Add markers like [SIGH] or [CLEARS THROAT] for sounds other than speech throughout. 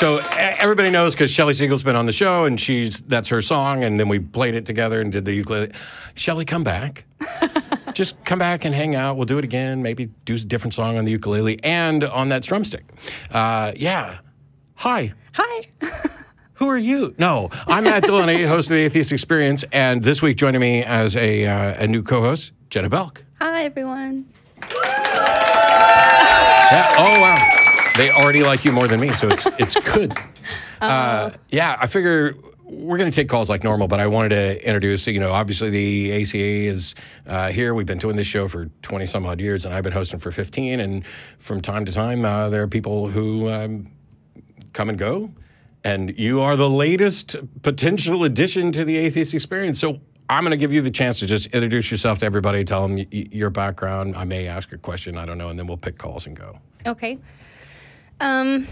so everybody knows because Shelly Siegel's been on the show and she's that's her song, and then we played it together and did the ukulele. Shelly, come back. [LAUGHS] just come back and hang out. We'll do it again. Maybe do a different song on the ukulele and on that drumstick. Uh, yeah. Hi. Hi. [LAUGHS] Who are you? No, I'm Matt Dillahunty, [LAUGHS] host of the Atheist Experience, and this week joining me as a, uh, a new co-host, Jenna Belk. Hi, everyone. Yeah. Oh wow. They already like you more than me, so it's [LAUGHS] it's good. Uh, yeah, I figure we're going to take calls like normal, but I wanted to introduce. You know, obviously the ACA is uh, here. We've been doing this show for twenty some odd years, and I've been hosting for fifteen. And from time to time, uh, there are people who um, come and go. And you are the latest potential addition to the Atheist Experience. So I'm going to give you the chance to just introduce yourself to everybody, tell them your background. I may ask a question, I don't know, and then we'll pick calls and go. Okay. Um,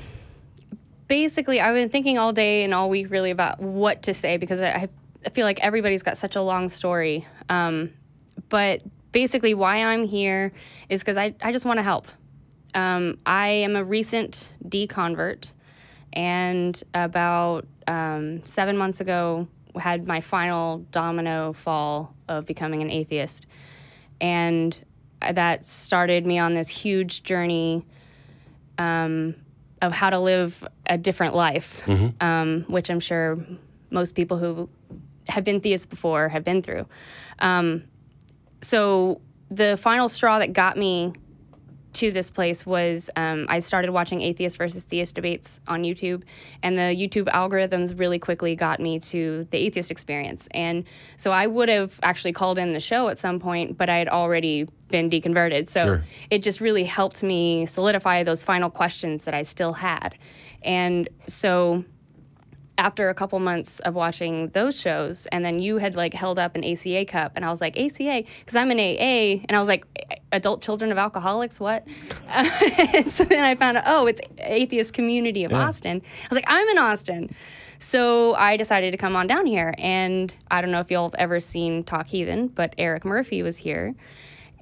basically, I've been thinking all day and all week really about what to say because I, I feel like everybody's got such a long story. Um, but basically, why I'm here is because I, I just want to help. Um, I am a recent deconvert, and about um, seven months ago, had my final domino fall of becoming an atheist. And that started me on this huge journey um, of how to live a different life, um, which I'm sure most people who have been theists before have been through. Um, so the final straw that got me to this place was um, I started watching atheist versus theist debates on YouTube, and the YouTube algorithms really quickly got me to the atheist experience. And so I would have actually called in the show at some point, but I had already been deconverted. So Sure. it just really helped me solidify those final questions that I still had. And so after a couple months of watching those shows, and then you had like held up an ACA cup, and I was like, ACA, because I'm an AA, and I was like, adult children of alcoholics, what? [LAUGHS] and so then I found out, oh, it's Atheist Community of Austin. I was like, I'm in Austin. So I decided to come on down here, and I don't know if y'all have ever seen Talk Heathen, but Eric Murphy was here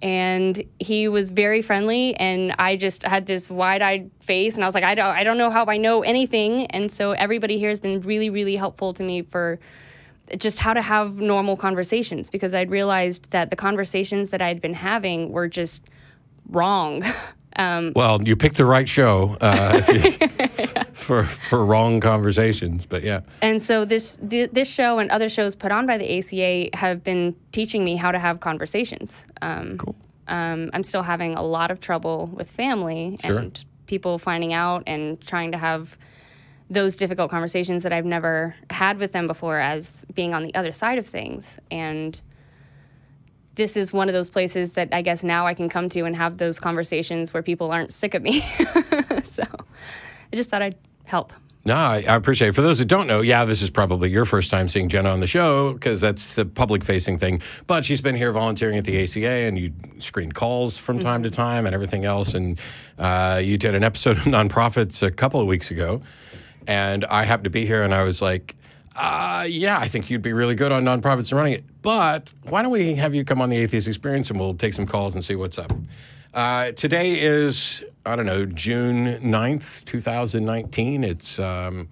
and he was very friendly and i just had this wide-eyed face and i was like i don't, I don't know how i know anything. And so everybody here has been really really helpful to me for just how to have normal conversations because i'd realized that the conversations that i'd been having were just wrong [LAUGHS] um, Well, you picked the right show uh, [LAUGHS] you- for for wrong conversations, but yeah. and so this th- this show and other shows put on by the ACA have been teaching me how to have conversations. Um, Cool. um, I'm still having a lot of trouble with family Sure. and people finding out and trying to have those difficult conversations that I've never had with them before as being on the other side of things. And this is one of those places that I guess now I can come to and have those conversations where people aren't sick of me. [LAUGHS] so I just thought I'd help. No, I, I appreciate it. For those that don't know, yeah, this is probably your first time seeing Jenna on the show because that's the public facing thing. But she's been here volunteering at the ACA and you screen calls from time to time and everything else. And uh, you did an episode of [LAUGHS] Nonprofits a couple of weeks ago. And I happened to be here and I was like, uh, yeah, I think you'd be really good on nonprofits and running it. But why don't we have you come on the Atheist Experience and we'll take some calls and see what's up. Uh, today is, I don't know, June 9th, 2019. It's um,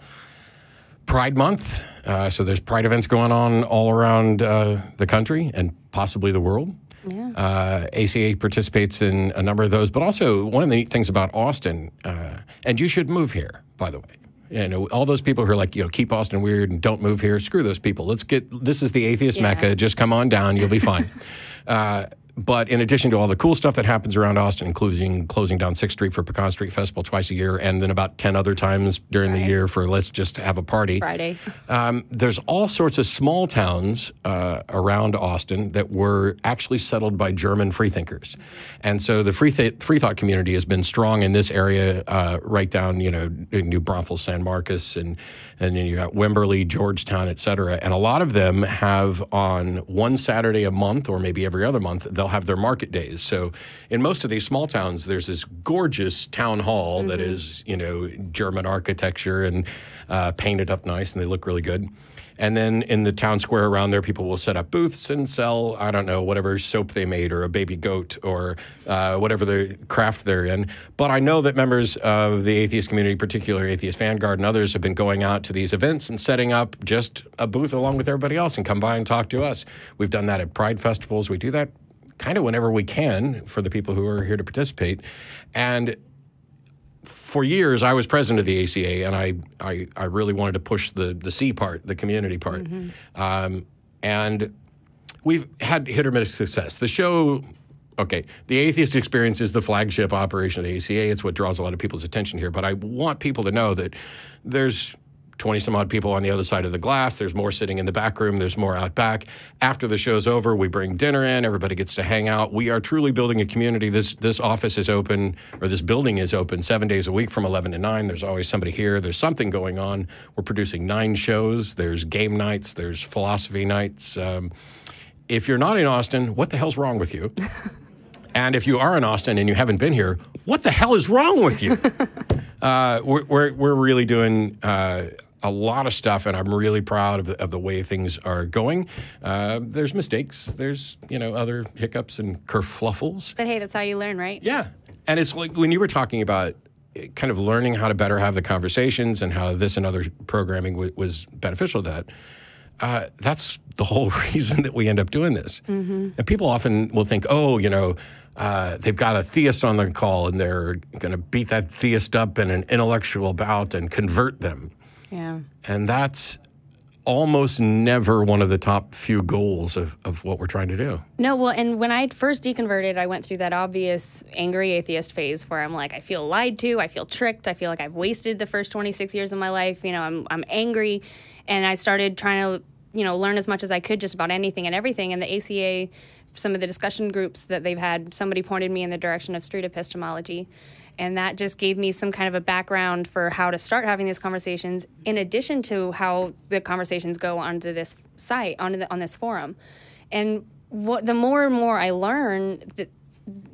Pride Month. Uh, so there's Pride events going on all around uh, the country and possibly the world. Yeah. Uh, ACA participates in a number of those, but also one of the neat things about Austin, uh, and you should move here, by the way. You know, all those people who are like, you know, keep Austin weird and don't move here. Screw those people. Let's get this is the atheist Yeah. mecca. Just come on down. You'll be fine. [LAUGHS] uh, But in addition to all the cool stuff that happens around Austin, including closing down Sixth Street for Pecan Street Festival twice a year, and then about ten other times during the year for let's just have a party. Friday. Um, there's all sorts of small towns uh, around Austin that were actually settled by German freethinkers, and so the free th- free thought community has been strong in this area, uh, right down you know New Braunfels, San Marcos, and and then you got Wimberley, Georgetown, et cetera. And a lot of them have on one Saturday a month, or maybe every other month, they'll have their market days. So in most of these small towns, there's this gorgeous town hall that is you know German architecture and uh, painted up nice, and they look really good. And then in the town square around there, people will set up booths and sell, I don't know, whatever soap they made or a baby goat or uh, whatever the craft they're in. But I know that members of the atheist community, particularly Atheist Vanguard and others, have been going out to these events and setting up just a booth along with everybody else and come by and talk to us. We've done that at Pride festivals. We do that kind of whenever we can for the people who are here to participate. And for years, I was president of the ACA, and I, I, I really wanted to push the, the C part, the community part. Um, and we've had hit or miss success. The show, okay, the Atheist Experience is the flagship operation of the ACA. It's what draws a lot of people's attention here. But I want people to know that there's 20 some odd people on the other side of the glass. There's more sitting in the back room. There's more out back. After the show's over, we bring dinner in. Everybody gets to hang out. We are truly building a community. This this office is open, or this building is open seven days a week from 11 to 9. There's always somebody here. There's something going on. We're producing nine shows. There's game nights. There's philosophy nights. Um, if you're not in Austin, what the hell's wrong with you? [LAUGHS] and if you are in Austin and you haven't been here, what the hell is wrong with you? [LAUGHS] uh, we're, we're, we're really doing uh, a lot of stuff, and I'm really proud of the, of the way things are going. Uh, there's mistakes, there's you know other hiccups and kerfluffles. But hey, that's how you learn, right? Yeah, and it's like when you were talking about eh, kind of learning how to better have the conversations and how this and other programming w- was beneficial to that. Uh, that's the whole [LAUGHS] reason that we end up doing this. And people often will think, oh, you know, uh, they've got a theist on the call and they're going to beat that theist up in an intellectual bout and convert them. Yeah. And that's almost never one of the top few goals of, of what we're trying to do. No, well, and when I first deconverted, I went through that obvious angry atheist phase where I'm like, I feel lied to, I feel tricked, I feel like I've wasted the first 26 years of my life. You know, I'm I'm angry, and I started trying to you know learn as much as I could just about anything and everything. And the ACA, some of the discussion groups that they've had, somebody pointed me in the direction of street epistemology. And that just gave me some kind of a background for how to start having these conversations, in addition to how the conversations go onto this site, onto the, on this forum. And what the more and more I learn, that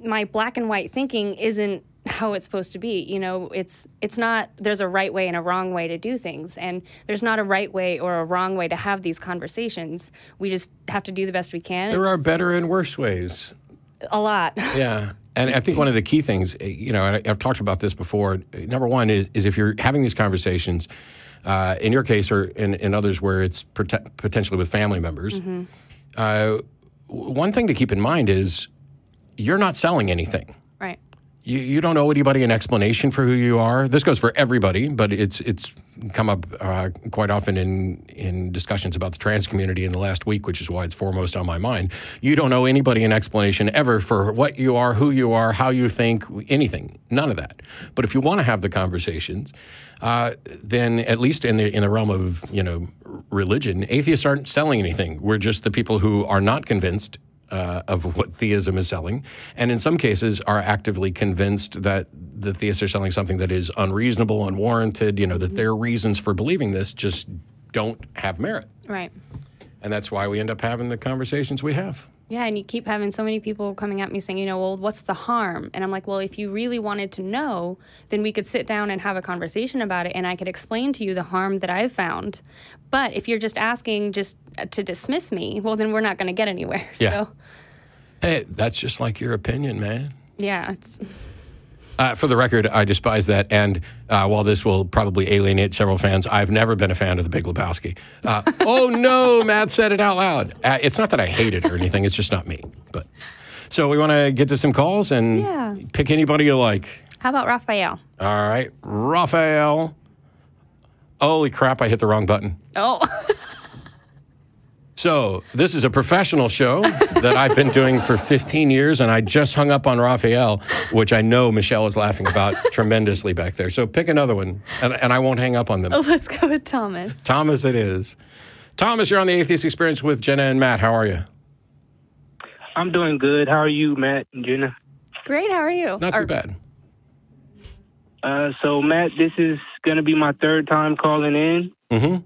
my black and white thinking isn't how it's supposed to be. You know, it's it's not. There's a right way and a wrong way to do things, and there's not a right way or a wrong way to have these conversations. We just have to do the best we can. There are better and worse ways. a lot. [LAUGHS] Yeah. And I think one of the key things, eh, you know, I've talked about this before. eh, Number one is, is if you're having these conversations, uh, in your case or in, in others where it's prote- potentially with family members, uh, one thing to keep in mind is you're not selling anything. You, you don't owe anybody an explanation for who you are. This goes for everybody, but it's it's come up uh, quite often in in discussions about the trans community in the last week, which is why it's foremost on my mind. You don't owe anybody an explanation ever for what you are, who you are, how you think, anything. None of that. But if you want to have the conversations, uh, then at least in the in the realm of you know religion, atheists aren't selling anything. We're just the people who are not convinced uh, of what theism is selling, and in some cases are actively convinced that the theists are selling something that is unreasonable, unwarranted. You know that their reasons for believing this just don't have merit, Right. and that's why we end up having the conversations we have. Yeah, and you keep having so many people coming at me saying, you know, well, what's the harm? And I'm like, well, if you really wanted to know, then we could sit down and have a conversation about it, and I could explain to you the harm that I've found. But if you're just asking just uh, to dismiss me, well, then we're not going to get anywhere. [LAUGHS] Yeah. So, Hey, that's just like your opinion, man. yeah, it's, [LAUGHS] Uh, for the record, I despise that. And uh, while this will probably alienate several fans, I've never been a fan of the Big Lebowski. Uh, [LAUGHS] oh no, Matt said it out loud. Uh, it's not that I hate it or anything. It's just not me. But so we want to get to some calls and Yeah. pick anybody you like. how about Raphael? All right, Raphael. Holy crap! I hit the wrong button. Oh, [LAUGHS] So this is a professional show [LAUGHS] that I've been doing for 15 years, and I just hung up on Raphael, which I know Michelle is laughing about [LAUGHS] tremendously back there. So pick another one, and, and I won't hang up on them. let's go with Thomas. Thomas, it is. Thomas, you're on the Atheist Experience with Jenna and Matt. How are you? I'm doing good. How are you, Matt and Jenna? Great, how are you? Not Or- too bad. Uh, so, Matt, this is going to be my third time calling in. hmm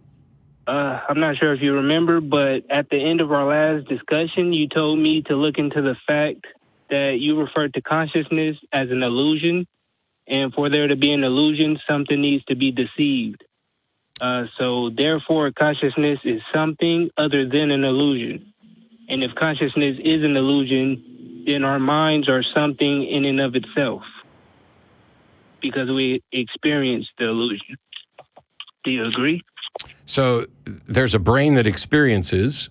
Uh, I'm not sure if you remember, but at the end of our last discussion, you told me to look into the fact that you referred to consciousness as an illusion. And for there to be an illusion, something needs to be deceived. Uh, so, therefore, consciousness is something other than an illusion. And if consciousness is an illusion, then our minds are something in and of itself because we experience the illusion. Do you agree? So there's a brain that experiences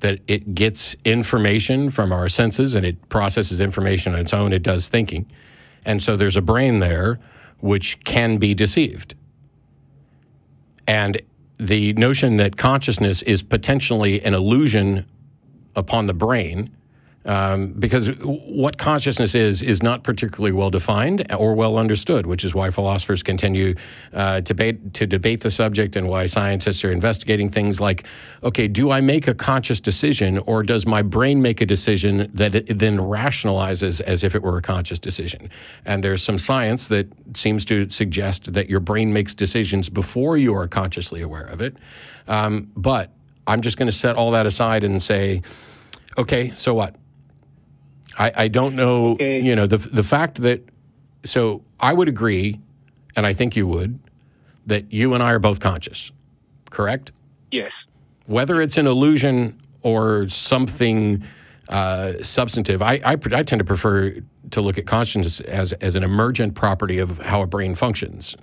that it gets information from our senses and it processes information on its own, it does thinking. And so there's a brain there which can be deceived. And the notion that consciousness is potentially an illusion upon the brain um, because what consciousness is is not particularly well defined or well understood, which is why philosophers continue uh, debate, to debate the subject and why scientists are investigating things like, okay, do I make a conscious decision or does my brain make a decision that it then rationalizes as if it were a conscious decision? And there's some science that seems to suggest that your brain makes decisions before you are consciously aware of it. Um, but I'm just going to set all that aside and say, okay, so what? I, I don't know, okay. you know, the, the fact that, so I would agree, and I think you would, that you and I are both conscious, correct? Yes. Whether it's an illusion or something uh, substantive, I, I, I tend to prefer to look at consciousness as, as an emergent property of how a brain functions.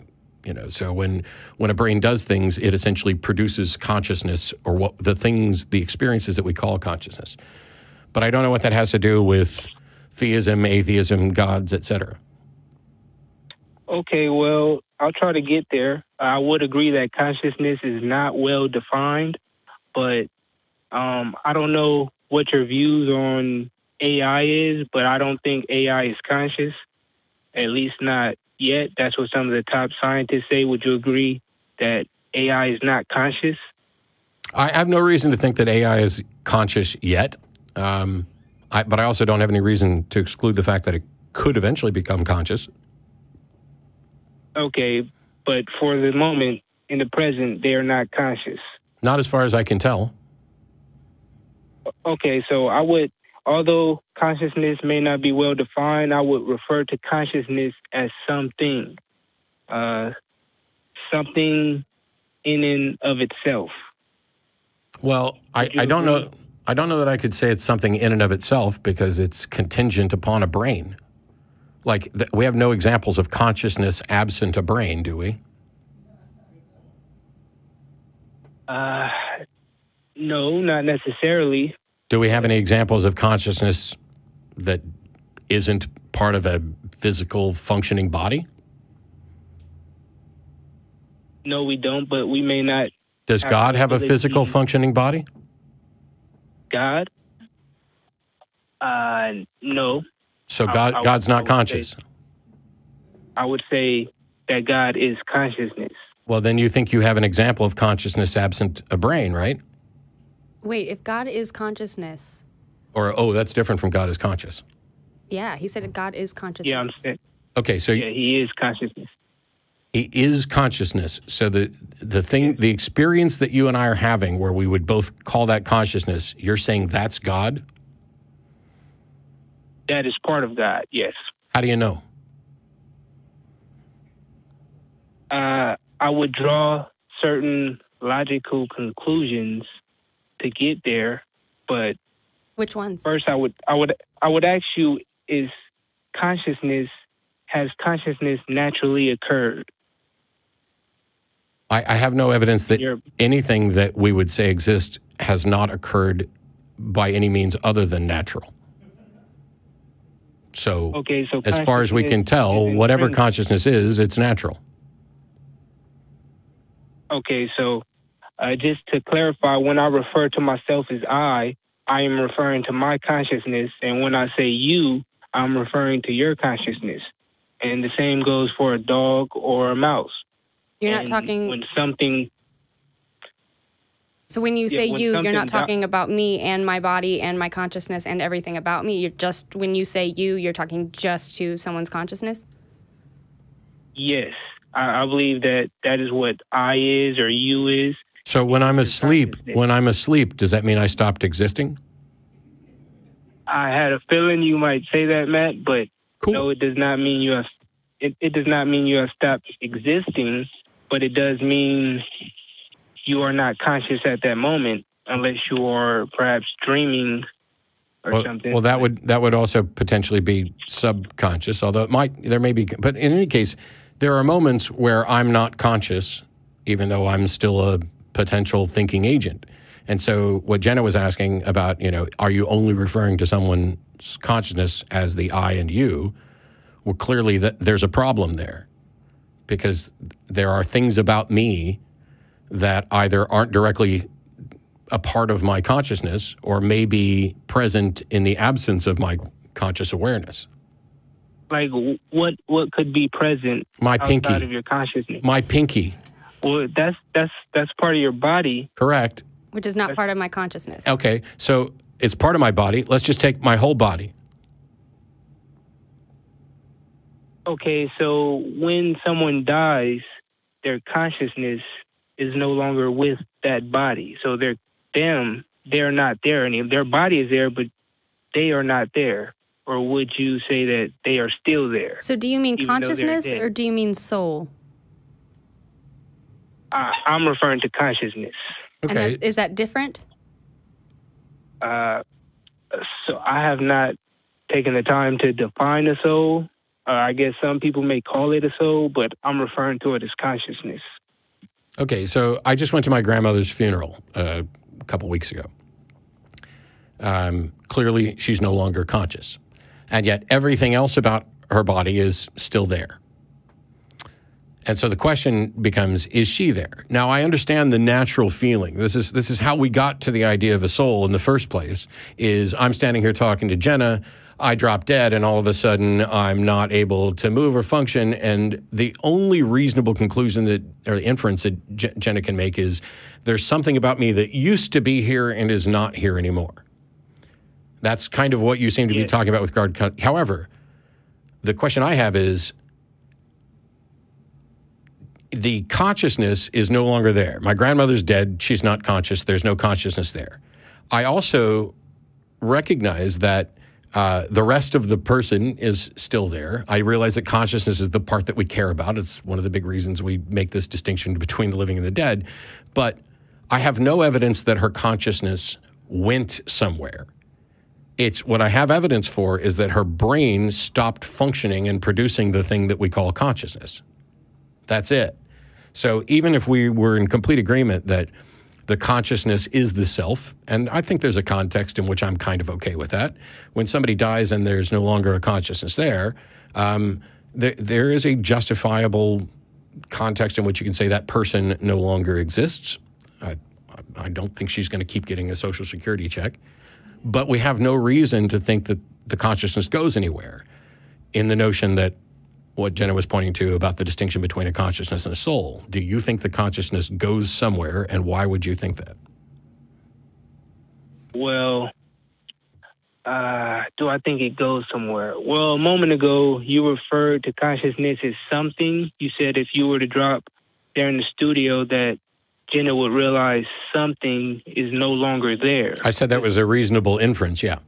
You know, so when when a brain does things, it essentially produces consciousness or what the things, the experiences that we call consciousness but I don't know what that has to do with theism, atheism, gods, etc. Okay, well, I'll try to get there. I would agree that consciousness is not well defined, but um, I don't know what your views on AI is, but I don't think AI is conscious, at least not yet. That's what some of the top scientists say. Would you agree that AI is not conscious? I have no reason to think that AI is conscious yet. Um, I, but I also don't have any reason to exclude the fact that it could eventually become conscious. Okay, but for the moment, in the present, they are not conscious. Not as far as I can tell. Okay, so I would, although consciousness may not be well defined, I would refer to consciousness as something, uh, something in and of itself. Well, I, I don't know. I don't know that I could say it's something in and of itself because it's contingent upon a brain. Like, we have no examples of consciousness absent a brain, do we? Uh, no, not necessarily. Do we have any examples of consciousness that isn't part of a physical functioning body? No, we don't, but we may not. Does God have a physical functioning body? God? Uh, no. So God, I, I, God's not conscious. Say, I would say that God is consciousness. Well, then you think you have an example of consciousness absent a brain, right? Wait, if God is consciousness. Or, oh, that's different from God is conscious. Yeah, he said God is consciousness. Yeah, I'm saying. Okay, so. Yeah, he is consciousness. He is consciousness. So the the thing, the experience that you and I are having, where we would both call that consciousness, you're saying that's God. That is part of God. Yes. How do you know? Uh, I would draw certain logical conclusions to get there, but which ones? First, I would I would I would ask you: Is consciousness has consciousness naturally occurred? I, I have no evidence that You're, anything that we would say exists has not occurred by any means other than natural. So, okay, so as far as we can tell, whatever consciousness is, it's natural. Okay, so uh, just to clarify, when I refer to myself as I, I am referring to my consciousness, and when I say you, I'm referring to your consciousness. And the same goes for a dog or a mouse. You're not talking when something. So when you say yeah, you, you're not talking do- about me and my body and my consciousness and everything about me. You're just when you say you, you're talking just to someone's consciousness. Yes, I, I believe that that is what I is or you is. So when I'm asleep, when I'm asleep, does that mean I stopped existing? I had a feeling you might say that, Matt, but cool. no, it does not mean you have. It, it does not mean you have stopped existing but it does mean you are not conscious at that moment unless you are perhaps dreaming or Well, something. well, that would that would also potentially be subconscious, although it might there may be. But in any case, there are moments where I'm not conscious, even though I'm still a potential thinking agent. And so, what Jenna was asking about, you know, are you only referring to someone's consciousness as the I and you? Well, clearly, that there's a problem there, because there are things about me that either aren't directly a part of my consciousness or may be present in the absence of my conscious awareness. like what what could be present My outside pinky. of your consciousness? My pinky, Well, that's that's that's part of your body. correct? which is not part of my consciousness. Okay, so it's part of my body. Let's just take my whole body. Okay, so when someone dies, their consciousness is no longer with that body. So they're them, they're not there anymore. Their body is there, but they are not there. Or would you say that they are still there? So do you mean Even though they're consciousness or do you mean soul? I, I'm referring to consciousness. And Okay, that, is that different? Uh, so I have not taken the time to define a soul. Uh, I guess some people may call it a soul, but I'm referring to it as consciousness. okay. So I just went to my grandmother's funeral uh, a couple weeks ago. Um, clearly, she's no longer conscious, and yet everything else about her body is still there. And so the question becomes: Is she there? Now, I understand the natural feeling. This is this is how we got to the idea of a soul in the first place. Is I'm standing here talking to Jenna, I drop dead, and all of a sudden I'm not able to move or function. And the only reasonable conclusion that, or the inference that Je- Jenna can make is there's something about me that used to be here and is not here anymore. That's kind of what you seem to be talking about with guard. However, the question I have is the consciousness is no longer there. My grandmother's dead. She's not conscious. There's no consciousness there. I also recognize that uh, the rest of the person is still there. I realize that consciousness is the part that we care about. It's one of the big reasons we make this distinction between the living and the dead. But I have no evidence that her consciousness went somewhere. It's what I have evidence for is that her brain stopped functioning and producing the thing that we call consciousness. That's it. So even if we were in complete agreement that the consciousness is the self, and I think there's a context in which I'm kind of okay with that. When somebody dies and there's no longer a consciousness there, um, there, there is a justifiable context in which you can say that person no longer exists. I, I don't think she's going to keep getting a social security check, but we have no reason to think that the consciousness goes anywhere in the notion that what Jenna was pointing to about the distinction between a consciousness and a soul. Do you think the consciousness goes somewhere, and why would you think that? Well, uh, do I think it goes somewhere? Well, a moment ago, you referred to consciousness as something. You said if you were to drop there in the studio, that Jenna would realize something is no longer there. I said that was a reasonable inference, yeah.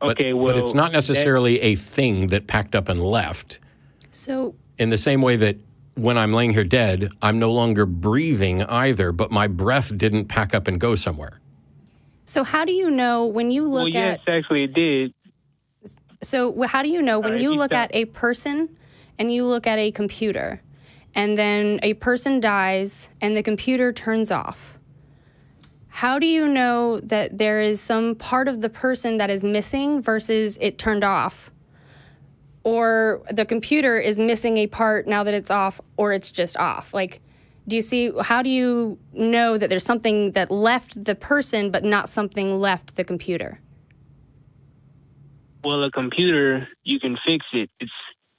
But, okay, well, but it's not that- necessarily a thing that packed up and left. So In the same way that when I'm laying here dead, I'm no longer breathing either, but my breath didn't pack up and go somewhere. so how do you know when you look well, yes, at actually, it did. so how do you know when Alright, you you look start. at a person and you look at a computer and then a person dies and the computer turns off? How do you know that there is some part of the person that is missing versus it turned off? Or the computer is missing a part now that it's off or it's just off? Like, do you see how do you know that there's something that left the person but not something left the computer? Well, a computer, you can fix it. It's,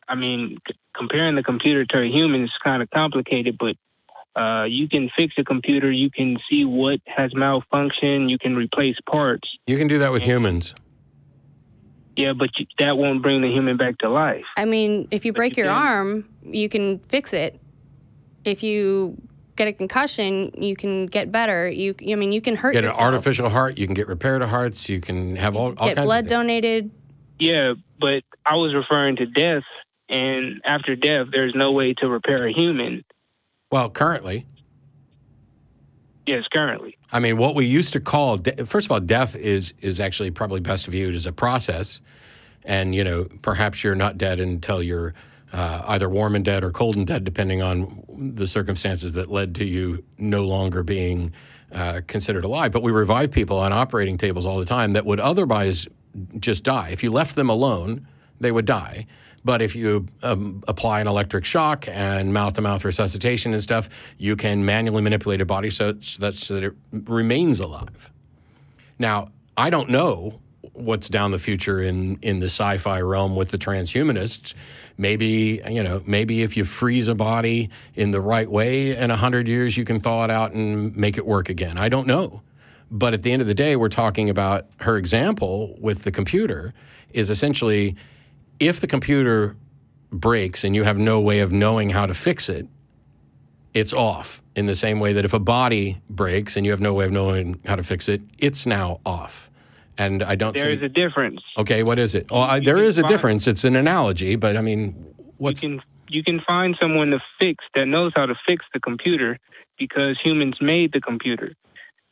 I mean, comparing the computer to a human is kind of complicated, but uh, you can fix a computer. You can see what has malfunctioned. You can replace parts. You can do that with humans. Yeah, but you, that won't bring the human back to life. I mean, if you break you your can- arm, you can fix it. If you get a concussion, you can get better. You, I mean, you can hurt Get an artificial heart, you can get repair to hearts, you can have all, all get kinds blood of donated. Yeah, but I was referring to death, and after death, there's no way to repair a human. Well, currently, Yes, currently. I mean, what we used to call first of all, death is is actually probably best viewed as a process, and you know, perhaps you're not dead until you're uh, either warm and dead or cold and dead, depending on the circumstances that led to you no longer being uh, considered alive. But we revive people on operating tables all the time that would otherwise just die. If you left them alone, they would die. But if you um, apply an electric shock and mouth to mouth resuscitation and stuff, you can manually manipulate a body so, that, so that it remains alive. Now, I don't know what's down the future in, in the sci fi realm with the transhumanists. Maybe, you know, maybe if you freeze a body in the right way in 100 years, you can thaw it out and make it work again. I don't know. But at the end of the day, we're talking about her example with the computer is essentially if the computer breaks and you have no way of knowing how to fix it, it's off. In the same way that if a body breaks and you have no way of knowing how to fix it, it's now off. And I don't There is a difference. okay, what is it? Well, I, there is a difference. It's an analogy, but I mean, what's you can you can find someone to fix that knows how to fix the computer because humans made the computer.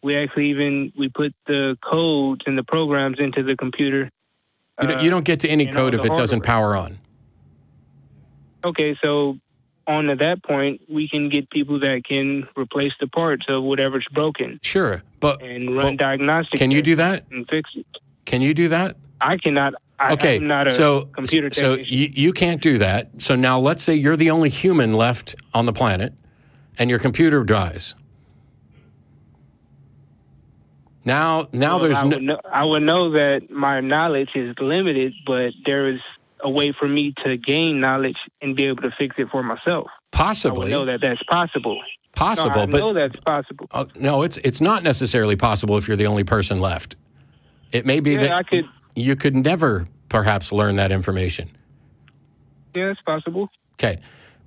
We actually even we put the codes and the programs into the computer. You, don't, you don't get to any uh, all code if it doesn't power on. Okay, so on to that point, we can get people that can replace the parts of whatever's broken Sure, but and run well, diagnostic. can you do that? and fix it? Can you do that? I cannot. I, Okay, I'm not a so computer so you, you can't do that. So now let's say you're the only human left on the planet, and your computer dies. Now, now Well, there's I no, would, know, I would know that my knowledge is limited, but there is a way for me to gain knowledge and be able to fix it for myself. Possibly, I would know that that's possible. No, possible, I but know that's possible. uh, no, it's it's not necessarily possible if you're the only person left. It may be Yeah, that I could. you could never perhaps learn that information. Yeah, it's possible. Okay.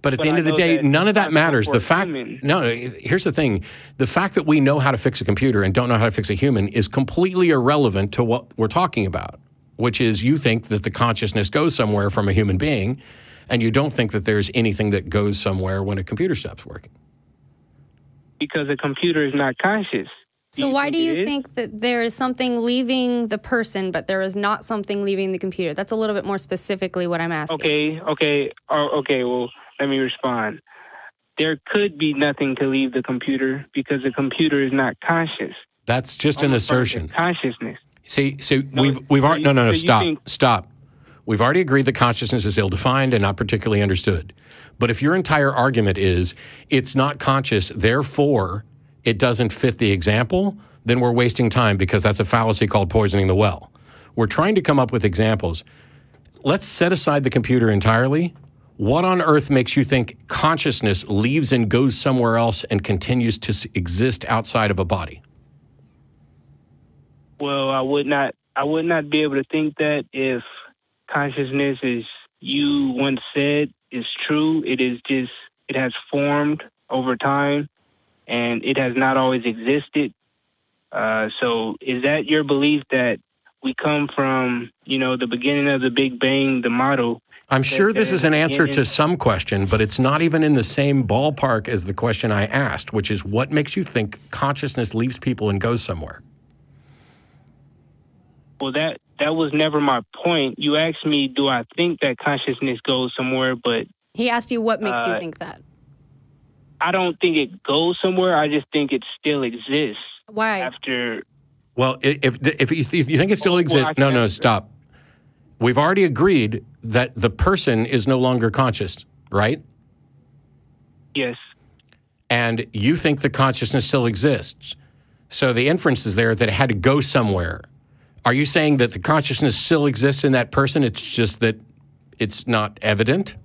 But at But the end I of the day, none of that matters. The fact, human. no, no, here's the thing: the fact that we know how to fix a computer and don't know how to fix a human is completely irrelevant to what we're talking about. Which is, you think that the consciousness goes somewhere from a human being, and you don't think that there's anything that goes somewhere when a computer stops working. Because a computer is not conscious. So why do you think that there is something leaving the person, but there is not something leaving the computer? That's a little bit more specifically what I'm asking. Okay, okay, oh, okay. Well, let me respond. There could be nothing to leave the computer because the computer is not conscious. That's just an assertion. Consciousness. See, so we've we've already no no no so stop stop. We've already agreed that consciousness is ill-defined and not particularly understood. But if your entire argument is it's not conscious, therefore it doesn't fit the example, then we're wasting time because that's a fallacy called poisoning the well. We're trying to come up with examples. Let's set aside the computer entirely. What on earth makes you think consciousness leaves and goes somewhere else and continues to exist outside of a body? Well, I would not. I would not be able to think that if consciousness is you once said is true. It is just it has formed over time, and it has not always existed. Uh, so, is that your belief that we come from you know the beginning of the Big Bang, the model? I'm sure this is an answer to some question, but it's not even in the same ballpark as the question I asked, which is what makes you think consciousness leaves people and goes somewhere? Well, that that was never my point. You asked me, do I think that consciousness goes somewhere? But He asked you what makes you Uh, think that. I don't think it goes somewhere. I just think it still exists Why? after. Well, if if you, think it still exists, I no, no, stop. We've already agreed that the person is no longer conscious, right? Yes. And you think the consciousness still exists. So the inference is there that it had to go somewhere. Are you saying that the consciousness still exists in that person? It's just that it's not evident?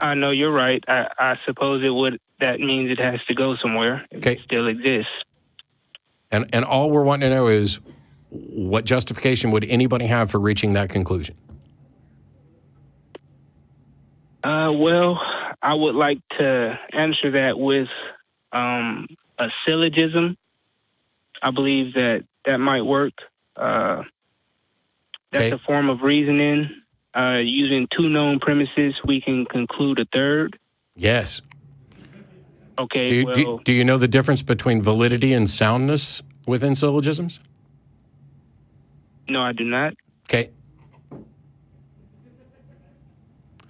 Uh, I know you're right. I, I suppose it would. That means it has to go somewhere. Okay. It still exists. And and all we're wanting to know is what justification would anybody have for reaching that conclusion? Uh, well, I would like to answer that with um, a syllogism. I believe that that might work. Uh, that's Okay. a form of reasoning. Uh, using two known premises, we can conclude a third. Yes. Okay, Do you, well, do, do you know the difference between validity and soundness within syllogisms? no, I do not. Okay.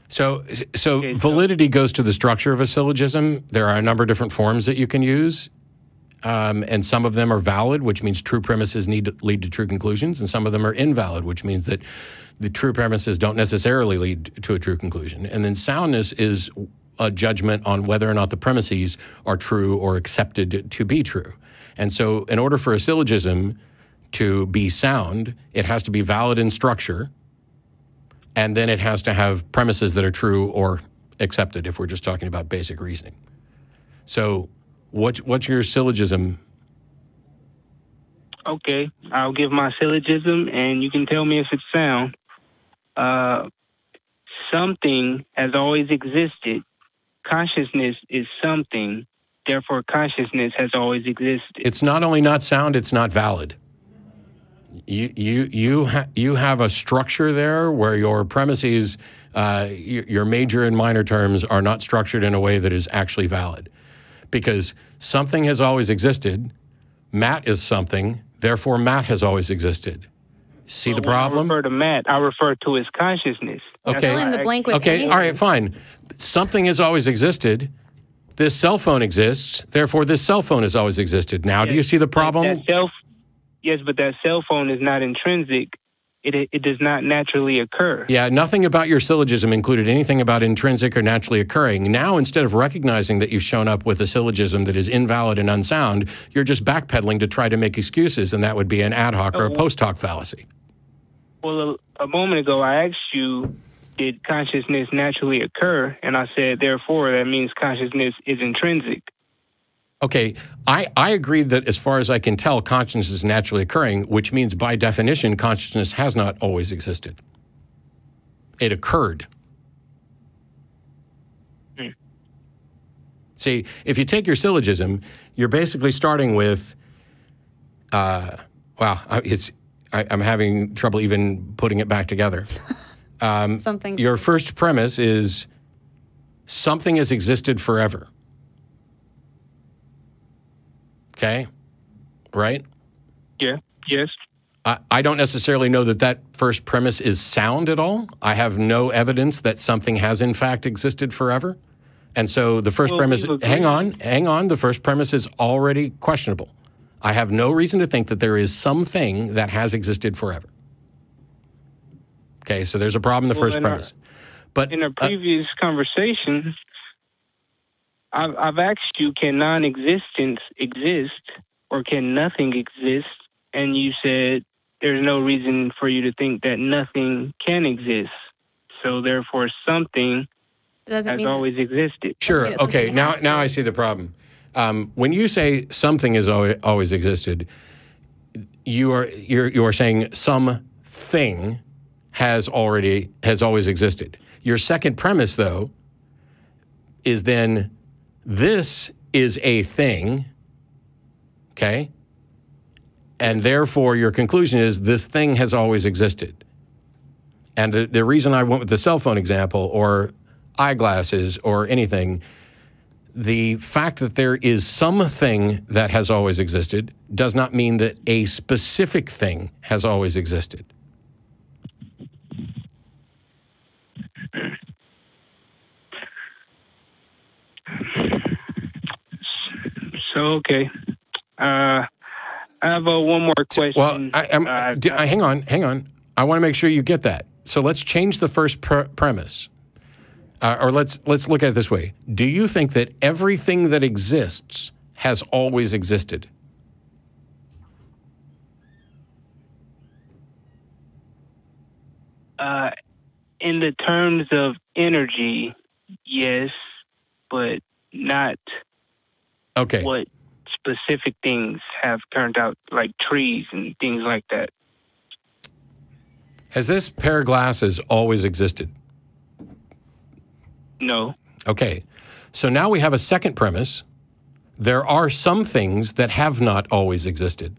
So, so Okay, so- validity goes to the structure of a syllogism. There are a number of different forms that you can use, um, and some of them are valid, which means true premises need to lead to true conclusions, and some of them are invalid, which means that the true premises don't necessarily lead to a true conclusion. And then soundness is a judgment on whether or not the premises are true or accepted to be true. And so, in order for a syllogism to be sound, it has to be valid in structure, and then it has to have premises that are true or accepted if we're just talking about basic reasoning. So, what, what's your syllogism? Okay, I'll give my syllogism, and you can tell me if it's sound. Uh, something has always existed. Consciousness is something. Therefore, consciousness has always existed. It's not only not sound, it's not valid. You, you, you, ha- you have a structure there where your premises, uh, your, your major and minor terms, are not structured in a way that is actually valid. Because something has always existed, Matt is something, therefore, Matt has always existed. See the When I problem? refer to Matt, I refer to his consciousness. Okay. Fill in the blank with Okay, anything. all right, fine. Something has always existed. This cell phone exists, therefore, this cell phone has always existed. Now, do you see the problem? That cell, yes, but that cell phone is not intrinsic. It, it, it does not naturally occur. Yeah, nothing about your syllogism included anything about intrinsic or naturally occurring. Now, instead of recognizing that you've shown up with a syllogism that is invalid and unsound, you're just backpedaling to try to make excuses, and that would be an ad hoc or a Oh. post hoc fallacy. Well, a, a moment ago, I asked you, did consciousness naturally occur? And I said, therefore, that means consciousness is intrinsic. Okay, I, I agree that as far as I can tell, consciousness is naturally occurring, which means by definition, consciousness has not always existed. It occurred. See, if you take your syllogism, you're basically starting with, uh, wow, it's, I, I'm having trouble even putting it back together. [LAUGHS] Um, something. Your first premise is something has existed forever. Okay? Right? Yeah. Yes. I, I don't necessarily know that that first premise is sound at all. I have no evidence that something has in fact existed forever. And so the first Well, premise, hang on, hang on, the first premise is already questionable. I have no reason to think that there is something that has existed forever. Okay, so there's a problem in the Well, first in our- premise. But In a uh, previous conversation, I've, I've asked you, can non existence exist or can nothing exist? And you said there's no reason for you to think that nothing can exist. So therefore, something doesn't has mean always existed. Sure. Okay. Now, now. I see the problem. Um, when you say something has always, always existed, you are you're you are saying something has already has always existed. Your second premise, though, is then this is a thing. Okay. And therefore, your conclusion is this thing has always existed. And the, the reason I went with the cell phone example or eyeglasses or anything, the fact that there is something that has always existed does not mean that a specific thing has always existed. So, okay. Uh, I have uh, one more question. Well, I, I'm, Uh, d- I- hang on, hang on. I want to make sure you get that. So let's change the first pre- premise, uh, or let's let's look at it this way. Do you think that everything that exists has always existed? Uh, in the terms of energy, yes, but not Okay. what specific things have turned out, like trees and things like that. Has this pair of glasses always existed? No. Okay. So now we have a second premise. There are some things that have not always existed.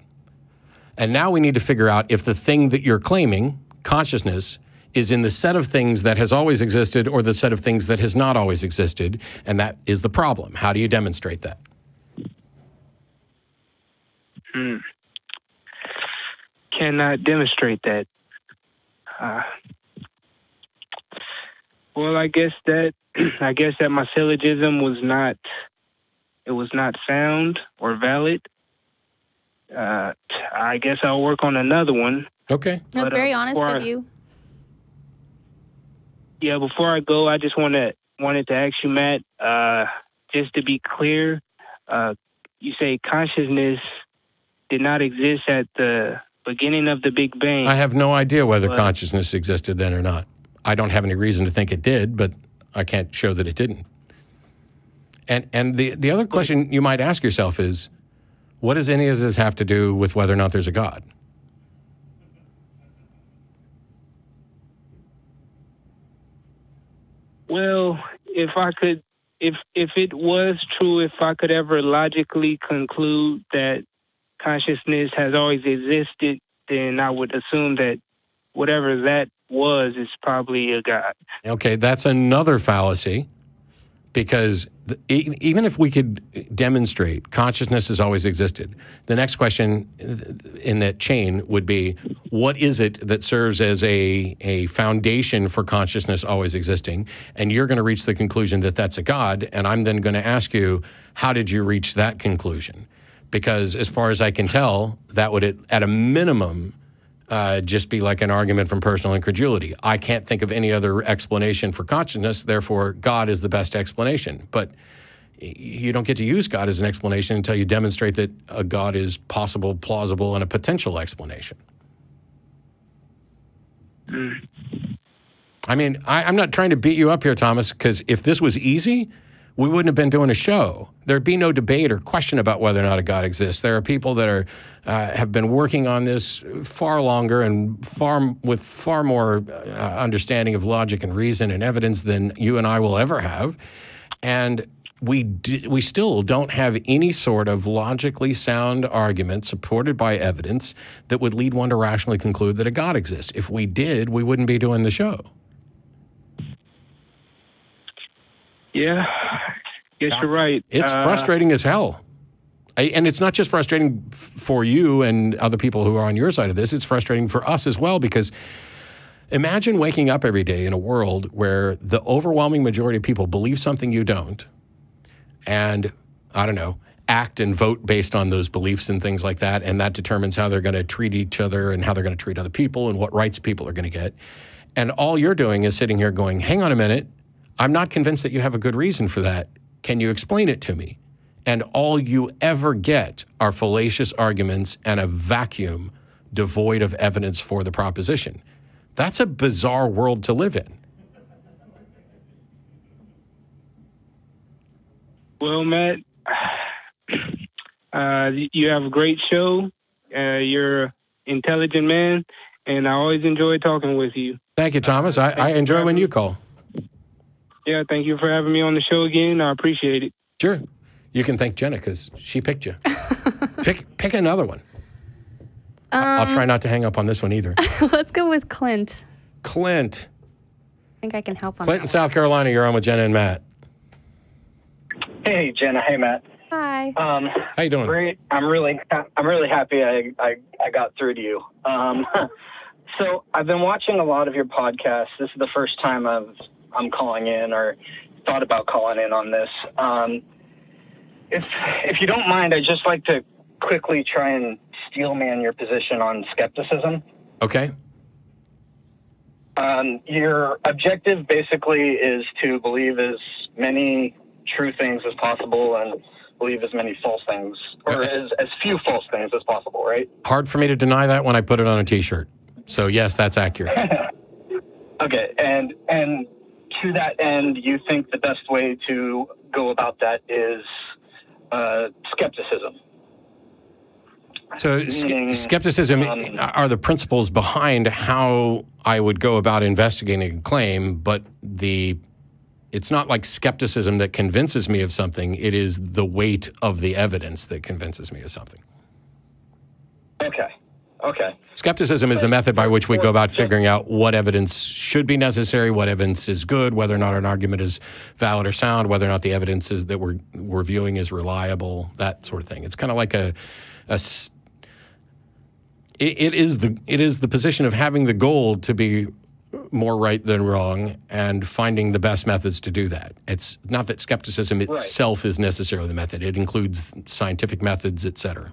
And now we need to figure out if the thing that you're claiming, consciousness, is in the set of things that has always existed or the set of things that has not always existed. And that is the problem. How do you demonstrate that? Hmm. Cannot demonstrate that. Uh, well, I guess that [CLEARS THROAT] I guess that my syllogism was not it was not sound or valid. Uh, I guess I'll work on another one. Okay. That's But, uh, very honest of I- you. Yeah, before I go, I just want to wanted to ask you, Matt, uh, just to be clear, uh, you say consciousness did not exist at the beginning of the Big Bang. I have no idea whether But- consciousness existed then or not. I don't have any reason to think it did, but I can't show that it didn't. And and the the other question you might ask yourself is, what does any of this have to do with whether or not there's a God? Well, if I could, if if it was true, if I could ever logically conclude that consciousness has always existed, then I would assume that whatever that was is probably a god. Okay, that's another fallacy because the, even if we could demonstrate consciousness has always existed, the next question in that chain would be what is it that serves as a, a foundation for consciousness always existing? And you're going to reach the conclusion that that's a God. And I'm then going to ask you, how did you reach that conclusion? Because as far as I can tell, that would, at, at a minimum, uh, just be like an argument from personal incredulity. I can't think of any other explanation for consciousness, therefore, God is the best explanation. But you don't get to use God as an explanation until you demonstrate that a God is possible, plausible, and a potential explanation. I mean, I, I'm not trying to beat you up here, Thomas, because if this was easy, we wouldn't have been doing a show. There'd be no debate or question about whether or not a God exists. There are people that are uh, have been working on this far longer and far with far more uh, understanding of logic and reason and evidence than you and I will ever have, and we we still don't have any sort of logically sound argument supported by evidence that would lead one to rationally conclude that a God exists. If we did, we wouldn't be doing the show. Yeah, guess you're right. It's Uh, frustrating as hell. I, and it's not just frustrating for you and other people who are on your side of this, it's frustrating for us as well because imagine waking up every day in a world where the overwhelming majority of people believe something you don't and, I don't know, act and vote based on those beliefs and things like that. And that determines how they're going to treat each other and how they're going to treat other people and what rights people are going to get. And all you're doing is sitting here going, hang on a minute, I'm not convinced that you have a good reason for that. Can you explain it to me? And all you ever get are fallacious arguments and a vacuum devoid of evidence for the proposition. That's a bizarre world to live in. Well, Matt, uh, you have a great show. Uh, you're an intelligent man, and I always enjoy talking with you. Thank you, Thomas. I, I enjoy when you call. Yeah, thank you for having me on the show again. I appreciate it. Sure. You can thank Jenna because she picked you. [LAUGHS] pick, pick another one. I- I'll try not to hang up on this one either. [LAUGHS] Let's go with Clint. Clint. I think I can help on Clinton, that. South Carolina. You're on with Jenna and Matt. Hey Jenna, hey Matt. Hi. Um, How you doing? great. I'm really, I'm really happy I, I, I got through to you. Um, [LAUGHS] so I've been watching a lot of your podcasts. This is the first time I've, I'm calling in or thought about calling in on this. Um, if, if you don't mind, I'd just like to quickly try and steel man your position on skepticism. Okay. Um, your objective basically is to believe as many true things as possible and believe as many false things, or as, as few false things as possible, right? Hard for me to deny that when I put it on a T-shirt. So yes, that's accurate. [LAUGHS] Okay, and and to that end, you think the best way to go about that is uh, skepticism. So Meaning, skepticism um, are the principles behind how I would go about investigating a claim, but the it's not like skepticism that convinces me of something. It is the weight of the evidence that convinces me of something. Okay, Okay. Skepticism is the method by which we go about figuring out what evidence should be necessary, what evidence is good, whether or not an argument is valid or sound, whether or not the evidence is, that we're, we're viewing is reliable, that sort of thing. It's kind of like a it, it is the it is the position of having the goal to be more right than wrong and finding the best methods to do that. It's not that skepticism itself is necessarily the method. It includes scientific methods, et cetera.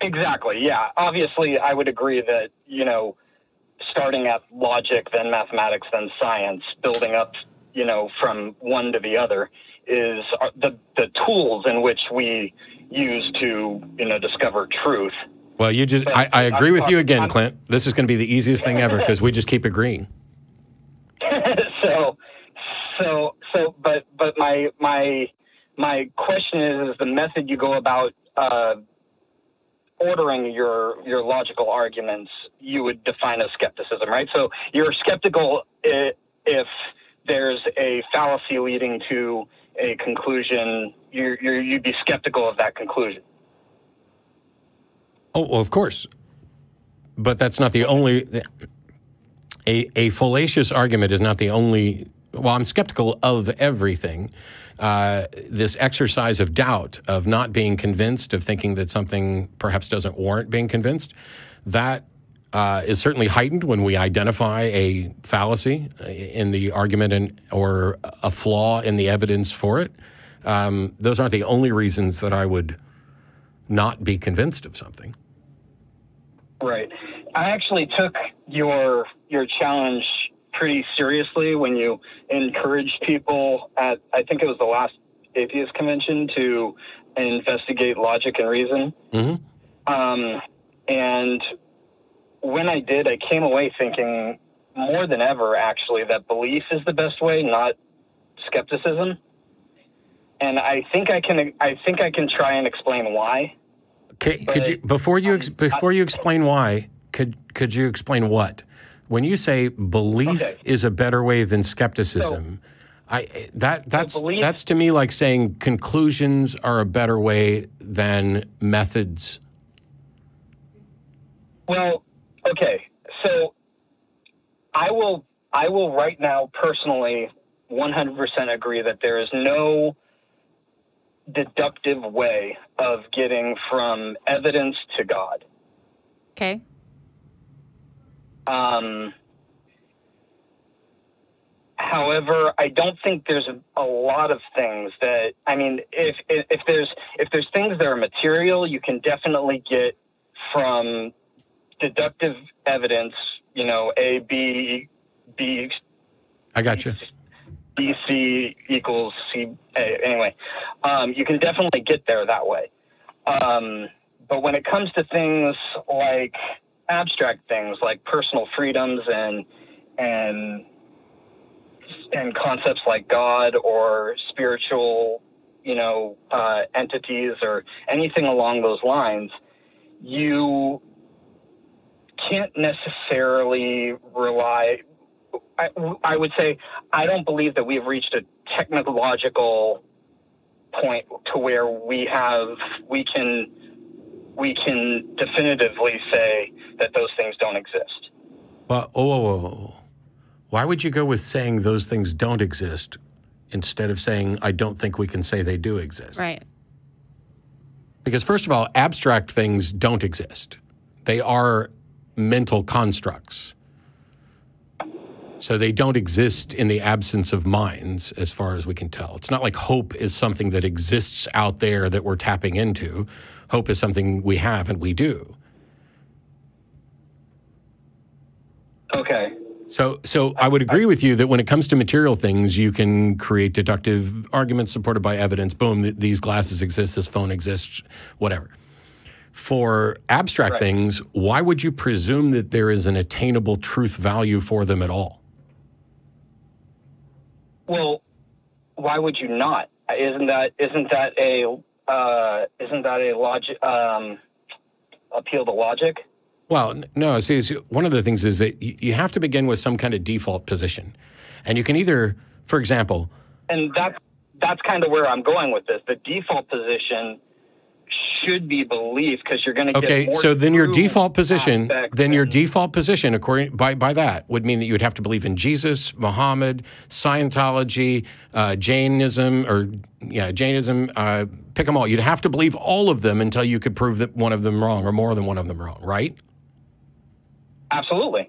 Exactly. Yeah. Obviously, I would agree that you know, starting at logic, then mathematics, then science, building up, you know, from one to the other, is uh, the the tools in which we use to you know discover truth. Well, you just, I, I agree with you again, Clint. This is going to be the easiest thing ever because we just keep agreeing. [LAUGHS] so, so, so, but, but my, my, my question is, is the method you go about, uh, ordering your, your logical arguments, you would define as skepticism, right? So you're skeptical if, there's a fallacy leading to a conclusion, you're, you'd be skeptical of that conclusion. Oh, well, of course. But that's not the only. A, a fallacious argument is not the only. Well, I'm skeptical of everything. Uh, this exercise of doubt, of not being convinced, of thinking that something perhaps doesn't warrant being convinced, that uh, is certainly heightened when we identify a fallacy in the argument and, or a flaw in the evidence for it. Um, those aren't the only reasons that I would not be convinced of something. Right. I actually took your your challenge pretty seriously when you encourage people at I think it was the last atheist convention to investigate logic and reason. Mm-hmm. Um, and when I did, I came away thinking more than ever actually that belief is the best way, not skepticism. And I think I can I think I can try and explain why. Okay, could you before you ex, before you explain why could could you explain what when you say belief Okay. is a better way than skepticism? I that that's belief- that's to me like saying conclusions are a better way than methods. Well, okay. So I will I will right now personally 100% agree that there is no deductive way of getting from evidence to God. Okay. Um, however, I don't think there's a, a lot of things that I mean, if, if if there's if there's things that are material, you can definitely get from deductive evidence. You know, A B B I got you. BC equals C. A. Anyway, um, you can definitely get there that way. Um, but when it comes to things like abstract things like personal freedoms and and and concepts like God or spiritual, you know, uh, entities or anything along those lines, you can't necessarily rely I, I would say I don't believe that we've reached a technological point to where we have we can we can definitively say that those things don't exist. Well, oh, oh, oh, oh. why would you go with saying those things don't exist instead of saying I don't think we can say they do exist? Right. Because, first of all, abstract things don't exist, they are mental constructs. So they don't exist in the absence of minds, as far as we can tell. It's not like hope is something that exists out there that we're tapping into. Hope is something we have and we do. Okay. So, so I would agree with you that when it comes to material things, you can create deductive arguments supported by evidence. Boom, th- these glasses exist, this phone exists, whatever. For abstract Right. things, why would you presume that there is an attainable truth value for them at all? Well, why would you not? Isn't that isn't that a uh, isn't that a logic um, appeal to logic? Well, no. See, one of the things is that you have to begin with some kind of default position, and you can either, for example, and that's that's kind of where I'm going with this. The default position should be belief because you're going to Okay, so then your default position, then your default position, according by by that, would mean that you would have to believe in Jesus, Muhammad, Scientology, uh, Jainism, or yeah, Jainism. Uh, pick them all. You'd have to believe all of them until you could prove that one of them wrong or more than one of them wrong, right? absolutely.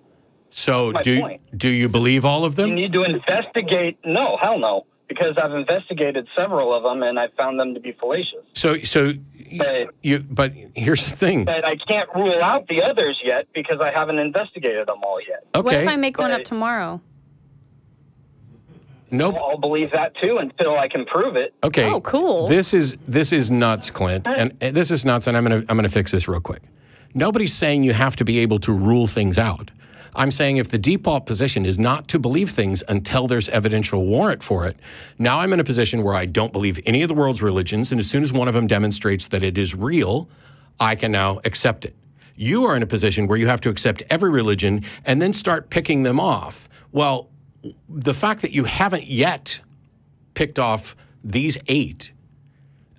So do point. do you believe all of them? You need to investigate. No, hell no, because I've investigated several of them and I found them to be fallacious. So so But you but here's the thing. but I can't rule out the others yet because I haven't investigated them all yet. Okay, What if I make one up tomorrow? Nope. I'll believe that too until I can prove it. Okay. Oh, cool. This is this is nuts, Clint, and, and this is nuts. And I'm gonna I'm gonna fix this real quick. Nobody's saying you have to be able to rule things out. I'm saying if the default position is not to believe things until there's evidential warrant for it, now I'm in a position where I don't believe any of the world's religions, and as soon as one of them demonstrates that it is real, I can now accept it. You are in a position where you have to accept every religion and then start picking them off. Well, the fact that you haven't yet picked off these eight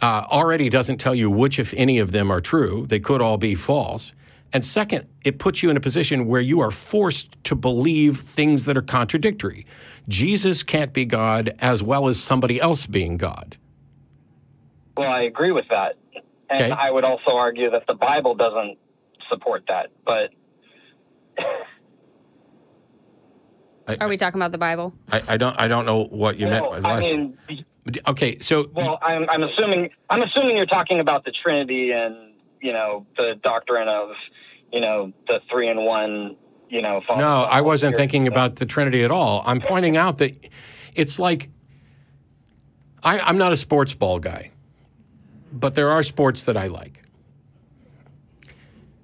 uh, already doesn't tell you which, if any, of them are true. They could all be false. And second, it puts you in a position where you are forced to believe things that are contradictory. Jesus can't be God as well as somebody else being God. Well, I agree with that. And Okay. I would also argue that the Bible doesn't support that. But [LAUGHS] Are we talking about the Bible? I, I don't I don't know what you meant well, by that. I mean, okay, so well, I'm, I'm assuming I'm assuming you're talking about the Trinity and you know the doctrine of you know the three in one. You know, No, I wasn't Spirit. thinking about the Trinity at all. I'm pointing out that it's like I, I'm not a sports ball guy, but there are sports that I like.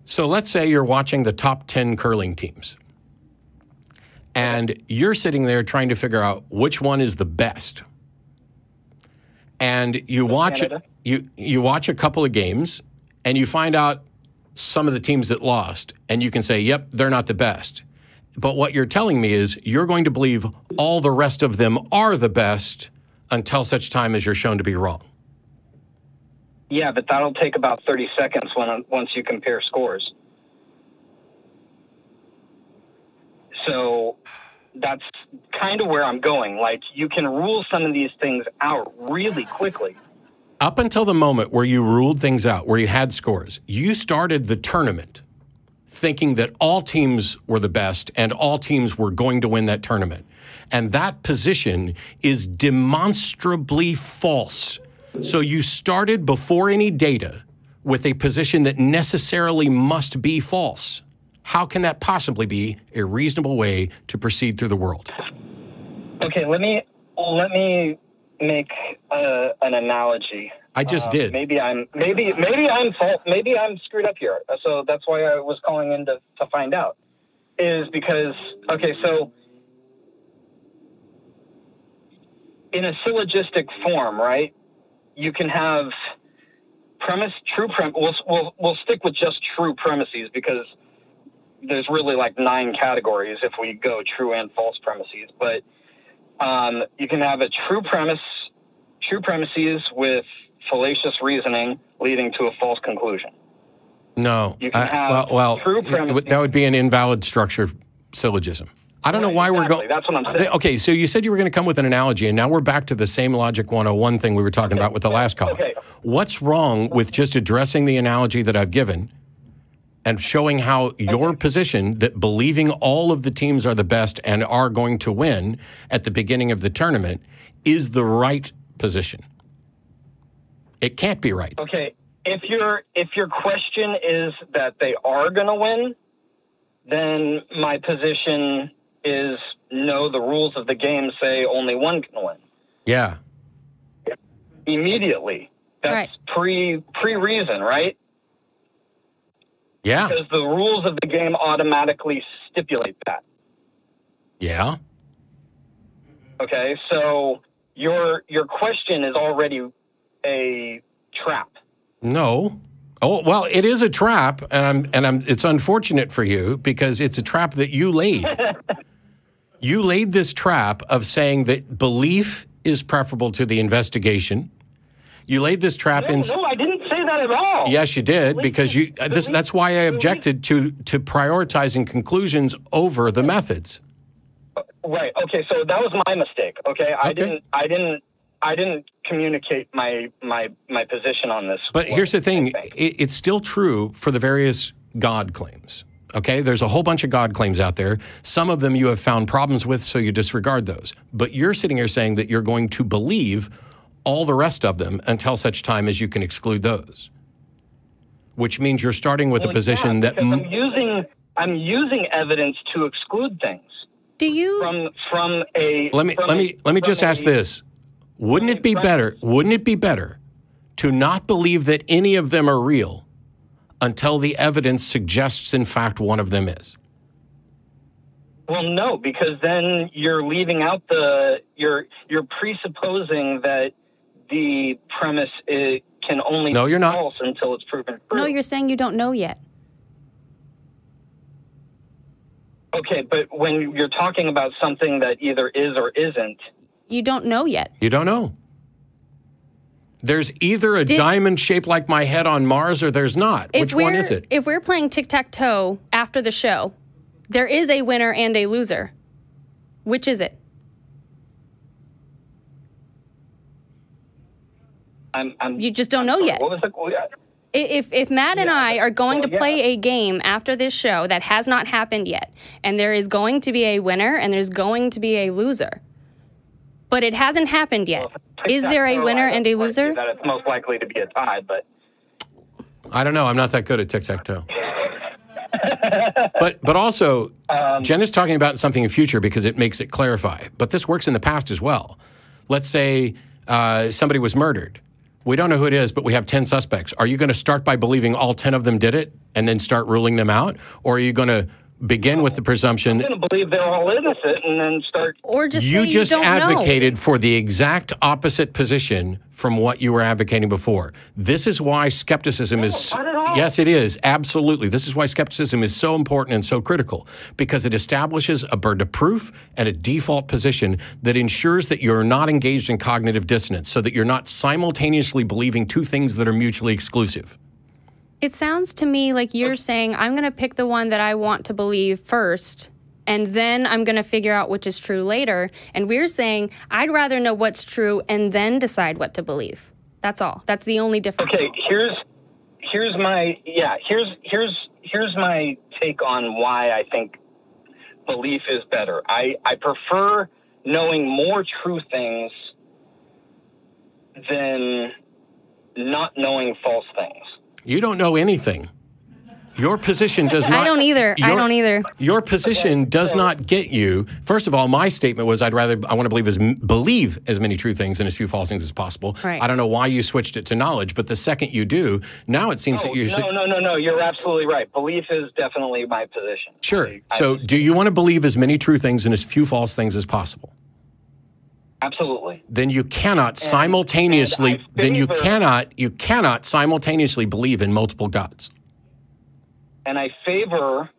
So let's say you're watching the top 10 curling teams, and you're sitting there trying to figure out which one is the best. And you watch it, Canada? you you watch a couple of games, and you find out some of the teams that lost, and you can say, yep, they're not the best. But what you're telling me is you're going to believe all the rest of them are the best until such time as you're shown to be wrong. Yeah, but that'll take about 30 seconds when once you compare scores. So that's kind of where I'm going. Like you can rule some of these things out really quickly. Up until the moment where you ruled things out, where you had scores, you started the tournament thinking that all teams were the best and all teams were going to win that tournament. And that position is demonstrably false. So you started before any data with a position that necessarily must be false. How can that possibly be a reasonable way to proceed through the world? Okay, let me let me make uh, an analogy. I just Uh, did. Maybe I'm maybe maybe I'm fault. Maybe I'm screwed up here. So that's why I was calling in to, to find out. Is because okay, so in a syllogistic form, right? You can have premise, true premise. We'll, we'll we'll stick with just true premises because there's really like nine categories if we go true and false premises. But um, you can have a true premise, true premises with fallacious reasoning leading to a false conclusion. No. You can I- have well, well true it- premises. that would be an invalid structure syllogism. I don't know why we're going. That's what I'm saying. Okay, so you said you were going to come with an analogy, and now we're back to the same Logic 101 thing we were talking about with the last caller. Okay. What's wrong with just addressing the analogy that I've given and showing how your position that believing all of the teams are the best and are going to win at the beginning of the tournament is the right position? It can't be right. Okay, if your if your question is that they are going to win, then my position is no. The rules of the game say only one can win Yeah. immediately. That's Right. pre pre reason, right? Yeah. Because the rules of the game automatically stipulate that. Yeah. Okay, so your your question is already a trap. No. Oh well, it is a trap, and I'm and I'm. It's unfortunate for you because it's a trap that you laid. [LAUGHS] you laid this trap of saying that belief is preferable to the investigation. You laid this trap No, in. no, I didn't say that at all. Yes, you did because you. Uh, this, that's why I objected to to prioritizing conclusions over the methods. Right. Okay. So that was my mistake. Okay. I didn't. I didn't. I didn't communicate my my my position on this. But here's the thing: it, it's still true for the various God claims. Okay, there's a whole bunch of God claims out there. Some of them you have found problems with, so you disregard those. But you're sitting here saying that you're going to believe all the rest of them until such time as you can exclude those. Which means you're starting with Well, a position yeah, that because m- I'm using I'm using evidence to exclude things Do you? from from a. let me let a- me let me from just ask a- this: Wouldn't it be from- better? Wouldn't it be better to not believe that any of them are real until the evidence suggests, in fact, one of them is? Well, no, because then you're leaving out the you're you're presupposing that the premise is, can only No, be you're not. false until it's proven true. no, you're saying you don't know yet. okay, but when you're talking about something that either is or isn't, You don't know yet. You don't know. There's either a Did- diamond shaped like my head on Mars or there's not. Which one we're- is it? If we're playing tic tac toe after the show, there is a winner and a loser. Which is it? I'm. I'm You just don't know yet. What was the? oh, I- If if Matt and Yeah, I are going well, to play yeah. a game after this show that has not happened yet, and there is going to be a winner and there's going to be a loser, but it hasn't happened yet, is there a winner and a loser? argue That it's most likely to be a tie, but I don't know. I'm not that good at tic tac toe. but but also, Um, Jen is talking about something in the future because it makes it clarify. But this works in the past as well. Let's say uh, somebody was murdered. We don't know who it is, but we have 10 suspects. Are you going to start by believing all 10 of them did it and then start ruling them out? Or are you going to begin with the presumption I'm going to believe they're all innocent and then start. Or just you say just you don't advocated for the exact opposite position from what you were advocating before. This is why skepticism is not. Yes, it is. Absolutely. This is why skepticism is so important and so critical because it establishes a burden of proof and a default position that ensures that you're not engaged in cognitive dissonance so that you're not simultaneously believing two things that are mutually exclusive. It sounds to me like you're saying I'm going to pick the one that I want to believe first and then I'm going to figure out which is true later. And we're saying I'd rather know what's true and then decide what to believe. That's all. That's the only difference. Okay, here's here's my yeah here's here's here's my take on why I think belief is better. I I prefer knowing more true things than not knowing false things. You don't know anything. Your position does not. I don't either. I don't either. Your position does not get you. First of all, my statement was I'd rather I want to believe as believe as many true things and as few false things as possible. Right. I don't know why you switched it to knowledge, but the second you do, now it seems Oh, that you're no, no, no, no. You're absolutely right. Belief is definitely my position. sure. I- I- so, do you want to believe as many true things and as few false things as possible? absolutely. Then you cannot simultaneously. and then you cannot. You cannot simultaneously believe in multiple gods. And I favor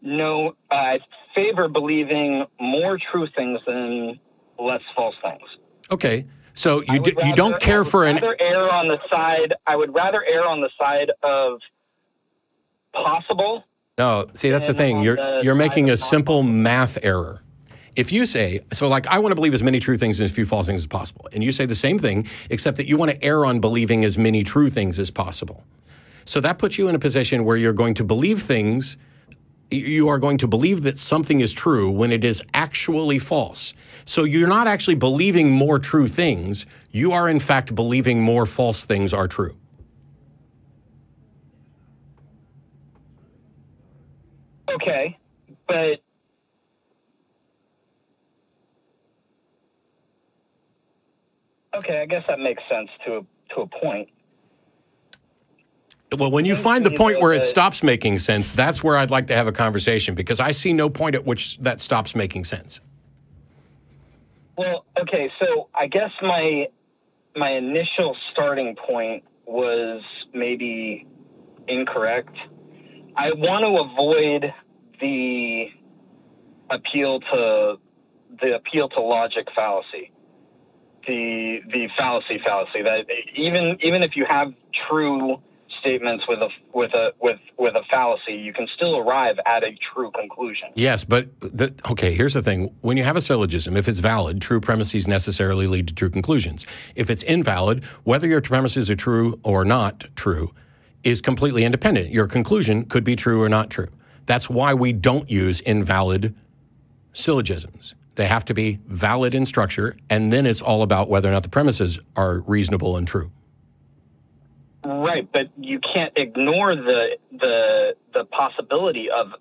no, I favor believing more true things than less false things. Okay. So you do, you rather- don't care for an rather err on the side. I would rather err on the side of possible. No, see that's the thing. You're the you're making a simple math error. If you say so, like I want to believe as many true things and as few false things as possible, and you say the same thing, except that you want to err on believing as many true things as possible. So that puts you in a position where you're going to believe things. You are going to believe that something is true when it is actually false. So you're not actually believing more true things. You are in fact believing more false things are true. Okay, but okay, I guess that makes sense to a, to a point. Well, when you find the point where it stops making sense, that's where I'd like to have a conversation because I see no point at which that stops making sense. Well, okay, so I guess my my initial starting point was maybe incorrect. I want to avoid the appeal to the appeal to logic fallacy. the the fallacy fallacy that even even if you have true statements with a with a with with a fallacy, you can still arrive at a true conclusion. Yes, but the, okay, here's the thing. When you have a syllogism, if it's valid, true premises necessarily lead to true conclusions. If it's invalid, whether your premises are true or not true is completely independent. Your conclusion could be true or not true. That's why we don't use invalid syllogisms. They have to be valid in structure, and then it's all about whether or not the premises are reasonable and true. Right, but you can't ignore the the the possibility of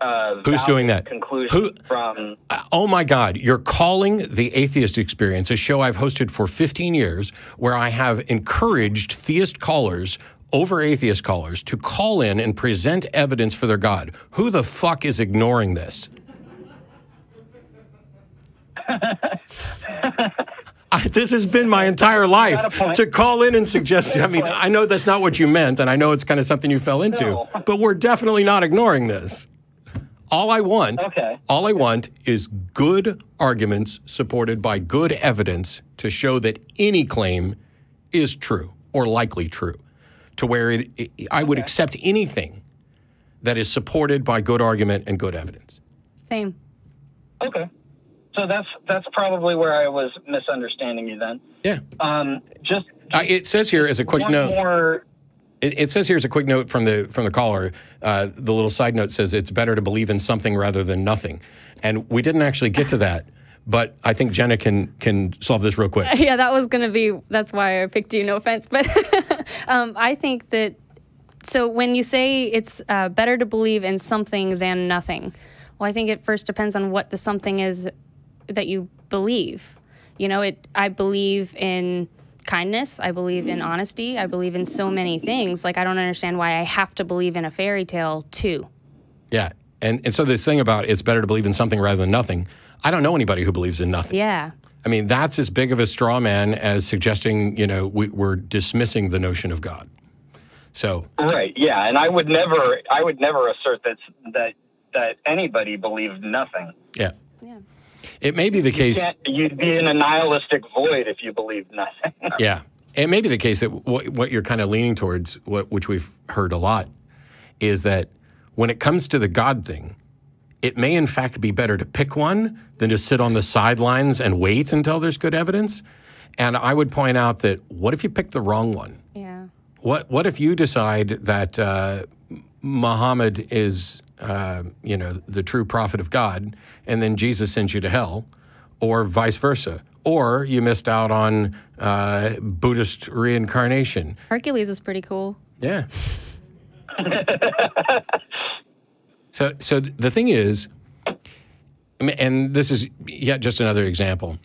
uh, Who's doing that? conclusion Who- from Uh, Oh my God, you're calling the Atheist Experience, a show I've hosted for 15 years, where I have encouraged theist callers over atheist callers to call in and present evidence for their God. Who the fuck is ignoring this? [LAUGHS] I, this has been my entire life got a point. to call in and suggest. I mean, I know that's not what you meant, and I know it's kind of something you fell into, No. but we're definitely not ignoring this. All I want, Okay. all I want is good arguments supported by good evidence to show that any claim is true or likely true, to where it, it- I would accept anything that is supported by good argument and good evidence. Same. okay. So that's that's probably where I was misunderstanding you then. Yeah. Um, just Uh, it says here as a quick one note. more. It, it says here as a quick note from the from the caller. Uh, the little side note says it's better to believe in something rather than nothing, and we didn't actually get to that. But I think Jenna can can solve this real quick. [LAUGHS] Yeah, that was going to be, that's why I picked you, no offense. But [LAUGHS] um, I think that, so when you say it's uh, better to believe in something than nothing, well, I think it first depends on what the something is that you believe. You know, it. I believe in kindness. I believe in mm. honesty. I believe in so many things. Like I don't understand why I have to believe in a fairy tale too. Yeah, and and so this thing about it's better to believe in something rather than nothing. I don't know anybody who believes in nothing. Yeah. I mean, that's as big of a straw man as suggesting you know we, we're dismissing the notion of God. So Right. Yeah, and I would never I would never assert that that that anybody believed nothing. yeah, Yeah. It may be the case. Can't, you'd be in a nihilistic void if you believed nothing. [LAUGHS] Yeah. It may be the case that what, what you're kind of leaning towards, what, which we've heard a lot, is that when it comes to the God thing, it may in fact be better to pick one than to sit on the sidelines and wait until there's good evidence. And I would point out that what if you pick the wrong one? Yeah. What what if you decide that uh, Muhammad is uh, you know the true prophet of God, and then Jesus sends you to hell, or vice versa, or you missed out on uh, Buddhist reincarnation? Hercules was pretty cool. Yeah. [LAUGHS] so so the thing is, and this is yet just another example.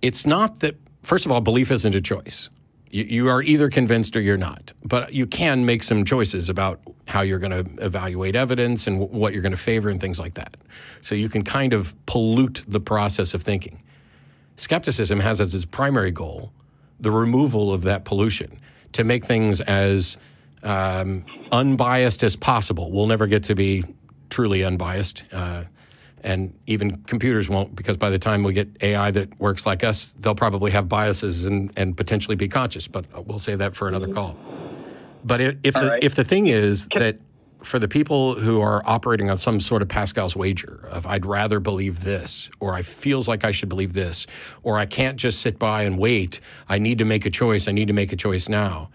It's not that first of all, belief isn't a choice. You, you are either convinced or you're not, but you can make some choices about how you're going to evaluate evidence and wh- what you're going to favor and things like that. So you can kind of pollute the process of thinking. Skepticism has as its primary goal the removal of that pollution to make things as um, unbiased as possible. We'll never get to be truly unbiased. Uh, and even computers won't, because by the time we get AI that works like us, they'll probably have biases and, and potentially be conscious. But we'll say that for another call. But if, if, the, right. if the thing is that for the people who are operating on some sort of Pascal's wager of I'd rather believe this, or I feels like I should believe this, or I can't just sit by and wait. I need to make a choice. I need to make a choice now.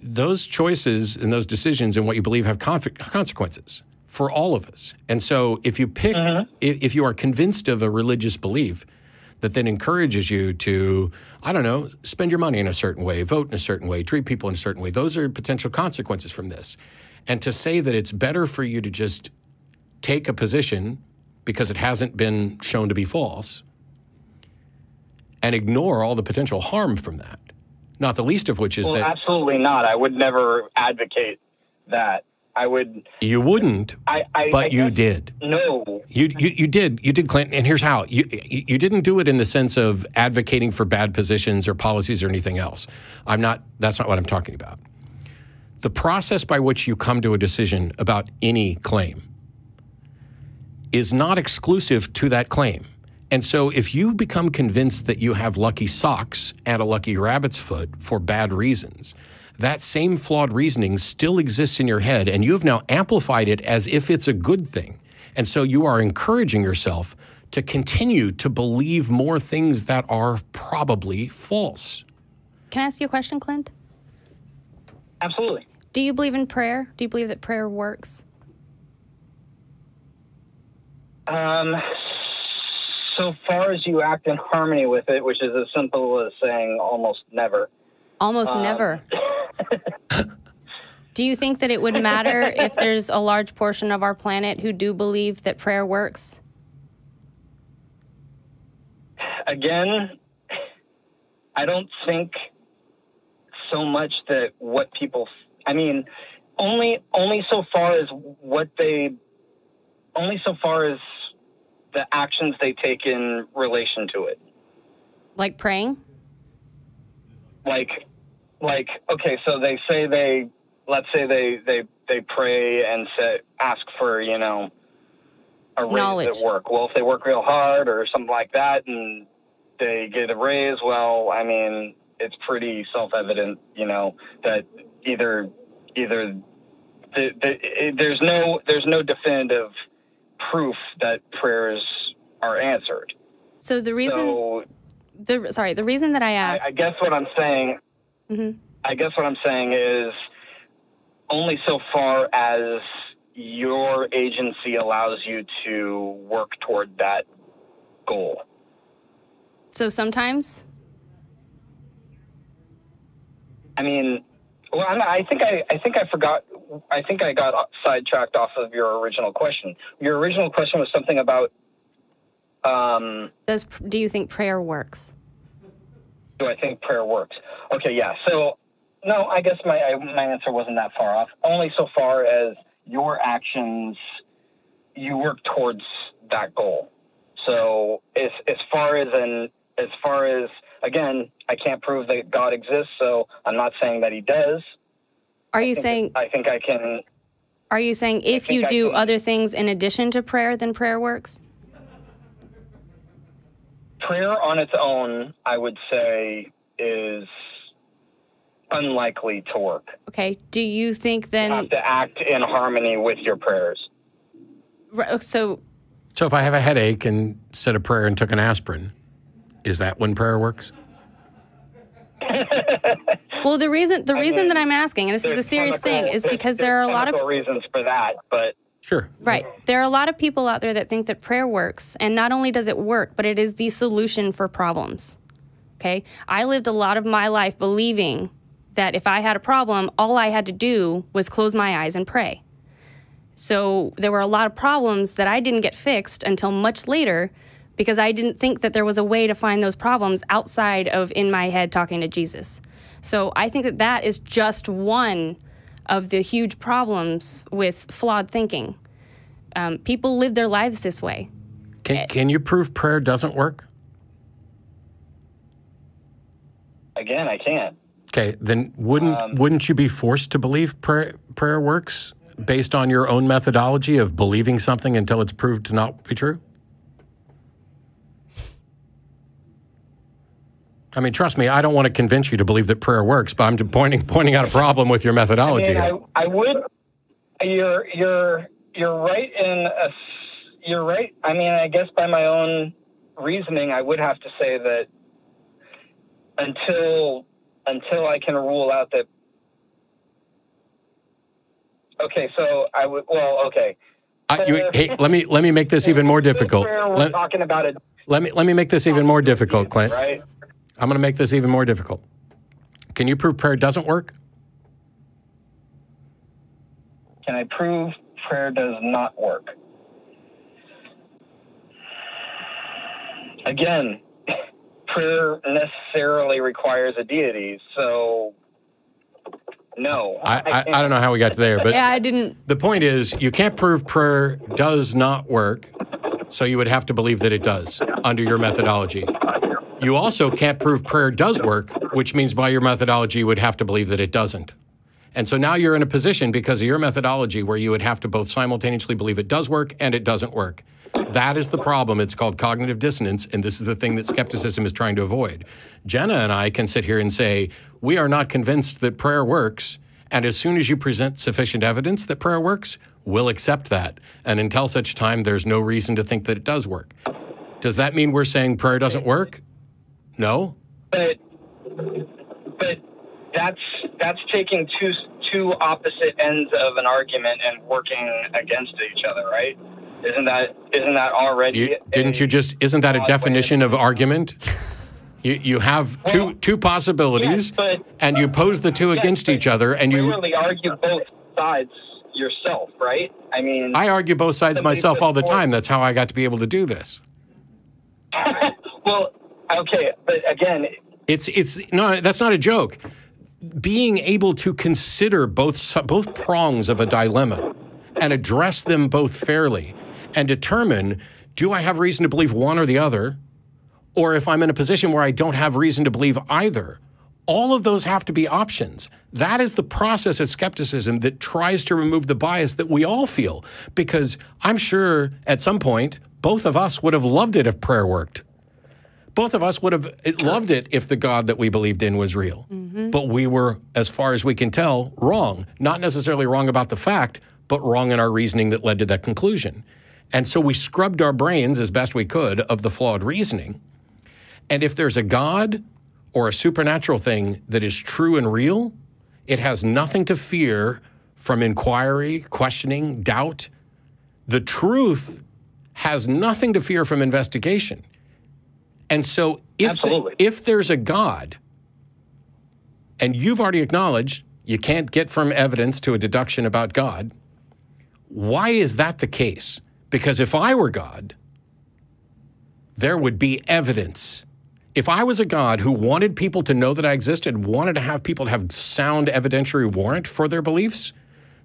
Those choices and those decisions and what you believe have consequences for all of us. And so if you pick, mm-hmm. if, if you are convinced of a religious belief, that then encourages you to, I don't know, spend your money in a certain way, vote in a certain way, treat people in a certain way. Those are potential consequences from this. And to say that it's better for you to just take a position because it hasn't been shown to be false and ignore all the potential harm from that, not the least of which is well, that absolutely not. I would never advocate that. I would. you wouldn't, I. I but I you did. No. You, you you did you did Clinton, and here's how you you you didn't do it in the sense of advocating for bad positions or policies or anything else. I'm not. That's not what I'm talking about. The process by which you come to a decision about any claim is not exclusive to that claim, And so, if you become convinced that you have lucky socks and a lucky rabbit's foot for bad reasons, that same flawed reasoning still exists in your head, and you have now amplified it as if it's a good thing. And so, you are encouraging yourself to continue to believe more things that are probably false. Can I ask you a question, Clint? Absolutely. Do you believe in prayer? Do you believe that prayer works? Um, so far as you act in harmony with it, which is as simple as saying almost never. Almost um, never. [LAUGHS] do you think that it would matter if there's a large portion of our planet who do believe that prayer works? Again, I don't think so much that what people I mean only only so far as what they only so far as the actions they take in relation to it. Like praying? Like like okay, so they say they let's say they they they pray and say ask for, you know, a raise Knowledge. at work. Well, if they work real hard or something like that and they get a raise, well, I mean, it's pretty self-evident, you know, that either either the, the, it, there's no there's no definitive proof that prayers are answered. So the reason So the sorry, the reason that I I, asked I guess what I'm saying, Mhm. I guess what I'm saying is only so far as your agency allows you to work toward that goal. so sometimes I mean, well, I'm, I think I, I think I forgot. I think I got sidetracked off of your original question. Your original question was something about. Um, does do you think prayer works? Do I think prayer works? Okay, yeah. So, no, I guess my I, my answer wasn't that far off. Only so far as your actions, you work towards that goal. So, as as far as an as far as again, I can't prove that God exists, so I'm not saying that He does. Are you I saying I think I can. are you saying if you I do can- other things in addition to prayer then prayer works? Prayer on its own, I would say, is unlikely to work. Okay. Do you think then You then have to act in harmony with your prayers. Right, oh, so So, if I have a headache and said a prayer and took an aspirin, is that when prayer works? [LAUGHS] well the reason the reason mean, that I'm asking and this is a There's serious thing is because there are a lot of reasons for that, but Sure. Right. There are a lot of people out there that think that prayer works, and not only does it work, but it is the solution for problems. Okay? I lived a lot of my life believing that if I had a problem, all I had to do was close my eyes and pray. So there were a lot of problems that I didn't get fixed until much later because I didn't think that there was a way to find those problems outside of in my head talking to Jesus. So I think that that is just one of the huge problems with flawed thinking. Um, people live their lives this way. Can, can you prove prayer doesn't work? again, I can't. Okay, then wouldn't Um, wouldn't you be forced to believe prayer, prayer works based on your own methodology of believing something until it's proved to not be true? I mean, trust me, I don't want to convince you to believe that prayer works, but I'm just pointing pointing out a problem with your I methodology. mean, I. I would. You're you're you're right in a. You're right. I mean, I guess by my own reasoning, I would have to say that until until I can rule out that. Okay, so I would. Well, okay. I- you- hey, let me let me make this even more difficult. Prayer, We're Let, talking about it, let me let me make this even more difficult, Clint. right? I'm going to make this even more difficult. Can you prove prayer doesn't work? Can I prove prayer does not work? Again, [LAUGHS] prayer necessarily requires a deity, so no. I, I, I don't know how we got there, but Yeah, I didn't. the point is you can't prove prayer does not work, so you would have to believe that it does under your methodology. You also can't prove prayer does work, which means by your methodology you would have to believe that it doesn't. And so now you're in a position because of your methodology where you would have to both simultaneously believe it does work and it doesn't work. That is the problem. It's called cognitive dissonance, and this is the thing that skepticism is trying to avoid. Jenna and I can sit here and say, we are not convinced that prayer works. And as soon as you present sufficient evidence that prayer works, we'll accept that. And until such time, there's no reason to think that it does work. Does that mean we're saying prayer doesn't work? No. But but that's that's taking two two opposite ends of an argument and working against each other, right? Isn't that isn't that already? You, didn't a you just? Isn't that a definition of argument? You you have two Well, two possibilities, yes, but- and you pose the two Yes, against each other, and you. clearly argue both sides yourself, right? I mean, I argue both sides myself all the time. That's how I got to be able to do this. [LAUGHS] well, okay, but again, It's it's no, that's not a joke. Being able to consider both both prongs of a dilemma and address them both fairly and determine do I have reason to believe one or the other or if I'm in a position where I don't have reason to believe either. All of those have to be options. That is the process of skepticism that tries to remove the bias that we all feel. Because I'm sure at some point, both of us would have loved it if prayer worked both of us would have loved it if the God that we believed in was real. Mm-hmm. But we were, as far as we can tell, wrong. Not necessarily wrong about the fact, but wrong in our reasoning that led to that conclusion. And so we scrubbed our brains as best we could of the flawed reasoning. And if there's a God or a supernatural thing that is true and real, it has nothing to fear from inquiry, questioning, doubt. The truth has nothing to fear from investigation. And so if, the- if there's a God, and you've already acknowledged you can't get from evidence to a deduction about God, why is that the case? Because if I were God, there would be evidence. If I was a God who wanted people to know that I existed, wanted to have people have sound evidentiary warrant for their beliefs,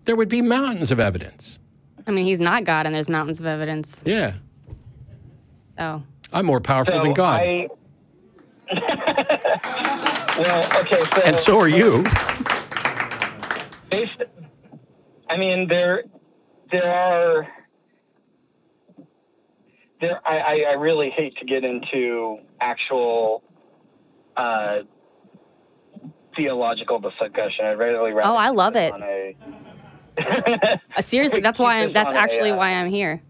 there would be mountains of evidence. I mean, he's not God, and there's mountains of evidence. Yeah. So I'm more powerful so than God. I, [LAUGHS] well, okay, so and so are you. based i mean there there are there I, I, I really hate to get into actual uh, theological discussion i'd really rather Oh, I love it. a- Uh, seriously, [LAUGHS] that's why I'm. That's on a, actually uh, why I'm here.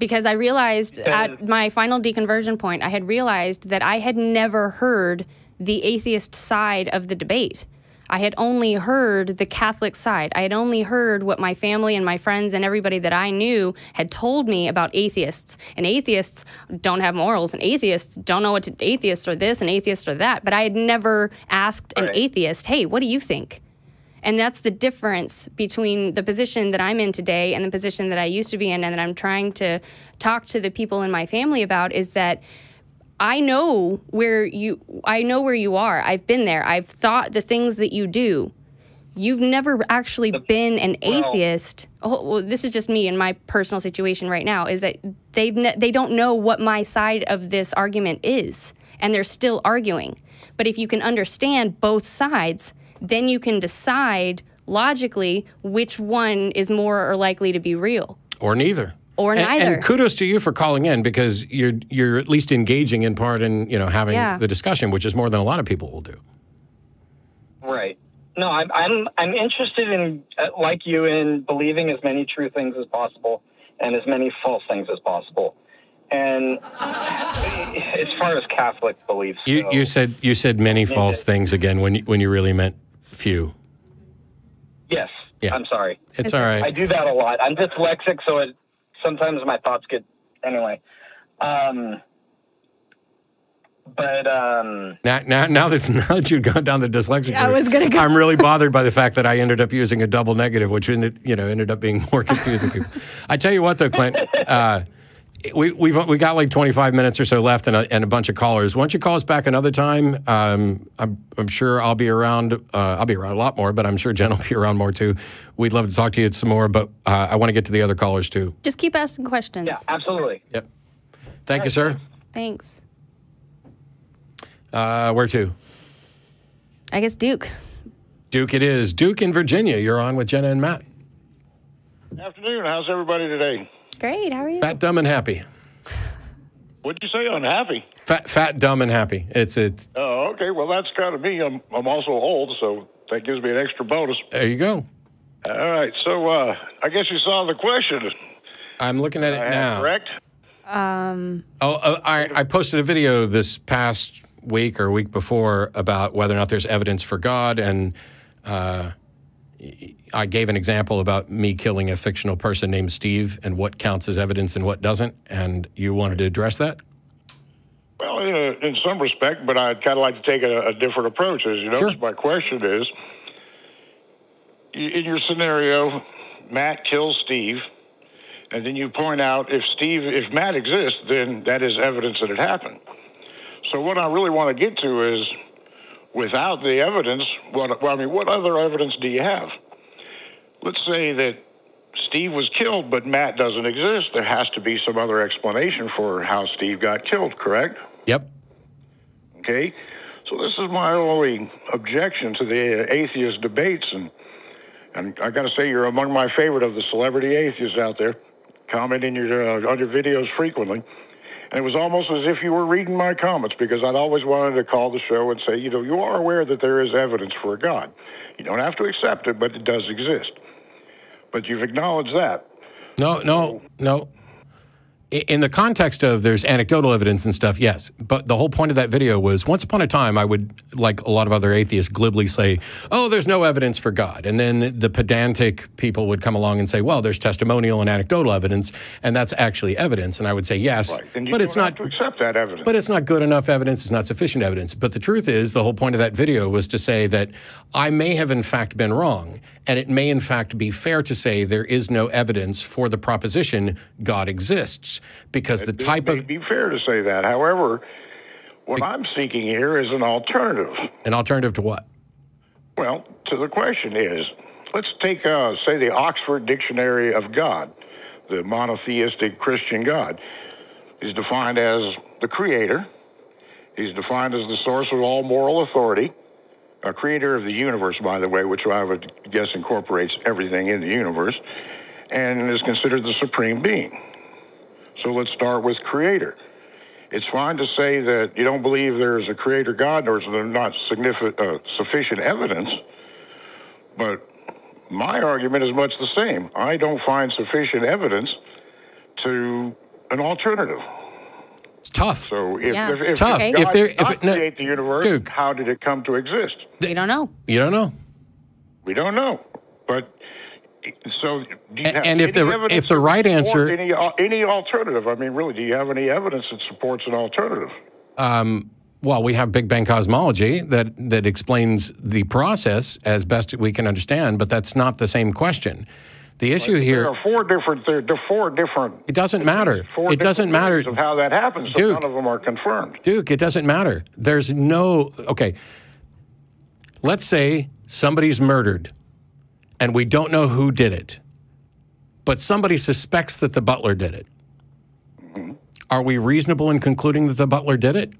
Because I realized at my final deconversion point, I had realized that I had never heard the atheist side of the debate. I had only heard the Catholic side. I had only heard what my family and my friends and everybody that I knew had told me about atheists. And atheists don't have morals, and atheists don't know what to, atheists are this and atheists are that. But I had never asked an Right. atheist, hey, what do you think? And that's the difference between the position that I'm in today and the position that I used to be in and that I'm trying to talk to the people in my family about is that I know where you I know where you are. I've been there. I've thought the things that you do. You've never actually been an atheist. Oh, well, this is just me and my personal situation right now. Is that they've they don't know what my side of this argument is, and they're still arguing. But if you can understand both sides, then you can decide logically which one is more or likely to be real. or neither. Or And- neither. And kudos to you for calling in because you're you're at least engaging in part in you know having Yeah. the discussion, which is more than a lot of people will do. right no i'm i'm i'm interested in uh, like you in believing as many true things as possible and as many false things as possible and as far as catholic beliefs You go, you said you said many false things again when you, when you really meant few. Yes. Yeah. I'm sorry. It's all right. I do that a lot. I'm dyslexic, so it sometimes my thoughts get anyway. Um, but um, Now, now, now that [LAUGHS] now that you've gone down the dyslexic I route, was gonna go- I'm really bothered by the fact that I ended up using a double negative, which ended, you know ended up being more [LAUGHS] confusing. people. I tell you what, though, Clint, uh, we we've we got like 25 minutes or so left, and a, and a bunch of callers. Why don't you call us back another time? Um, I'm I'm sure I'll be around. Uh, I'll be around a lot more, but I'm sure Jen will be around more too. We'd love to talk to you some more, but uh, I want to get to the other callers too. Just keep asking questions. yeah, absolutely. Yep. Thank you, sir. Thanks. Uh, where to? I guess Duke. Duke, it is. Duke in Virginia. You're on with Jenna and Matt. Afternoon. How's everybody today? Great. How are you? Fat, dumb, and happy. What'd you say? Unhappy? Fat, fat, dumb, and happy. It's it's. Oh, okay. Well, that's kind of me. I'm I'm also old, so that gives me an extra bonus. There you go. All right. So uh, I guess you saw the question. I'm looking at it I now. correct? Um, Oh, uh, I, I posted a video this past week or week before about whether or not there's evidence for God, and uh, I gave an example about me killing a fictional person named Steve and what counts as evidence and what doesn't. And you wanted to address that? Well, in, some respect, but I'd kind of like to take a, a different approach. As you know, Sure. my question is: in your scenario, Matt kills Steve, and then you point out if Steve, if Matt exists, then that is evidence that it happened. So what I really want to get to is, without the evidence, what well, I mean, what other evidence do you have? Let's say that Steve was killed, but Matt doesn't exist. There has to be some other explanation for how Steve got killed, correct? Yep. Okay? So this is my only objection to the atheist debates, and and I got to say you're among my favorite of the celebrity atheists out there, commenting your uh, on your videos frequently. And it was almost as if you were reading my comments because I'd always wanted to call the show and say, you know, you are aware that there is evidence for a God. You don't have to accept it, but it does exist. But you've acknowledged that. No, no, no. In the context of there's anecdotal evidence and stuff, yes. But the whole point of that video was once upon a time, I would, like a lot of other atheists, glibly say, oh, there's no evidence for God. And then the pedantic people would come along and say, well, there's testimonial and anecdotal evidence, and that's actually evidence. And I would say, yes, Right. And you but it's not. to accept that evidence. But it's not good enough evidence. It's not sufficient evidence. But the truth is, the whole point of that video was to say that I may have in fact been wrong, and it may in fact be fair to say there is no evidence for the proposition God exists, because the type may of be fair to say that. However, what I'm seeking here is an alternative. an alternative to what? Well, to the question is, let's take, uh, say, the Oxford Dictionary of God, the monotheistic Christian God. He's defined as the creator. He's defined as the source of all moral authority, a creator of the universe, by the way, which I would guess incorporates everything in the universe, and is considered the supreme being. So let's start with creator. It's fine to say that you don't believe there's a creator God or there's not uh, sufficient evidence, but my argument is much the same. I don't find sufficient evidence to an alternative. It's tough. So if, Yeah. if, if, Tough. if If God there- did if not it- no, create the universe, Duke. how did it come to exist? we don't know. you don't know. We don't know. But so, do you have and if any the- evidence if the right answer- any uh, any alternative? I mean, really, do you have any evidence that supports an alternative? Um, well, we have Big Bang cosmology that that explains the process as best we can understand, but that's not the same question. The issue There here, are four different. There, there are four different. it doesn't matter. Four It doesn't matter. of how that happens. So Duke. none of them are confirmed. Duke, it doesn't matter. There's no, okay. Let's say somebody's murdered and we don't know who did it, but somebody suspects that the butler did it. Mm-hmm. Are we reasonable in concluding that the butler did it?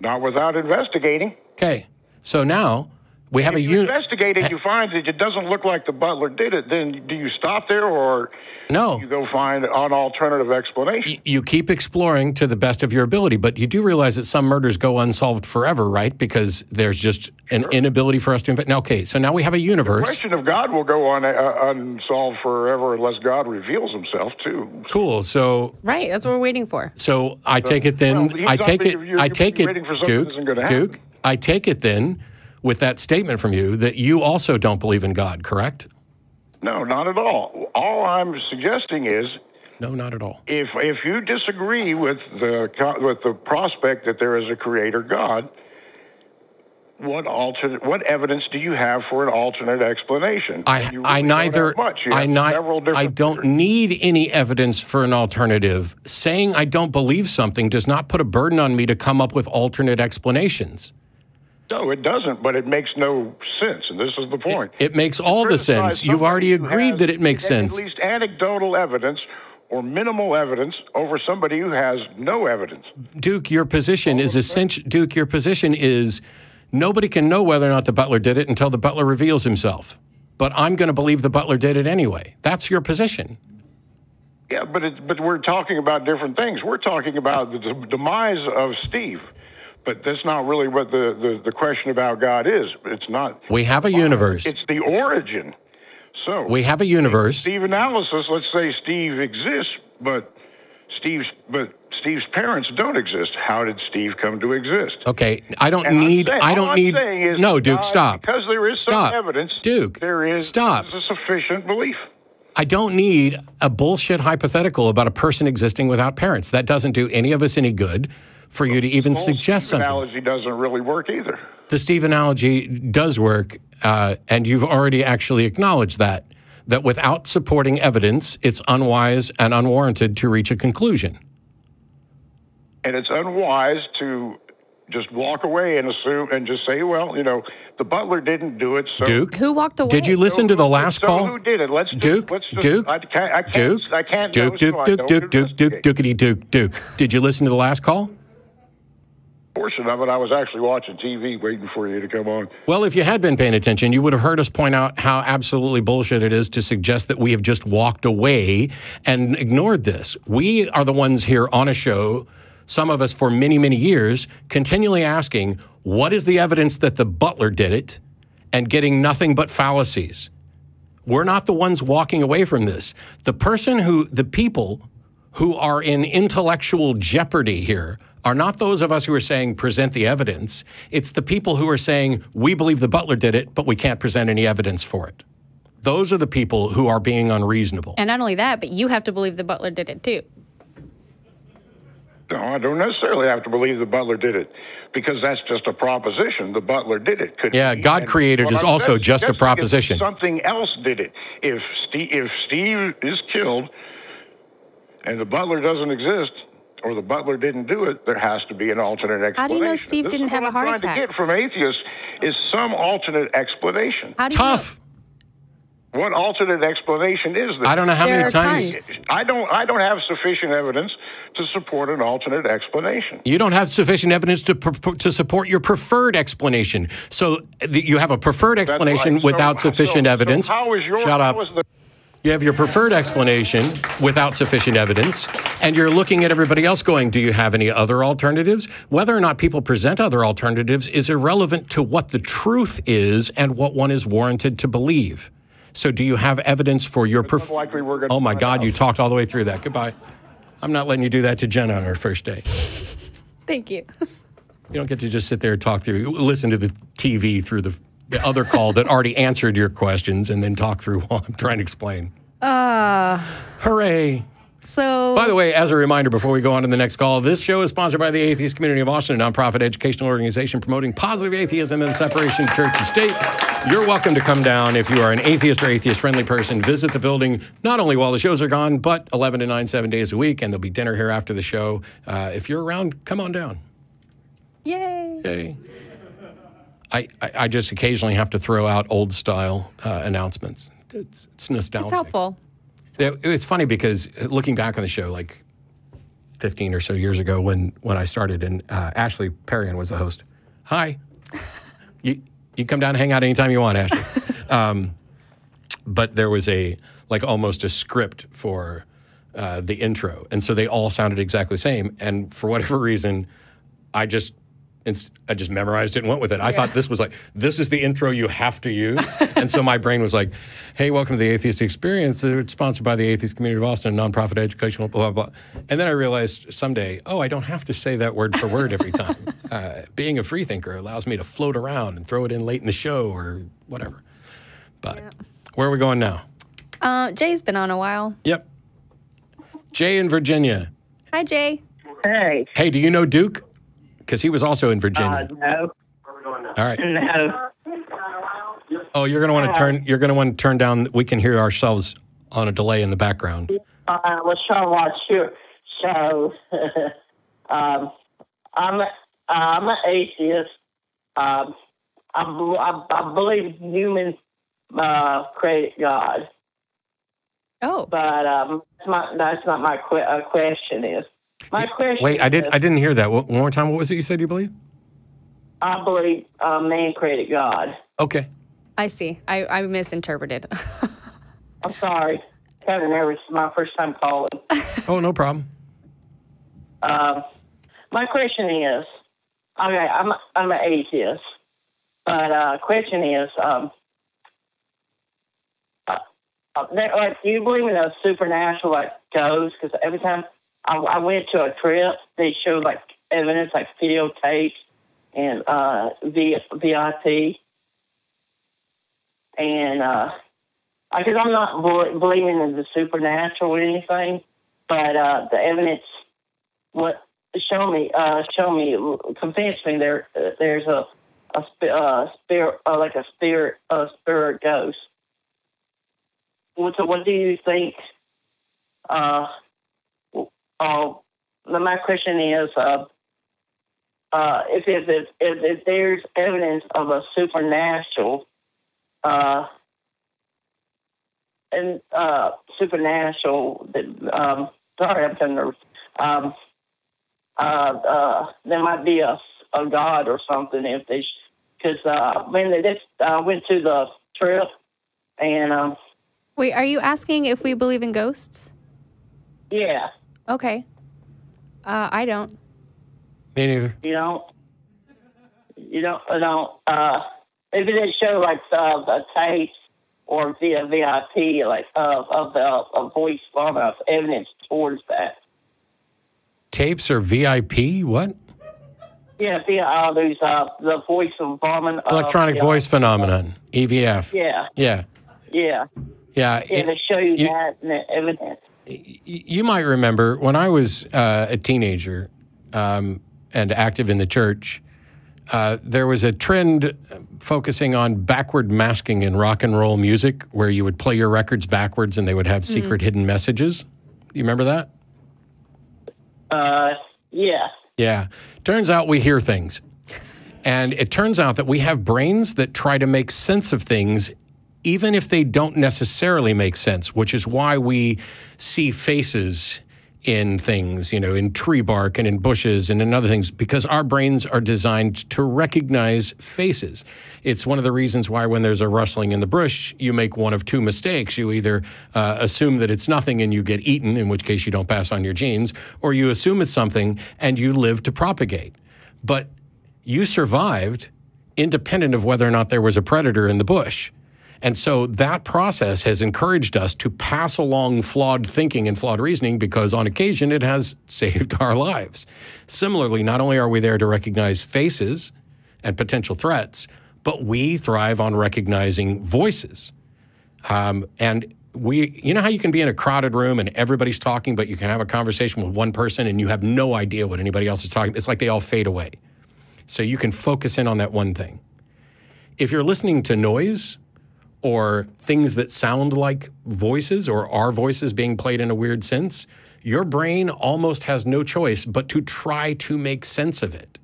Not without investigating. Okay. So now we have If a you unit. investigate it, you find that it doesn't look like the butler did it. Then do you stop there, or No. you go find an alternative explanation? you keep exploring to the best of your ability, but you do realize that some murders go unsolved forever, right? Because there's just an inability for us to invent. Now, okay, so now we have a universe. The universe. question of God will go on uh, unsolved forever unless God reveals Himself too. Cool. So Right. That's what we're waiting for. So I take it then. well, I take it. I take it, waiting for something that Duke. isn't gonna happen. Duke. I take it then, with that statement from you, that you also don't believe in God, correct? No, not at all. All I'm suggesting is No, not at all. if if you disagree with the with the prospect that there is a creator God, what alternate what evidence do you have for an alternate explanation? I, You I neither. much. I not. I don't theories. need any evidence for an alternative. Saying I don't believe something does not put a burden on me to come up with alternate explanations. No, it doesn't. But it makes no sense, and this is the point. It makes all the sense. You've already agreed that it makes sense. at least anecdotal evidence or minimal evidence over somebody who has no evidence. Duke, your position is essential. Duke, your position is nobody can know whether or not the butler did it until the butler reveals himself. But I'm going to believe the butler did it anyway. That's your position. Yeah, but it, but we're talking about different things. We're talking about the, the demise of Steve, but that's not really what the, the, the question about God is. It's not. We have a uh, universe. It's the origin. So We have a universe. Steve analysis. Let's say Steve exists, but Steve's but Steve's parents don't exist. How did Steve come to exist? Okay, I don't And need. saying- I don't need. No, Duke, God, stop. Because there is Stop. some evidence. Duke, there is stop. there's a sufficient belief. I don't need a bullshit hypothetical about a person existing without parents. That doesn't do any of us any good for you to even Whole suggest Steve something. Analogy doesn't really work either. The Steve analogy does work, uh, and you've already actually acknowledged that. That without supporting evidence, it's unwise and unwarranted to reach a conclusion. and it's unwise to just walk away and assume and just say, well, you know, the butler didn't do it. So Duke, Who walked away? did you listen to the last so call? who did it? Let's just, Duke, let's just, Duke, I can't, I can't, Duke, I can't Duke, know, Duke, so I Duke, don't Duke, Duke, Duke, investigate. Dukey, Duke, Duke. Did you listen to the last call? Portion of it, I was actually watching TV, waiting for you to come on. Well, if you had been paying attention, you would have heard us point out how absolutely bullshit it is to suggest that we have just walked away and ignored this. We are the ones here on a show, some of us for many, many years, continually asking, what is the evidence that the butler did it, and getting nothing but fallacies. We're not the ones walking away from this. The person who, the people who are in intellectual jeopardy here are not those of us who are saying present the evidence. It's the people who are saying we believe the butler did it, but we can't present any evidence for it. Those are the people who are being unreasonable. And not only that, but you have to believe the butler did it too. No, I don't necessarily have to believe the butler did it because that's just a proposition. The butler did it. Could Yeah, be, God and created is I'm also suggesting just a proposition. Something else did it. If Steve, if Steve is killed and the butler doesn't exist, or the butler didn't do it, there has to be an alternate explanation. How do you know Steve This is didn't what have a I'm heart trying attack? To get from atheists is some alternate explanation. How do you know? Tough. What alternate explanation is there? I don't know how There many times tons. I don't. I don't have sufficient evidence to support an alternate explanation. you don't have sufficient evidence to to support your preferred explanation. So you have a preferred explanation right. without So- sufficient so- evidence. So how is your? Shut up. How is the, You have your preferred explanation without sufficient evidence, and you're looking at everybody else going, Do you have any other alternatives? Whether or not people present other alternatives is irrelevant to what the truth is and what one is warranted to believe. So, do you have evidence for your pref- unlikely we're gonna Oh my God, you talked all the way through that. Goodbye. I'm not letting you do that to Jenna on her first day. Thank you. You don't get to just sit there and talk through, listen to the TV through the, the other call that already answered your questions and then talk through while I'm trying to explain. Uh, Hooray. So By the way, as a reminder before we go on to the next call, this show is sponsored by the Atheist Community of Austin, a nonprofit educational organization promoting positive atheism and the separation of church and state. You're welcome to come down if you are an atheist or atheist friendly person. Visit the building not only while the shows are gone, but 11 to 9, seven days a week, and there'll be dinner here after the show. Uh, if you're around, come on down. yay. Yay. I, I, I just occasionally have to throw out old style uh, announcements. It's, it's nostalgic. It's helpful. It, it was funny because uh, looking back on the show, like 15 or so years ago when, when I started, and uh, Ashley Perrion was the host. Hi. [LAUGHS] you, you come down and hang out anytime you want, Ashley. [LAUGHS] um, but there was a, like almost a script for uh, the intro. And so they all sounded exactly the same. And for whatever reason, I just, I just memorized it and went with it. I thought this was like, this is the intro you have to use. [LAUGHS] and so my brain was like, hey, welcome to the Atheist Experience. It's sponsored by the Atheist Community of Austin, nonprofit educational, blah, blah, blah. And then I realized someday, oh, I don't have to say that word for word every time. [LAUGHS] uh, being a freethinker allows me to float around and throw it in late in the show or whatever. But where are we going now? Uh, Jay's been on a while. Yep. Jay in Virginia. Hi, Jay. Hey, Hey, do you know Duke? Because he was also in uh, Virginia. no, All right. no. Oh, you're going to want to turn. You're going to want to turn down. We can hear ourselves on a delay in the background. Uh, I was trying to watch your show. [LAUGHS] um, I'm a, I'm an atheist. Um, I, I, I believe humans uh, created God, Oh, but um, that's, my, that's not my que- uh, question. Is my question? Wait, I did. I didn't hear that. One one more time. What was it you said you believe? I believe uh, man created God. Okay. I see. I, I misinterpreted. [LAUGHS] I'm sorry. Kind of nervous. It's my first time calling. [LAUGHS] Oh, no problem. Um, my question is, okay, I'm I'm an atheist, but uh, question is, um, uh, uh, like, do you believe in a supernatural like ghosts? Because every time I, I went to a trip, they showed like evidence, like videotapes and uh, v, VIP, and uh, I because I'm not bel- believing in the supernatural or anything, but uh, the evidence what show me uh show me convince me there uh, there's a a sp- uh, spirit uh, like a spirit a spirit ghost. What so what do you think uh uh my question is uh uh if if if, if, there's evidence of a supernatural uh and uh supernatural um sorry I'm kind of um uh, uh, there might be a, a god or something if they, because uh, when they just uh, went to the trip and um, Wait, are you asking if we believe in ghosts? yeah, Okay. Uh, I don't. Me neither. you don't, you don't, you don't. Uh, if it show like uh, the tapes or via VIP, like uh, of the uh, voice from of evidence towards that. Tapes or VIP? What? Yeah, via all these uh, the voice of Barman. Uh, Electronic yeah. voice phenomenon, EVP. Yeah, Yeah. yeah. Yeah. Yeah, It- to show you, you- that and the evidence. y- you might remember when I was uh, a teenager um, and active in the church, uh, there was a trend focusing on backward masking in rock and roll music where you would play your records backwards and they would have secret hidden messages. You remember that? Uh, yeah. Yeah. Turns out we hear things. And it turns out that we have brains that try to make sense of things even if they don't necessarily make sense, which is why we see faces in things, you know, in tree bark and in bushes and in other things, because our brains are designed to recognize faces. It's one of the reasons why when there's a rustling in the bush, you make one of two mistakes. You either uh, assume that it's nothing and you get eaten, in which case you don't pass on your genes, or you assume it's something and you live to propagate. But you survived independent of whether or not there was a predator in the bush. And so that process has encouraged us to pass along flawed thinking and flawed reasoning because on occasion it has [LAUGHS] saved our lives. Similarly, not only are we there to recognize faces and potential threats, but we thrive on recognizing voices. Um, and we, you know how you can be in a crowded room and everybody's talking, but you can have a conversation with one person and you have no idea what anybody else is talking. It's like they all fade away. So you can focus in on that one thing. If you're listening to noise or things that sound like voices or are voices being played in a weird sense, your brain almost has no choice but to try to make sense of it.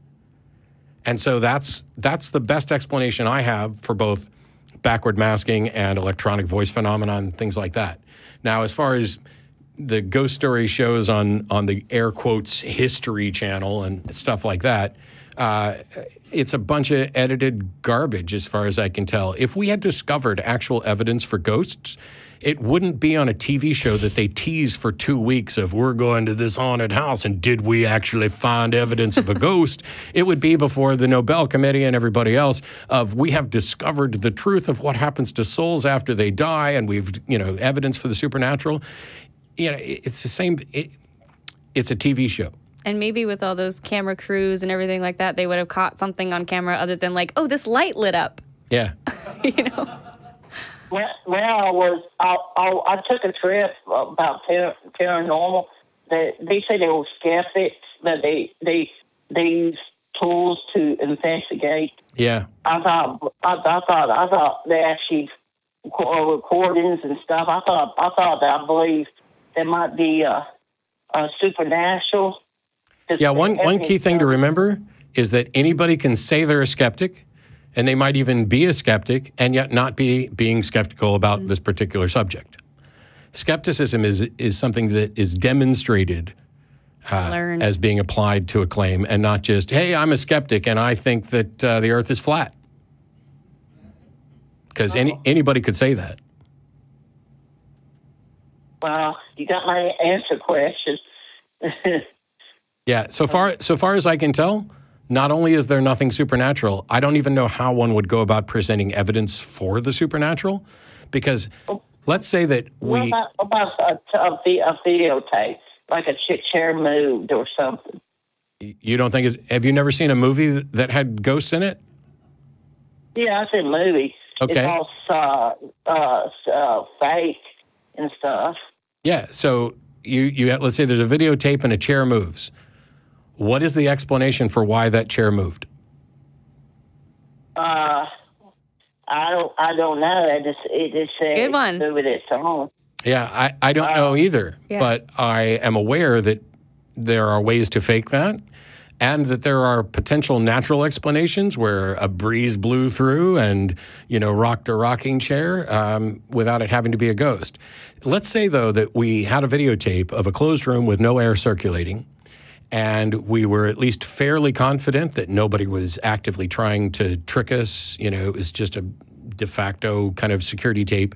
And so that's that's the best explanation I have for both backward masking and electronic voice phenomenon, things like that. Now, as far as the ghost story shows on on the air quotes history channel and stuff like that, uh, it's a bunch of edited garbage as far as I can tell. If we had discovered actual evidence for ghosts, it wouldn't be on a TV show that they tease for two weeks of we're going to this haunted house and did we actually find evidence of a [LAUGHS] ghost? It would be before the Nobel Committee and everybody else of we have discovered the truth of what happens to souls after they die and we've you know evidence for the supernatural. You know, it's the same. It, it's a TV show. And maybe with all those camera crews and everything like that, they would have caught something on camera other than like, oh, this light lit up. Yeah. [LAUGHS] you know? Well, well, I was I, I, I took a trip about par- paranormal. They they say they were skeptics that they they they use tools to investigate. Yeah. I thought I, I thought I thought they actually record- uh, recordings and stuff. I thought I thought that I believe there might be a, a supernatural. Yeah, one, one key thing to remember is that anybody can say they're a skeptic, and they might even be a skeptic, and yet not be being skeptical about this particular subject. Skepticism is, is something that is demonstrated Learn. as being applied to a claim and not just, hey, I'm a skeptic and I think that uh, the earth is flat. Because any, anybody could say that. Well, you got my answer question. [LAUGHS] Yeah. So far, so far as I can tell, not only is there nothing supernatural, I don't even know how one would go about presenting evidence for the supernatural, because let's say that what we. about, about a, a, a videotape, like a ch- chair moved or something? You don't think? It's, have you never seen a movie that had ghosts in it? Yeah, I said movie. Okay. It's all uh, uh, uh, fake and stuff. Yeah. So you you let's say there's a videotape and a chair moves. What is the explanation for why that chair moved? Uh, I don't. I don't know. It just it just said Good one. move it its own. Yeah, I, I don't know either, Yeah. but I am aware that there are ways to fake that and that there are potential natural explanations where a breeze blew through and, you know, rocked a rocking chair um, without it having to be a ghost. Let's say, though, that we had a videotape of a closed room with no air circulating and we were at least fairly confident that nobody was actively trying to trick us. You know, it was just a de facto kind of security tape,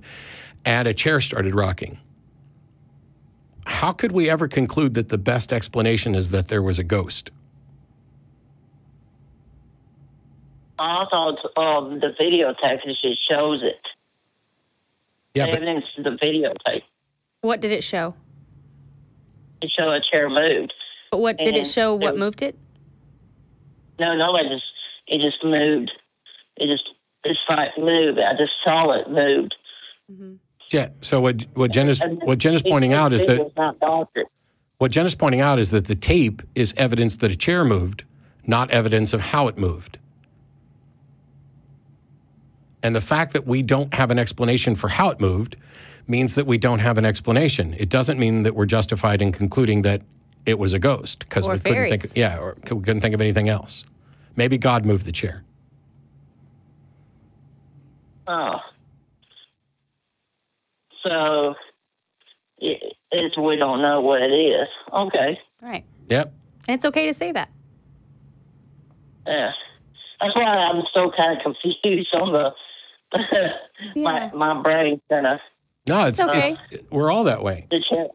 and a chair started rocking. How could we ever conclude that the best explanation is that there was a ghost? I thought um, the videotape it just shows it. Yeah, but Evidence of the videotape. What did it show? It showed a chair moved. But what did it show? What there- moved it? No, no, it just it just moved. It just it's like moved. I just saw it moved. Mm-hmm. yeah. So what what Jen is what Jen is pointing out is that was not doctored. what Jen is pointing out is that the tape is evidence that a chair moved, not evidence of how it moved. And the fact that we don't have an explanation for how it moved means that we don't have an explanation. It doesn't mean that we're justified in concluding that it was a ghost because Or we couldn't think. Yeah, or we couldn't think of anything else. Maybe God moved the chair. Oh. So it, it's we don't know what it is. Okay. Right. Yep. And it's okay to say that. Yeah. That's why I'm so kind of confused on the [LAUGHS] Yeah. my my brain kind of No, it's, It's okay. it's we're all that way. the chair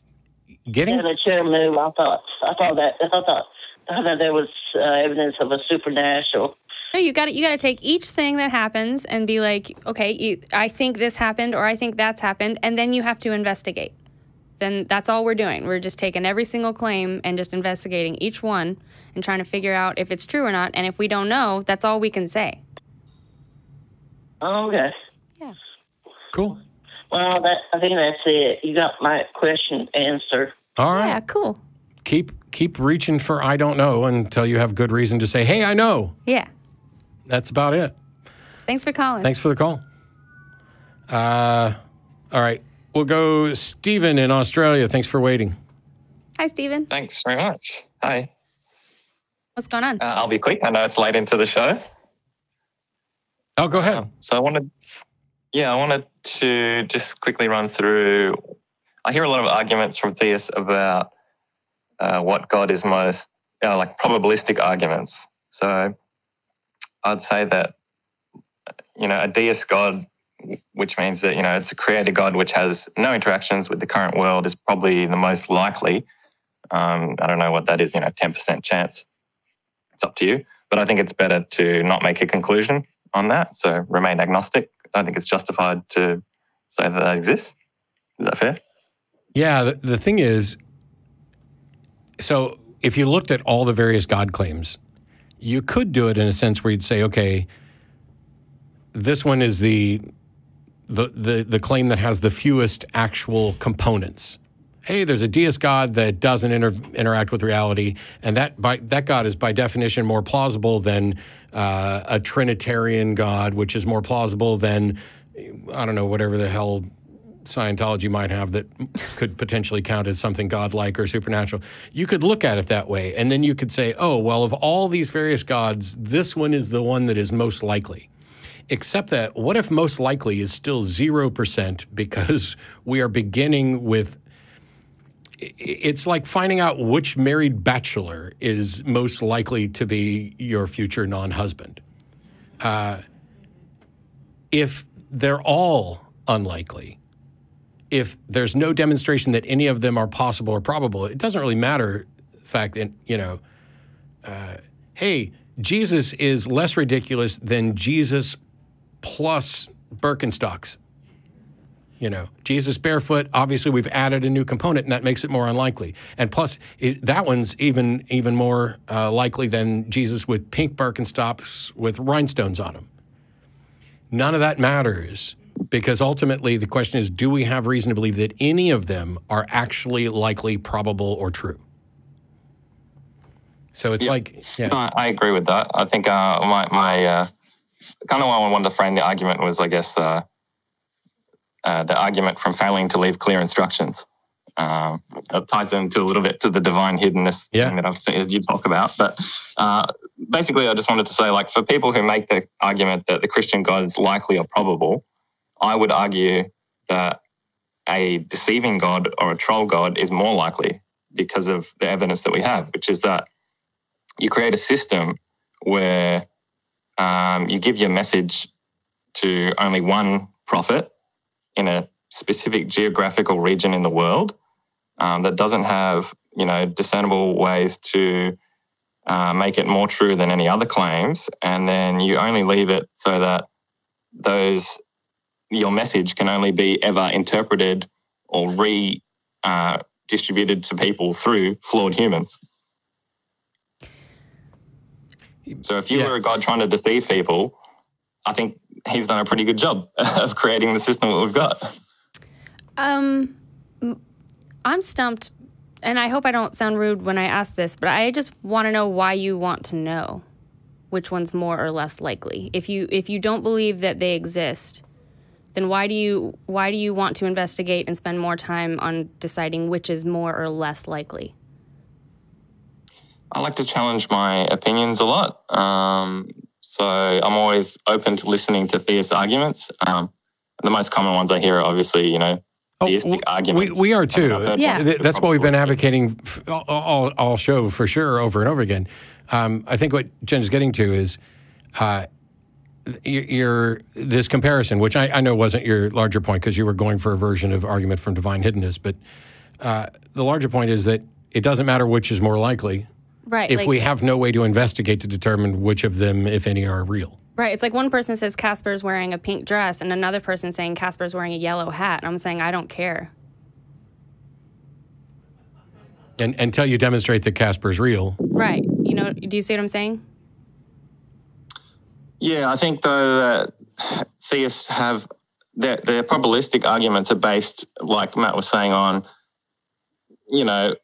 Getting yeah, the chair move. I thought I thought that I thought I thought there was uh, evidence of a supernatural. No, you got to you got to take each thing that happens and be like, okay, you, I think this happened or I think that's happened, and then you have to investigate. Then that's all we're doing. We're just taking every single claim and just investigating each one and trying to figure out if it's true or not. And if we don't know, that's all we can say. Okay. Yeah. cool. Well, that I think that's it. You got my question answered. All right. Yeah, cool. Keep keep reaching for I don't know until you have good reason to say, "Hey, I know." Yeah. That's about it. Thanks for calling. Thanks for the call. Uh, all right. We'll go Stephen in Australia. Thanks for waiting. Hi, Stephen. Thanks very much. Hi. What's going on? Uh, I'll be quick. I know it's late into the show. Oh, go ahead. Um, so I wanted, yeah, I wanted to just quickly run through. I hear a lot of arguments from theists about uh, what God is most, uh, like probabilistic arguments. So I'd say that, you know, a deist God, which means that, you know, it's a creator God which has no interactions with the current world, is probably the most likely. Um, I don't know what that is, you know, 10% chance. It's up to you. But I think it's better to not make a conclusion on that. So remain agnostic. I don't think it's justified to say that that exists. Is that fair? Yeah, the, the thing is, so if you looked at all the various God claims, you could do it in a sense where you'd say, okay, this one is the the the, the claim that has the fewest actual components. Hey, there's a deist God that doesn't inter- interact with reality, and that by that God is by definition more plausible than uh, a Trinitarian God, which is more plausible than I don't know whatever the hell Scientology might have that could potentially count as something godlike or supernatural. You could look at it that way, and then you could say, oh, well, of all these various gods, this one is the one that is most likely. Except that, what if most likely is still 0% because we are beginning with it's like finding out which married bachelor is most likely to be your future non-husband. Uh, if they're all unlikely, if there's no demonstration that any of them are possible or probable, it doesn't really matter. The fact that you know, uh, hey, Jesus is less ridiculous than Jesus plus Birkenstocks. You know, Jesus barefoot. Obviously, we've added a new component, and that makes it more unlikely. And plus, that one's even even more uh, likely than Jesus with pink Birkenstocks with rhinestones on them. None of that matters because ultimately the question is: Do we have reason to believe that any of them are actually likely, probable, or true? So it's Yeah. like, yeah, No, I agree with that. I think uh, my my uh, kind of why I wanted to frame the argument was, I guess, uh, uh, the argument from failing to leave clear instructions. Um, it ties into a little bit to the divine hiddenness Yeah. thing that I've seen you talk about. But uh, basically, I just wanted to say, like, for people who make the argument that the Christian God is likely or probable, I would argue that a deceiving God or a troll God is more likely because of the evidence that we have, which is that you create a system where um, you give your message to only one prophet in a specific geographical region in the world um, that doesn't have you know discernible ways to uh, make it more true than any other claims, and then you only leave it so that those your message can only be ever interpreted or re uh, distributed to people through flawed humans. So if you Yeah. were a god trying to deceive people, I think he's done a pretty good job [LAUGHS] of creating the system that we've got. Um, m- I'm stumped, and I hope I don't sound rude when I ask this, but I just want to know why you want to know which one's more or less likely. If you if you don't believe that they exist, then why do you why do you want to investigate and spend more time on deciding which is more or less likely? I like to challenge my opinions a lot. Um, so I'm always open to listening to theist arguments. Um, the most common ones I hear are obviously, you know, Oh, w- arguments. We, we are too. Yeah. one That's what we've been advocating all, all, all show for sure, over and over again. Um, I think what Jen's getting to is uh, your, your this comparison, which I, I know wasn't your larger point because you were going for a version of argument from divine hiddenness, but uh, the larger point is that it doesn't matter which is more likely Right. if like, we have no way to investigate to determine which of them, if any, are real. Right. It's like one person says Casper's wearing a pink dress, and another person saying Casper's wearing a yellow hat. And I'm saying I don't care. And until you demonstrate that Casper's real, Right. You know? Do you see what I'm saying? Yeah, I think though that theists have their, their probabilistic arguments are based, like Matt was saying, on you know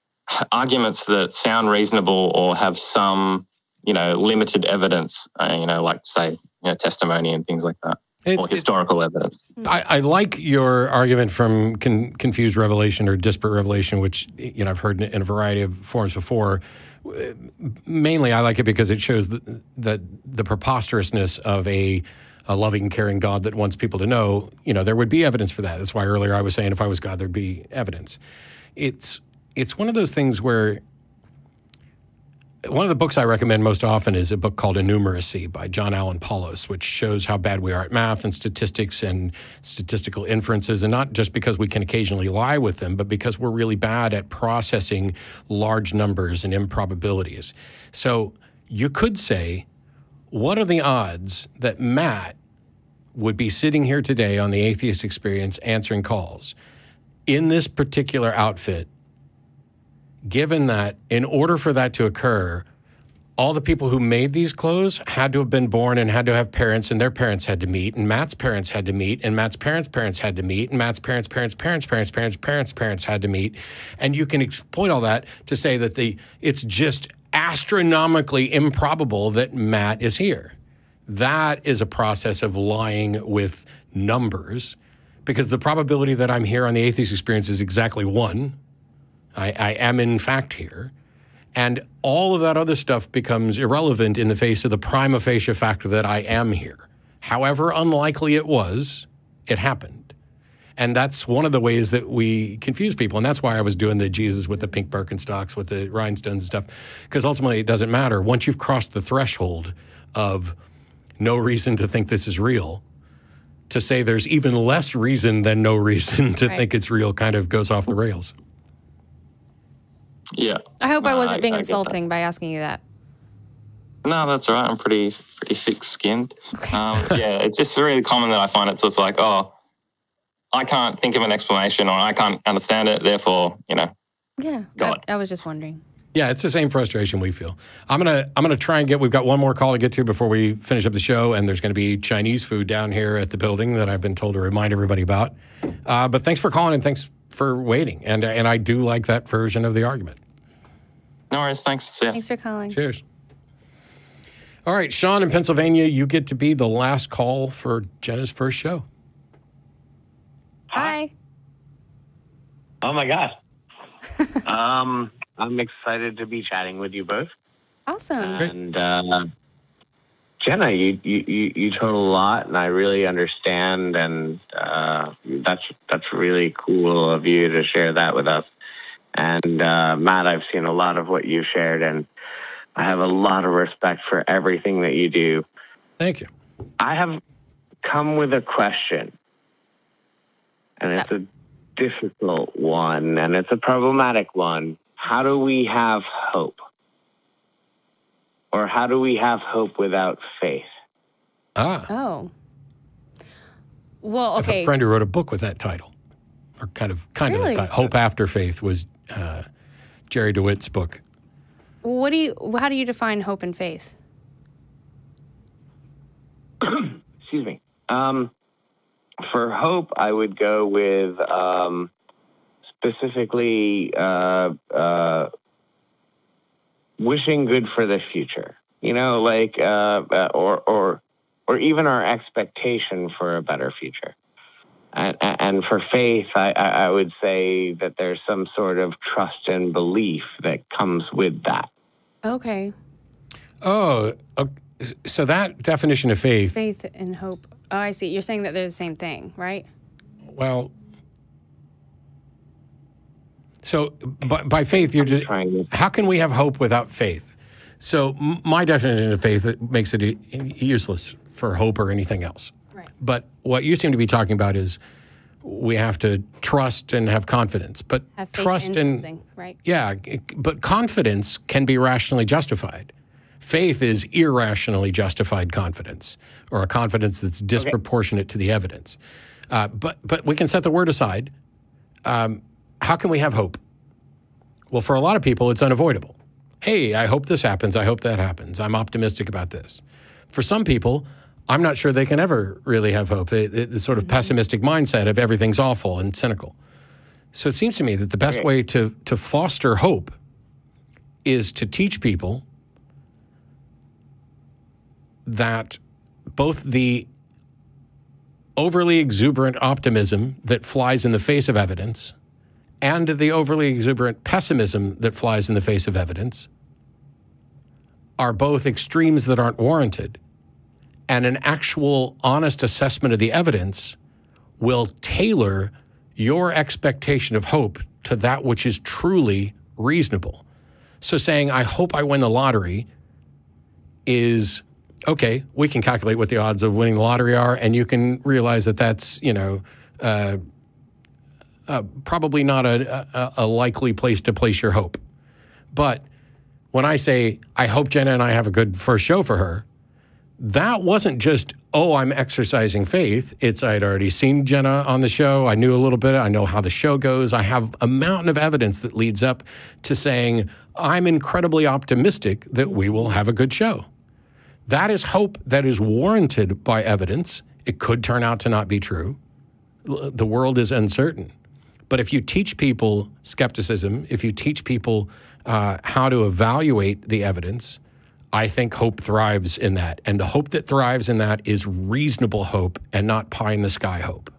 arguments that sound reasonable or have some you know limited evidence. Uh, you know, like say you know testimony and things like that, it's, or historical evidence. I, I like your argument from con- confused revelation or disparate revelation, which you know I've heard in, in a variety of forms before. Mainly, I like it because it shows the the, the preposterousness of a a loving, caring God that wants people to know. You know, there would be evidence for that. That's why earlier I was saying if I was God, there'd be evidence. It's it's one of those things where one of the books I recommend most often is a book called Innumeracy by John Allen Paulos, which shows how bad we are at math and statistics and statistical inferences, and not just because we can occasionally lie with them, but because we're really bad at processing large numbers and improbabilities. So you could say, what are the odds that Matt would be sitting here today on the Atheist Experience answering calls in this particular outfit given that in order for that to occur, all the people who made these clothes had to have been born and had to have parents, and their parents had to meet, and Matt's parents had to meet, and Matt's parents' parents had to meet, and Matt's parents' parents' parents' parents' parents' parents' parents had to meet, and you can exploit all that to say that the it's just astronomically improbable that Matt is here. That is a process of lying with numbers, because the probability that I'm here on the atheist experience is exactly one. I, I am in fact here. And all of that other stuff becomes irrelevant in the face of the prima facie fact that I am here. However unlikely it was, it happened. And that's one of the ways that we confuse people. And that's why I was doing the Jesus with the pink Birkenstocks, with the rhinestones and stuff, because ultimately it doesn't matter. Once you've crossed the threshold of no reason to think this is real, to say there's even less reason than no reason [LAUGHS] to Right. think it's real kind of goes off the rails. Yeah. I hope I wasn't being I insulting by asking you that. No, that's all right. I'm pretty pretty thick skinned. Um, [LAUGHS] yeah, it's just really common that I find it's just like, oh, I can't think of an explanation or I can't understand it. Therefore, you know, Yeah. God. I, I was just wondering. Yeah, it's the same frustration we feel. I'm gonna I'm gonna try and get. We've got one more call to get to before we finish up the show, and there's going to be Chinese food down here at the building that I've been told to remind everybody about. Uh, but thanks for calling and thanks for waiting. And and I do like that version of the argument. No worries. Thanks. Yeah. Thanks for calling. Cheers. All right, Sean in Pennsylvania, you get to be the last call for Jenna's first show. Hi. Oh my god. [LAUGHS] um, I'm excited to be chatting with you both. Awesome. And uh, Jenna, you, you you you told a lot, and I really understand, and uh, that's that's really cool of you to share that with us. And uh, Matt, I've seen a lot of what you've shared, and I have a lot of respect for everything that you do. Thank you. I have come with a question, and it's a difficult one, and it's a problematic one. How do we have hope? Or how do we have hope without faith? Ah, Oh. Well, I have okay. a friend who wrote a book with that title, or kind of kind of Really? the title. Hope After Faith was uh, Jerry DeWitt's book. What do you? How do you define hope and faith? [CLEARS THROAT] Excuse me. Um, for hope, I would go with um, specifically uh, uh, wishing good for the future. You know, like uh, uh, or or or even our expectation for a better future. And, and for faith, I, I I would say that there's some sort of trust and belief that comes with that. Okay. Oh, so that definition of faith. Faith and hope. Oh, I see. You're saying that they're the same thing, right? Well, so by, by faith, you're just. Trying to How can we have hope without faith? So my definition of faith it makes it useless for hope or anything else. Right. But what you seem to be talking about is we have to trust and have confidence. But Have faith trust in and right? yeah, but confidence can be rationally justified. Faith is irrationally justified confidence, or a confidence that's disproportionate to the evidence. Uh, but but we can set the word aside. Um, how can we have hope? Well, for a lot of people, it's unavoidable. Hey, I hope this happens. I hope that happens. I'm optimistic about this. For some people, I'm not sure they can ever really have hope. The, sort of mm-hmm. pessimistic mindset of everything's awful and cynical. So it seems to me that the best way to, to foster hope is to teach people that both the overly exuberant optimism that flies in the face of evidence and the overly exuberant pessimism that flies in the face of evidence are both extremes that aren't warranted. And an actual honest assessment of the evidence will tailor your expectation of hope to that which is truly reasonable. So saying, I hope I win the lottery is okay, we can calculate what the odds of winning the lottery are, and you can realize that that's, you know, uh, uh, probably not a, a, a likely place to place your hope. But when I say, I hope Jenna and I have a good first show for her, that wasn't just, oh, I'm exercising faith. It's I'd already seen Jenna on the show. I knew a little bit. I know how the show goes. I have a mountain of evidence that leads up to saying, I'm incredibly optimistic that we will have a good show. That is hope that is warranted by evidence. It could turn out to not be true. The world is uncertain. But if you teach people skepticism, if you teach people uh, how to evaluate the evidence, I think hope thrives in that. And the hope that thrives in that is reasonable hope and not pie in the sky hope.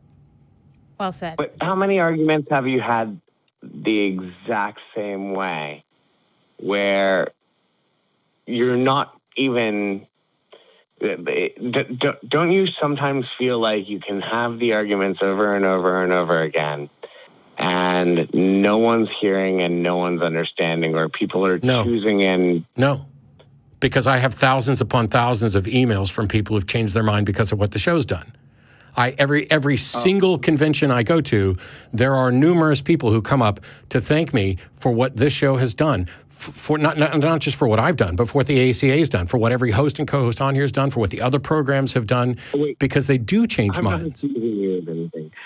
Well said. But how many arguments have you had the exact same way where you're not even d- d- don't you sometimes feel like you can have the arguments over and over and over again, and no one's hearing and no one's understanding, or people are No. choosing and No, because I have thousands upon thousands of emails from people who've changed their mind because of what the show's done. I every every single convention I go to, there are numerous people who come up to thank me for what this show has done. For not, not not just for what I've done, but for what the ACA has done, for what every host and co-host on here has done, for what the other programs have done, Wait. because they do change I'm minds. accusing you of anything. I-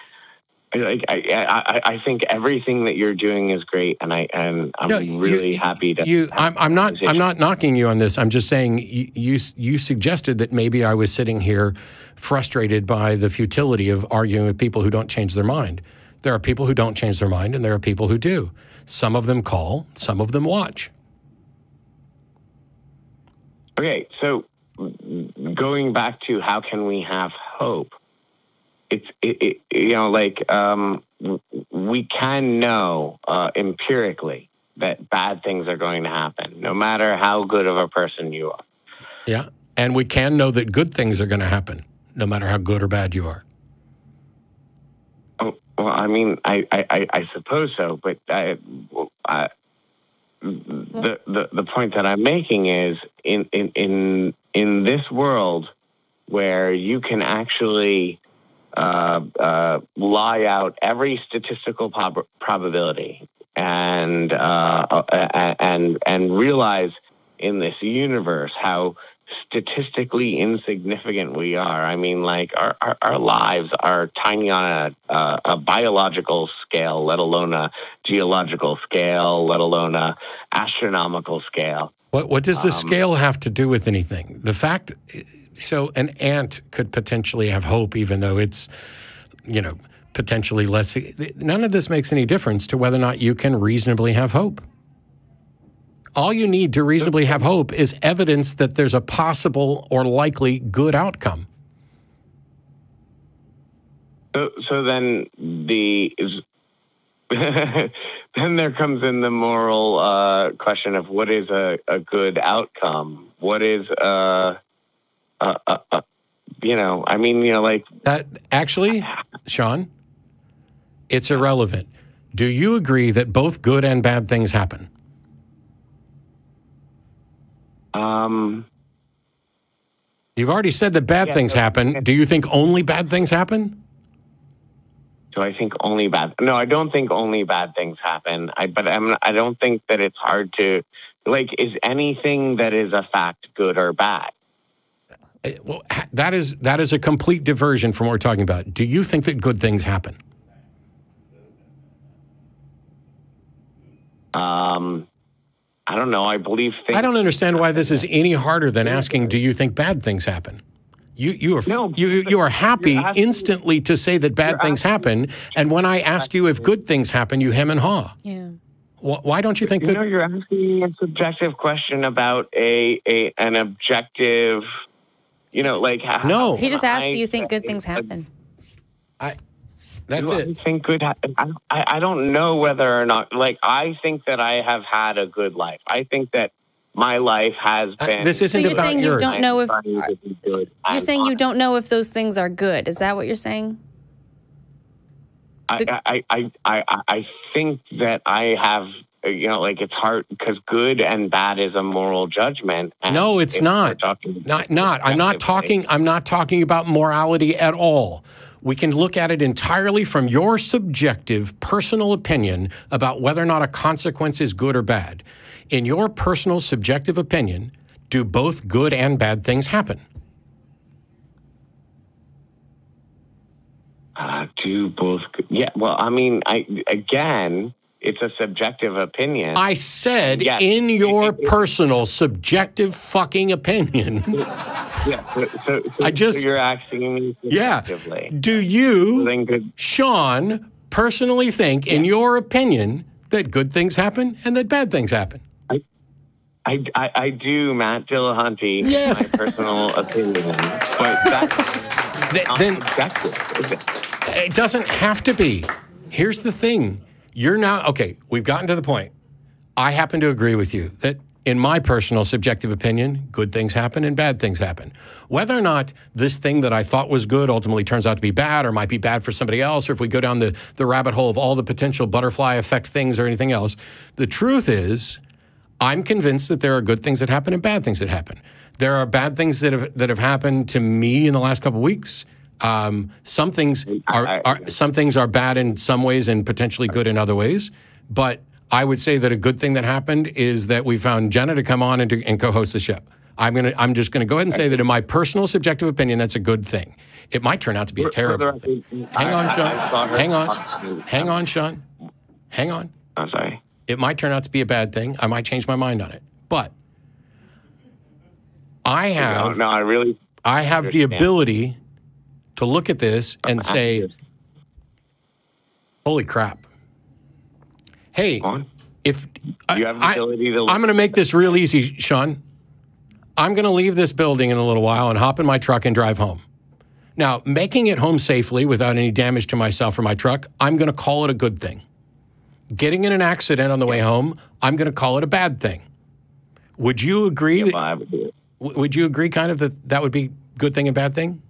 Like I, I, I think everything that you're doing is great, and I and I'm No, really you- happy to. You, I'm, I'm not. I'm not knocking you on this. I'm just saying you, you. You suggested that maybe I was sitting here frustrated by the futility of arguing with people who don't change their mind. There are people who don't change their mind, and there are people who do. Some of them call. Some of them watch. Okay, so going back to how can we have hope? It's it, it, you know like um, we can know uh, empirically that bad things are going to happen, no matter how good of a person you are. Yeah, and we can know that good things are going to happen, no matter how good or bad you are. Oh, well, I mean, I, I, I, I suppose so, but I, I, the, the the point that I'm making is in in in in this world where you can actually uh, uh, lie out every statistical prob- probability and uh, uh, and and realize in this universe how statistically insignificant we are. I mean, like our, our, our lives are tiny on a, a, a biological scale, let alone a geological scale, let alone a astronomical scale. What, what does the Um, scale have to do with anything? The fact, so an ant could potentially have hope, even though it's, you know, potentially less. None of this makes any difference to whether or not you can reasonably have hope. All you need to reasonably have hope is evidence that there's a possible or likely good outcome. So, so then the [LAUGHS] then there comes in the moral uh, question of what is a, a good outcome? What is uh, uh, uh, uh, you know? I mean, you know, like That actually, Sean, it's irrelevant. Do you agree that both good and bad things happen? um, You've already said that bad Yeah, things so- happen. Do you think only bad things happen? do I think only bad? No, I don't think only bad things happen. I, but I'm, I don't think that it's hard to like. Is anything that is a fact good or bad? Well, that is that is a complete diversion from what we're talking about. Do you think that good things happen? Um, I don't know. I believe things. I don't understand why this is any harder than asking, "Do you think bad things happen?" You you are No, you you are happy asking- instantly to say that bad you're things happen, and when I ask you if good things happen, you hem and haw. Yeah. Why don't you think You know, you're asking me a subjective question about a, a an objective. You know, like how, No. He just asked, I- "Do you think good things happen?" I. That's do I think good. ha- I, I I don't know whether or not. Like I think that I have had a good life. I think that my life has Uh, been. this isn't you're about saying you don't know if- I'm trying to be good You're and saying you don't know if those things are good. Is that what you're saying? I, I, I, I, I think that I have, you know, like it's hard because good and bad is a moral judgment. and No, it's not. Not not. I'm not talking I'm not talking about morality at all. We can look at it entirely from your subjective personal opinion about whether or not a consequence is good or bad. In your personal subjective opinion, do both good and bad things happen? Uh, do both. Yeah. Well, I mean, I again, it's a subjective opinion. I said Yes. in your It- it- personal subjective fucking opinion. [LAUGHS] yeah. So, so, so, I just- you're asking me yeah. Do you good. Sean personally think, in your opinion, that good things happen and that bad things happen? I, I, I do, Matt Dillahunty. Yes. My [LAUGHS] personal opinion, but that's [LAUGHS] Th- not then subjective. It? it doesn't have to be. Here's the thing. You're now, okay, we've gotten to the point. I happen to agree with you that in my personal subjective opinion, good things happen and bad things happen. Whether or not this thing that I thought was good ultimately turns out to be bad or might be bad for somebody else, or if we go down the, the rabbit hole of all the potential butterfly effect things or anything else, the truth is, I'm convinced that there are good things that happen and bad things that happen. There are bad things that have that have happened to me in the last couple of weeks. Um, some things are, are some things are bad in some ways and potentially good in other ways. But I would say that a good thing that happened is that we found Jenna to come on and, to, and co-host the show. I'm gonna I'm just gonna go ahead and say that in my personal subjective opinion, that's a good thing. It might turn out to be a terrible thing. Hang on, Sean. Hang on. Hang on, Sean. Hang on. I'm sorry. It might turn out to be a bad thing. I might change my mind on it. But I have No, I really. I have the ability to look at this and [LAUGHS] say, "Holy crap!" Hey, if You have the I, ability to. I'm going to make this real easy, Sean. I'm going to leave this building in a little while and hop in my truck and drive home. Now, making it home safely without any damage to myself or my truck, I'm going to call it a good thing. Getting in an accident on the way home, I'm going to call it a bad thing. Would you agree? that, I would do it. would you agree, kind of, that that would be good thing and bad thing?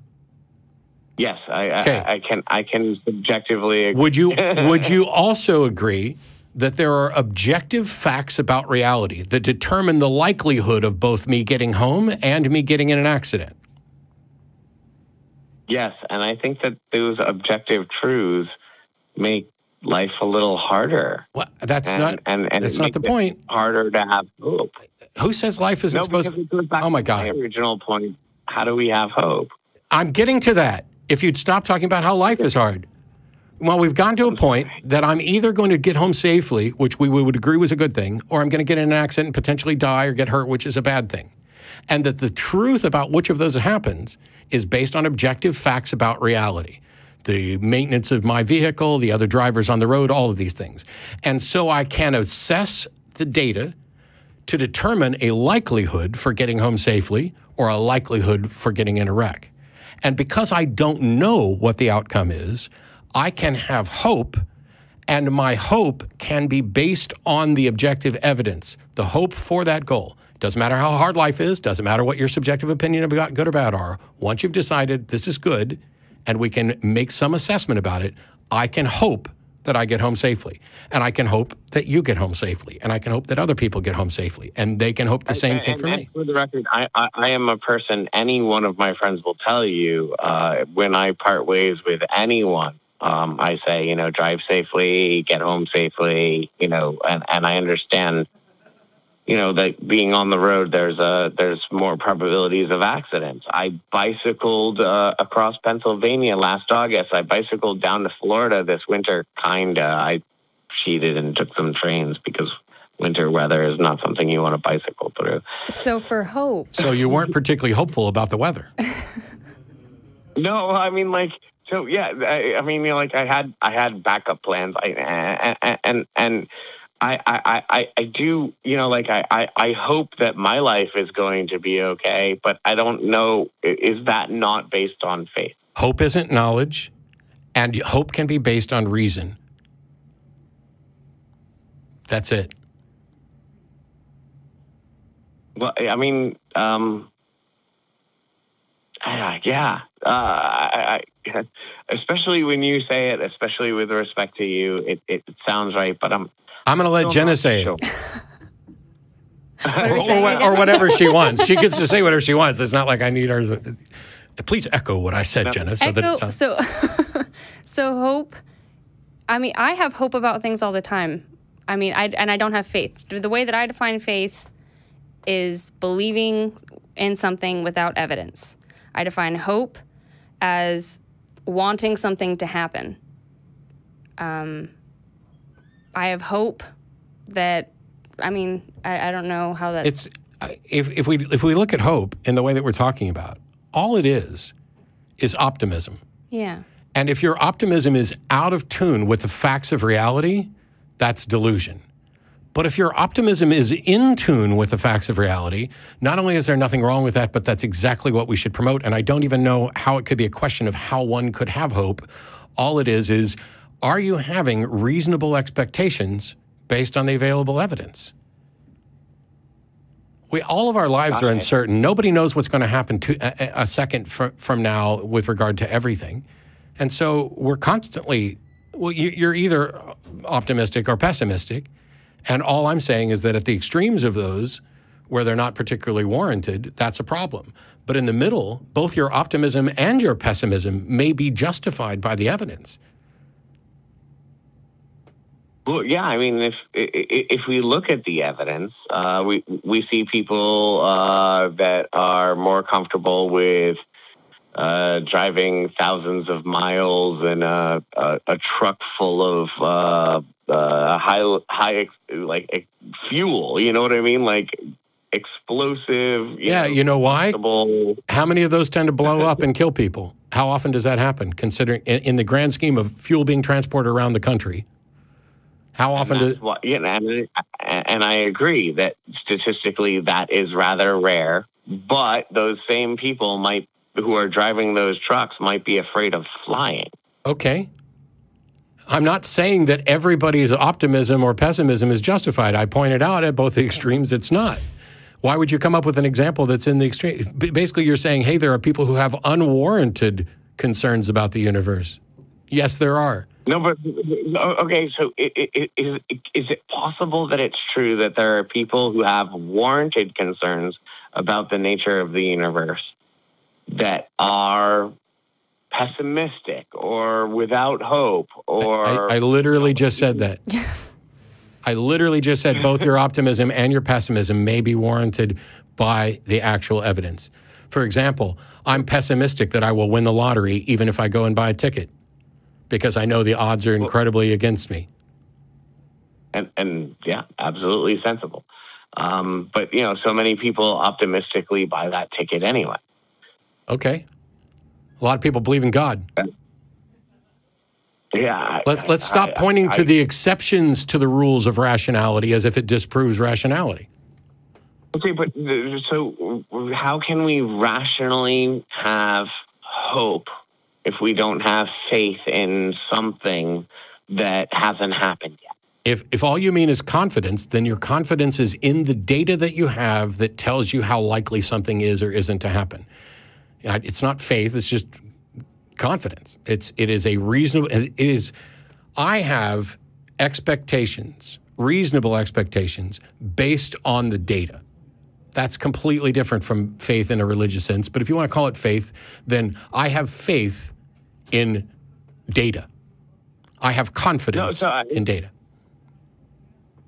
Yes, I, I. I can. I can subjectively. Agree. Would you [LAUGHS] would you also agree that there are objective facts about reality that determine the likelihood of both me getting home and me getting in an accident? Yes, and I think that those objective truths make life a little harder. Well, that's and, not and, and that's not the point. Harder to have hope. Who says life isn't No, supposed goes Oh my to God. original point. How do we have hope? I'm getting to that. If you'd stop talking about how life is hard. Well, we've gotten to a point that I'm either going to get home safely, which we would agree was a good thing, or I'm going to get in an accident and potentially die or get hurt, which is a bad thing. And that the truth about which of those happens is based on objective facts about reality. The maintenance of my vehicle, the other drivers on the road, all of these things. And so I can assess the data to determine a likelihood for getting home safely or a likelihood for getting in a wreck. And because I don't know what the outcome is, I can have hope, and my hope can be based on the objective evidence, the hope for that goal. Doesn't matter how hard life is, doesn't matter what your subjective opinion about good or bad are. Once you've decided this is good and we can make some assessment about it, I can hope that I get home safely. And I can hope that you get home safely. And I can hope that other people get home safely. And they can hope the same and, thing for and, me. For the record, I, I, I am a person. Any one of my friends will tell you uh, when I part ways with anyone. Um, I say, you know, drive safely, get home safely, you know, and, and I understand, you know, that being on the road, there's a there's more probabilities of accidents. I bicycled uh, across Pennsylvania last August. I bicycled down to Florida this winter. Kinda, I cheated and took some trains because winter weather is not something you want to bicycle through. So for hope, So you weren't [LAUGHS] particularly hopeful about the weather. No, I mean like so. Yeah, I, I mean you know, like I had I had backup plans. I and and and I I I I do you know like I I I hope that my life is going to be okay, but I don't know. Is that not based on faith? Hope isn't knowledge, and hope can be based on reason. That's it. Well, I mean, um, ah, yeah. Uh, I, I, [LAUGHS] especially when you say it, especially with respect to you, it, it sounds right. But I'm I'm going to let still Jenna say it. sure. What are or, [LAUGHS] or, saying what- again? or whatever she [LAUGHS] wants. She gets to say whatever she wants. It's not like I need her. Please echo what I said, Jenna, so that Echo, it sounds. so [LAUGHS] so hope i mean i have hope about things all the time i mean i and i don't have faith the way that i define faith is believing in something without evidence i define hope as wanting something to happen um, i have hope that i mean i, I don't know how that It's if if we if we look at hope in the way that we're talking about, all it is is optimism. yeah And if your optimism is out of tune with the facts of reality, that's delusion. But if your optimism is in tune with the facts of reality, not only is there nothing wrong with that, but that's exactly what we should promote. And I don't even know how it could be a question of how one could have hope. All it is is are you having reasonable expectations based on the available evidence? We, all of our lives are uncertain. Nobody knows what's going to happen to a, a second fr- from now with regard to everything, and so we're constantly. Well, you, you're either optimistic or pessimistic, and all I'm saying is that at the extremes of those, where they're not particularly warranted, that's a problem. But in the middle, both your optimism and your pessimism may be justified by the evidence. Well, yeah, I mean, if if we look at the evidence, uh, we we see people uh, that are more comfortable with uh, driving thousands of miles in a, a, a truck full of uh, uh, high high like fuel. You know what I mean? Like explosive. You yeah, know, you know why? possible- How many of those tend to blow up and kill people? How often does that happen? Considering in, in the grand scheme of fuel being transported around the country, how often do you know, and, and I agree that statistically that is rather rare. But those same people might who are driving those trucks might be afraid of flying. Okay. I'm not saying that everybody's optimism or pessimism is justified. I pointed out at both the extremes it's not. Why would you come up with an example that's in the extreme? Basically, you're saying, hey, there are people who have unwarranted concerns about the universe. Yes, there are. No, but okay. So, i- i- i- is is it possible that it's true that there are people who have warranted concerns about the nature of the universe that are pessimistic or without hope or I, I literally just said that. [LAUGHS] I literally just said both your optimism and your pessimism may be warranted by the actual evidence. For example, I'm pessimistic that I will win the lottery even if I go and buy a ticket because I know the odds are incredibly against me. and and yeah, absolutely sensible. Um, but you know, so many people optimistically buy that ticket anyway. Okay. A lot of people believe in God. Yeah. I- Let's I- let's stop I- pointing I- to the exceptions to the rules of rationality as if it disproves rationality. Okay, but so how can we rationally have hope if we don't have faith in something that hasn't happened yet? If, if all you mean is confidence, then your confidence is in the data that you have that tells you how likely something is or isn't to happen. Uh, It's not faith, it's just confidence. It's, it is a reasonable, it is, I have expectations, reasonable expectations based on the data. That's completely different from faith in a religious sense. But if you want to call it faith, then I have faith in data. I have confidence so I- in data.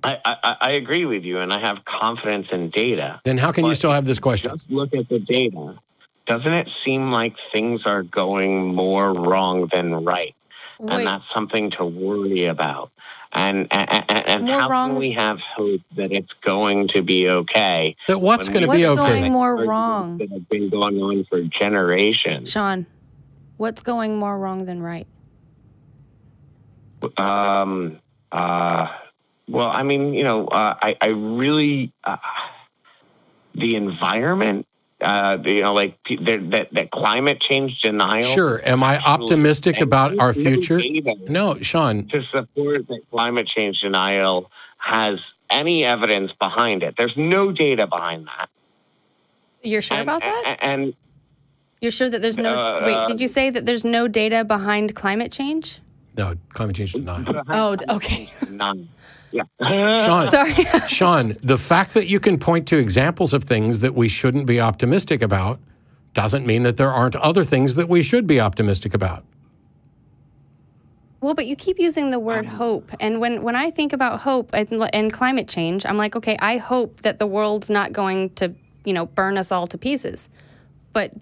I, I, I agree with you, and I have confidence in data. Then how can you still have this question? Just look at the data. Doesn't it seem like things are going more wrong than right? Wait. And that's something to worry about. And and, and, and how wrong- can we have hope that it's going to be okay? That what's going to we be What's okay? going more wrong? That have been going on for generations. Sean, what's going more wrong than right? Um. Uh. Well, I mean, you know, uh, I I really uh, the environment. Uh, you know, like pe- that that that climate change denial. Sure. Am I optimistic about our future? No, Sean. To support that climate change denial has any evidence behind it. There's no data behind that. You're sure and, about that? And You're sure that there's no. Uh, wait, did you say that there's no data behind climate change? No, climate change denial. Oh, okay. none. Yeah. Sean, Sorry. [LAUGHS] Sean, the fact that you can point to examples of things that we shouldn't be optimistic about doesn't mean that there aren't other things that we should be optimistic about. Well, but you keep using the word hope, and when when I think about hope and, and climate change, I'm like, okay, I hope that the world's not going to, you know, burn us all to pieces, but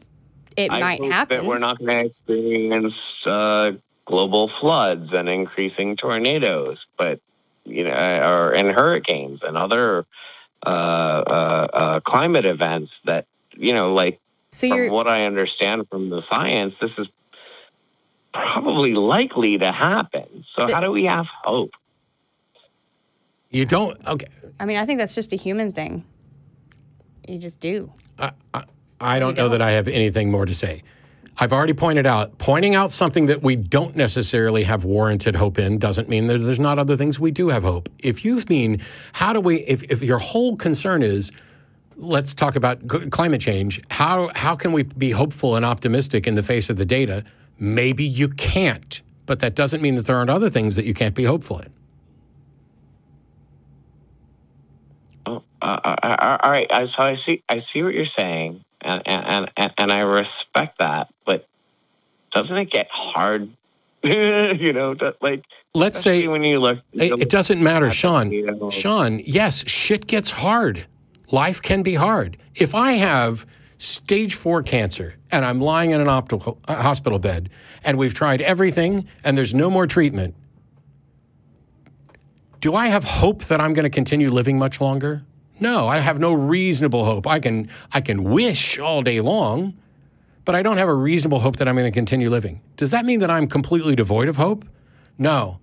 it I might hope happen. That we're not going to experience uh, global floods and increasing tornadoes, but you know, or and hurricanes and other uh, uh, uh, climate events that you know, like so from what I understand from the science, this is probably likely to happen. So how do we have hope? You don't. Okay. I mean, I think that's just a human thing. You just do. I, I, I don't know that I have anything more to say. I've already pointed out, pointing out something that we don't necessarily have warranted hope in doesn't mean that there's not other things we do have hope. If you mean, how do we, if, if your whole concern is, let's talk about climate change. How how can we be hopeful and optimistic in the face of the data? Maybe you can't, but that doesn't mean that there aren't other things that you can't be hopeful in. Oh, uh, uh, uh, all right. So I see. I see what you're saying, and and and, and I respect that. But doesn't it get hard? [LAUGHS] you know, like Let's say when you look. it, doesn't matter, Sean. Sean, yes, shit gets hard. Life can be hard. If I have stage four cancer and I'm lying in an optical, uh, hospital bed and we've tried everything and there's no more treatment, do I have hope that I'm going to continue living much longer? No, I have no reasonable hope. I can I can wish all day long, but I don't have a reasonable hope that I'm going to continue living. Does that mean that I'm completely devoid of hope? No,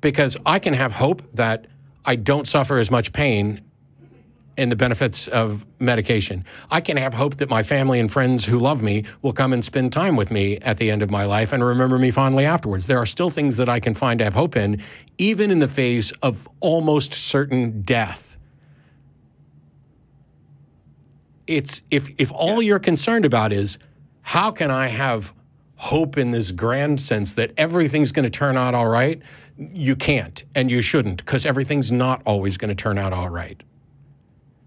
because I can have hope that I don't suffer as much pain in the benefits of medication. I can have hope that my family and friends who love me will come and spend time with me at the end of my life and remember me fondly afterwards. There are still things that I can find to have hope in, even in the face of almost certain death. It's if if all you're concerned about is how can I have hope in this grand sense that everything's going to turn out all right, you can't and you shouldn't because everything's not always going to turn out all right.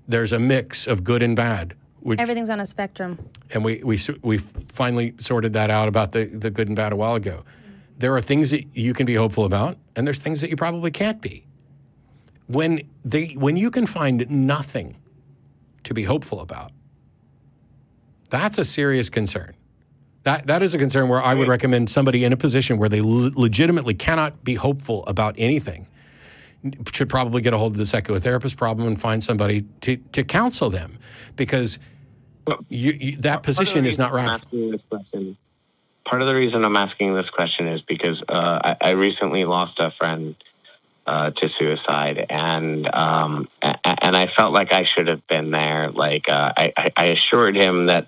There's a mix of good and bad. Which, Everything's on a spectrum. and we, we, we finally sorted that out about the, the good and bad a while ago. There are things that you can be hopeful about, and there's things that you probably can't be. When, they, when you can find nothing to be hopeful about, that's a serious concern. That, that is a concern where I would recommend somebody in a position where they le- legitimately cannot be hopeful about anything should probably get a hold of the psychotherapist problem and find somebody to, to counsel them because you, you, that Part of the position is not I'm rational. asking this question- Part of the reason I'm asking this question is because uh, I, I recently lost a friend uh, to suicide, and um, and I felt like I should have been there. Like uh, I, I- I assured him that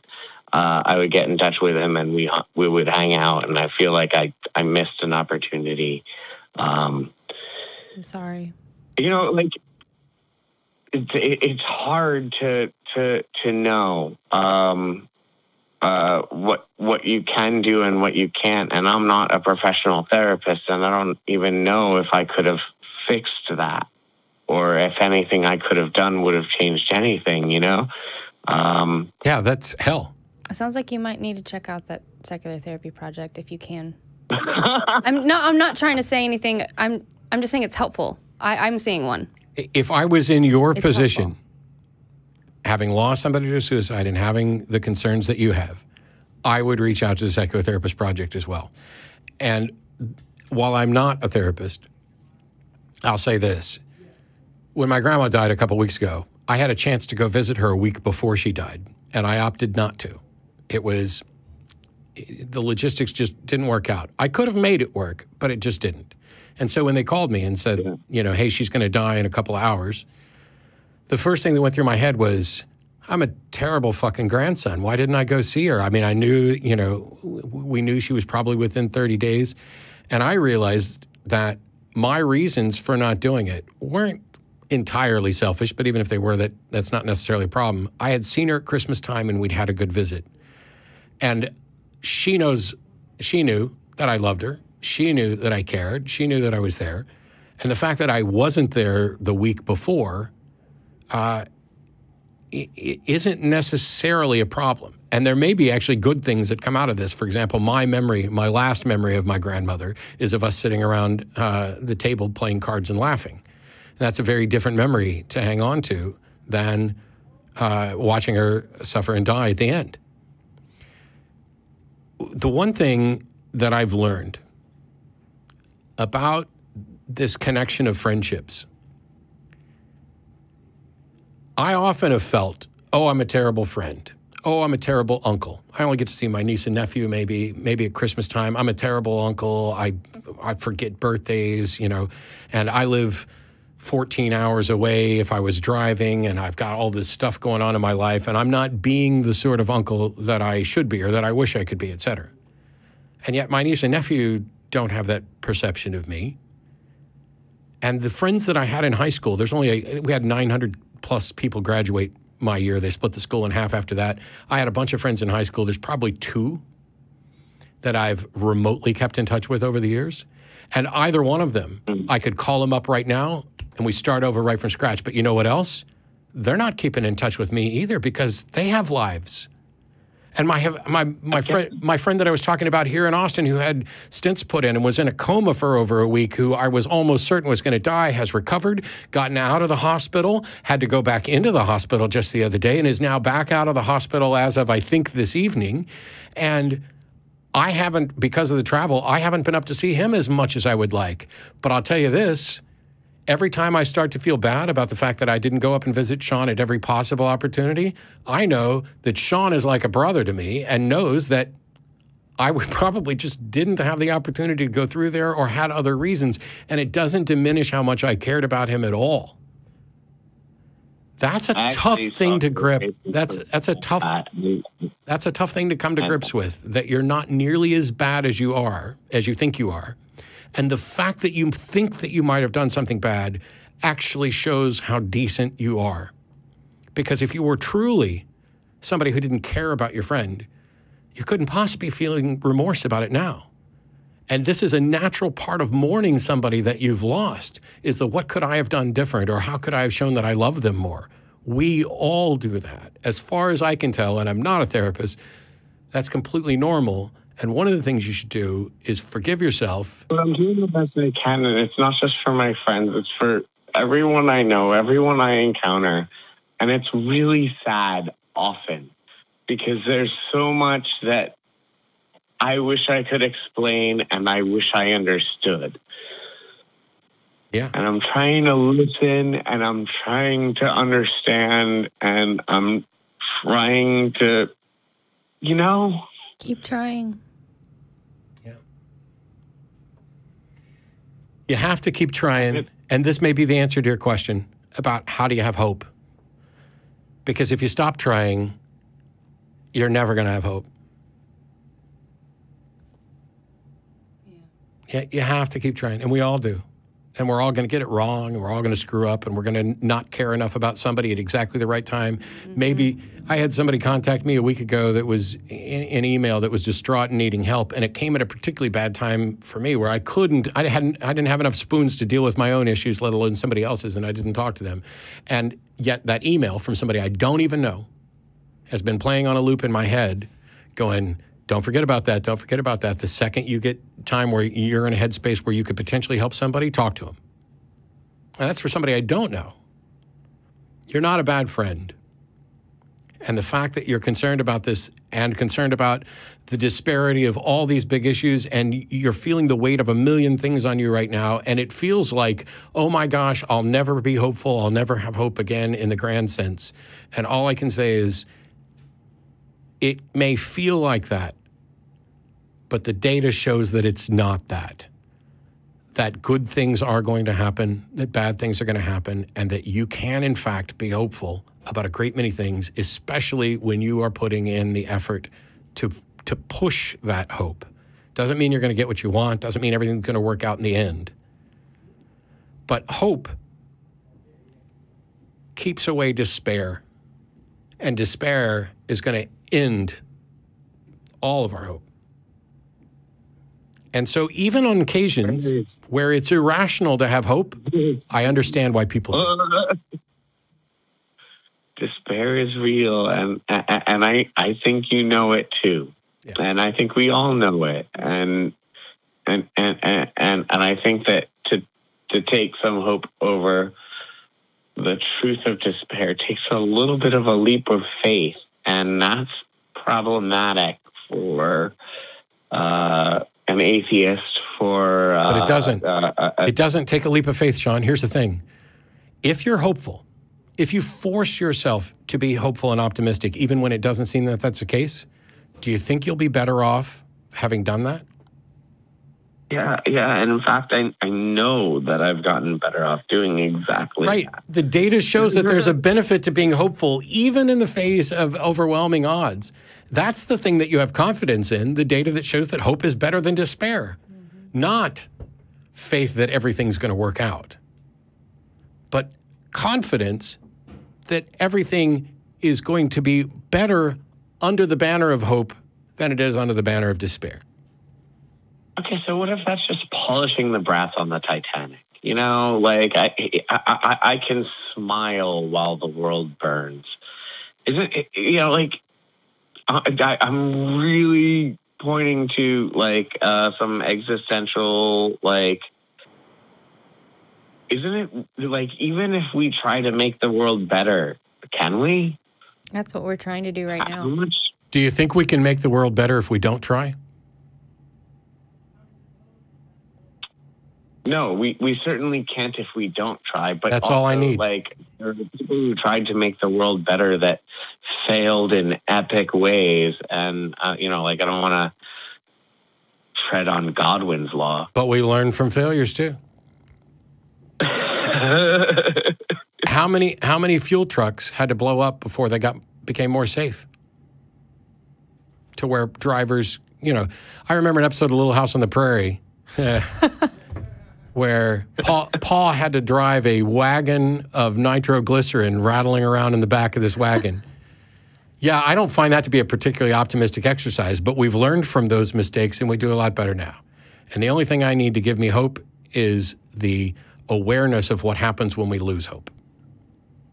uh, I would get in touch with him, and we we would hang out. And I feel like I I missed an opportunity. Um, I'm sorry. you know like it's it's hard to to to know um uh what what you can do and what you can't and I'm not a professional therapist and I don't even know if I could have fixed to that or if anything I could have done would have changed anything you know um Yeah, that's hell. It sounds like you might need to check out that secular therapy project if you can. [LAUGHS] I'm no, I'm not trying to say anything. I'm I'm just saying it's helpful. I, I'm seeing one. If I was in your It's position, helpful. having lost somebody to suicide and having the concerns that you have, I would reach out to the secular therapy project as well. And while I'm not a therapist, I'll say this. When my grandma died a couple weeks ago, I had a chance to go visit her a week before she died, and I opted not to. It was the logistics just didn't work out. I could have made it work, but it just didn't. And so when they called me and said, you know, hey, she's going to die in a couple of hours, the first thing that went through my head was, I'm a terrible fucking grandson. Why didn't I go see her? I mean, I knew, you know, we knew she was probably within 30 days. And I realized that my reasons for not doing it weren't entirely selfish, but even if they were, that that's not necessarily a problem. I had seen her at Christmas time and we'd had a good visit. And she knows, she knew that I loved her. She knew that I cared. She knew that I was there. And the fact that I wasn't there the week before uh, isn't necessarily a problem. And there may be actually good things that come out of this. For example, my memory, my last memory of my grandmother is of us sitting around uh, the table playing cards and laughing. And that's a very different memory to hang on to than uh, watching her suffer and die at the end. The one thing that I've learned about this connection of friendships I often have felt, oh, I'm a terrible friend. Oh, I'm a terrible uncle. I only get to see my niece and nephew maybe maybe at Christmas time. I'm a terrible uncle. I I forget birthdays, you know, and I live 14 hours away if I was driving and I've got all this stuff going on in my life and I'm not being the sort of uncle that I should be or that I wish I could be, et cetera. And yet my niece and nephew don't have that perception of me. And the friends that I had in high school, there's only a, we had 900 plus people graduate my year. They split the school in half after that. I had a bunch of friends in high school. There's probably two that I've remotely kept in touch with over the years. And either one of them, hmm. I could call them up right now and we start over right from scratch. But you know what else? They're not keeping in touch with me either because they have lives. And my my my friend my friend that I was talking about here in Austin, who had stents put in and was in a coma for over a week, who I was almost certain was going to die, has recovered, gotten out of the hospital, had to go back into the hospital just the other day, and is now back out of the hospital as of I think this evening, and. I haven't, because of the travel, I haven't been up to see him as much as I would like. But I'll tell you this every time I start to feel bad about the fact that I didn't go up and visit Sean at every possible opportunity, I know that Sean is like a brother to me and knows that I would [LAUGHS] probably just didn't have the opportunity to go through there or had other reasons. And it doesn't diminish how much I cared about him at all. That's a tough thing to grip. That's that's a tough that's a tough thing to come to grips with that you're not nearly as bad as you are, as you think you are. And the fact that you think that you might have done something bad actually shows how decent you are. Because if you were truly somebody who didn't care about your friend, you couldn't possibly be feeling remorse about it now. And this is a natural part of mourning somebody that you've lost is the what could I have done different or how could I have shown that I love them more? We all do that. As far as I can tell, and I'm not a therapist, that's completely normal. And one of the things you should do is forgive yourself. But I'm doing the best I can, and it's not just for my friends, it's for everyone I know, everyone I encounter. And it's really sad often because there's so much that I wish I could explain and I wish I understood. Yeah. And I'm trying to listen and I'm trying to understand and I'm trying to, you know, Keep trying. You have to keep trying. And this may be the answer to your question about how do you have hope? Because if you stop trying, you're never going to have hope. Yeah, you have to keep trying, and we all do. And we're all going to get it wrong, and we're all going to screw up, and we're going to not care enough about somebody at exactly the right time. Mm-hmm. Maybe I had somebody contact me a week ago that was in an email that was distraught and needing help, and it came at a particularly bad time for me where I couldn't, I hadn't, I didn't have enough spoons to deal with my own issues, let alone somebody else's, and I didn't talk to them. And yet that email from somebody I don't even know has been playing on a loop in my head, going, don't forget about that. Don't forget about that. The second you get time where you're in a headspace where you could potentially help somebody, talk to them. And that's for somebody I don't know. You're not a bad friend. And the fact that you're concerned about this and concerned about the disparity of all these big issues, and you're feeling the weight of a million things on you right now, and it feels like, oh my gosh, I'll never be hopeful. I'll never have hope again in the grand sense. And all I can say is, it may feel like that, but the data shows that it's not that. That good things are going to happen, that bad things are going to happen, and that you can, in fact, be hopeful about a great many things, especially when you are putting in the effort to, to push that hope. Doesn't mean you're going to get what you want, doesn't mean everything's going to work out in the end. But hope keeps away despair, and despair is going to end all of our hope. And so, even on occasions where it's irrational to have hope, I understand why people do. [LAUGHS] despair is real and and I I think you know it too. Yeah. And I think we all know it. And and and and and, and I think that to to take some hope over the truth of despair takes a little bit of a leap of faith and that's problematic for uh, an atheist for uh, But it doesn't. uh, uh, It doesn't take a leap of faith, Sean. Here's the thing if you're hopeful, if you force yourself to be hopeful and optimistic, even when it doesn't seem that that's the case, do you think you'll be better off having done that? Yeah, yeah, and in fact, I I know that I've gotten better off doing exactly Right. that. The data shows that there's a [LAUGHS] benefit to being hopeful, even in the face of overwhelming odds. That's the thing that you have confidence in the data that shows that hope is better than despair, mm-hmm. not faith that everything's going to work out, but confidence that everything is going to be better under the banner of hope than it is under the banner of despair. Okay, so what if that's just polishing the brass on the Titanic? You know, like I, I, I, I can smile while the world burns. Is it, you know, like I, I'm really pointing to like uh, some existential, like, isn't it like even if we try to make the world better, can we? That's what we're trying to do right How now. much? Do you think we can make the world better if we don't try? No, we, we certainly can't if we don't try. But That's all I need. Like there are people who tried to make the world better that failed in epic ways, and uh, you know, like I don't want to tread on Godwin's law. But we learn from failures too. [LAUGHS] How many how many fuel trucks had to blow up before they got became more safe? To where drivers, you know, I remember an episode of Little House on the Prairie [LAUGHS] [LAUGHS] where Paul, [LAUGHS] Paul had to drive a wagon of nitroglycerin rattling around in the back of this wagon. Yeah, I don't find that to be a particularly optimistic exercise, but we've learned from those mistakes and we do a lot better now. And the only thing I need to give me hope is the awareness of what happens when we lose hope.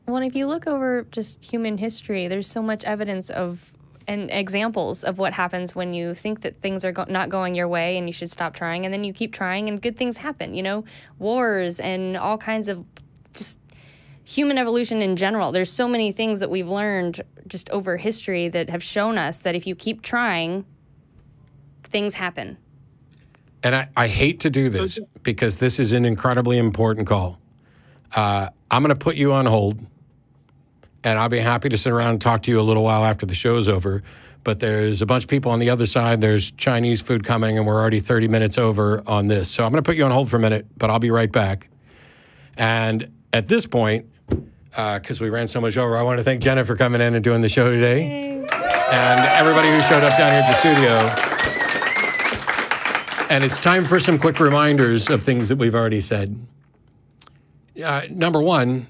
Well, if you look over just human history, there's so much evidence of and examples of what happens when you think that things are go- not going your way and you should stop trying, and then you keep trying and good things happen. You know, wars and all kinds of just human evolution in general. There's so many things that we've learned just over history that have shown us that if you keep trying, things happen. And I, I hate to do this because this is an incredibly important call. Uh, I'm going to put you on hold, and I'll be happy to sit around and talk to you a little while after the show's over. But there's a bunch of people on the other side. There's Chinese food coming, and we're already 30 minutes over on this. So I'm going to put you on hold for a minute, but I'll be right back. And at this point, because we ran so much over, I want to thank Jenna for coming in and doing the show today, and everybody who showed up down here at the studio. And it's time for some quick reminders of things that we've already said. Uh, number one,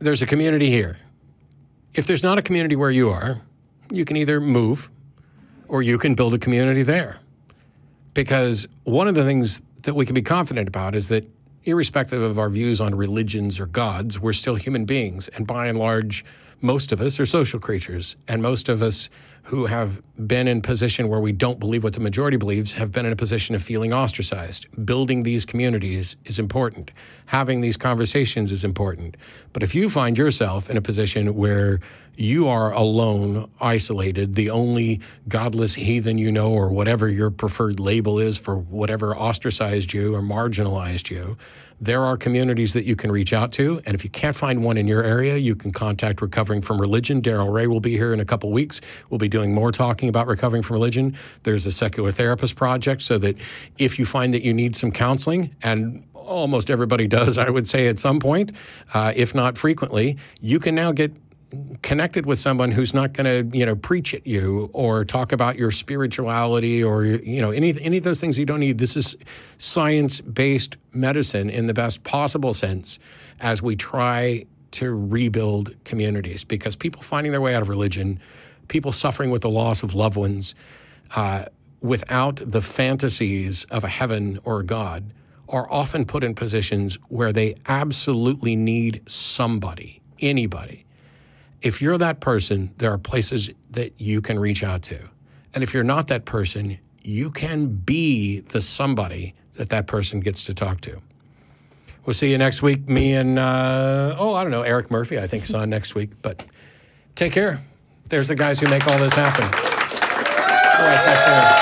there's a community here. If there's not a community where you are, you can either move or you can build a community there. Because one of the things that we can be confident about is that, irrespective of our views on religions or gods, we're still human beings. And by and large, most of us are social creatures. And most of us who have been in position where we don't believe what the majority believes have been in a position of feeling ostracized. Building these communities is important. Having these conversations is important. But if you find yourself in a position where you are alone, isolated, the only godless heathen you know, or whatever your preferred label is for whatever ostracized you or marginalized you, there are communities that you can reach out to. And if you can't find one in your area, you can contact Recovering from Religion. Darrel Ray will be here in a couple weeks. We'll be doing more talking about recovering from religion. There's a secular therapist project so that if you find that you need some counseling, and almost everybody [LAUGHS] does, I would say, at some point, uh, if not frequently, you can now get connected with someone who's not going to you know preach at you or talk about your spirituality or you know any any of those things you don't need. This is science based medicine in the best possible sense as we try to rebuild communities because people finding their way out of religion people suffering with the loss of loved ones uh, without the fantasies of a heaven or a god are often put in positions where they absolutely need somebody anybody if you're that person, there are places that you can reach out to. And if you're not that person, you can be the somebody that that person gets to talk to. We'll see you next week. Me and, uh, oh, I don't know, Eric Murphy, I think, is on next week. But take care. There's the guys who make all this happen. Right back there.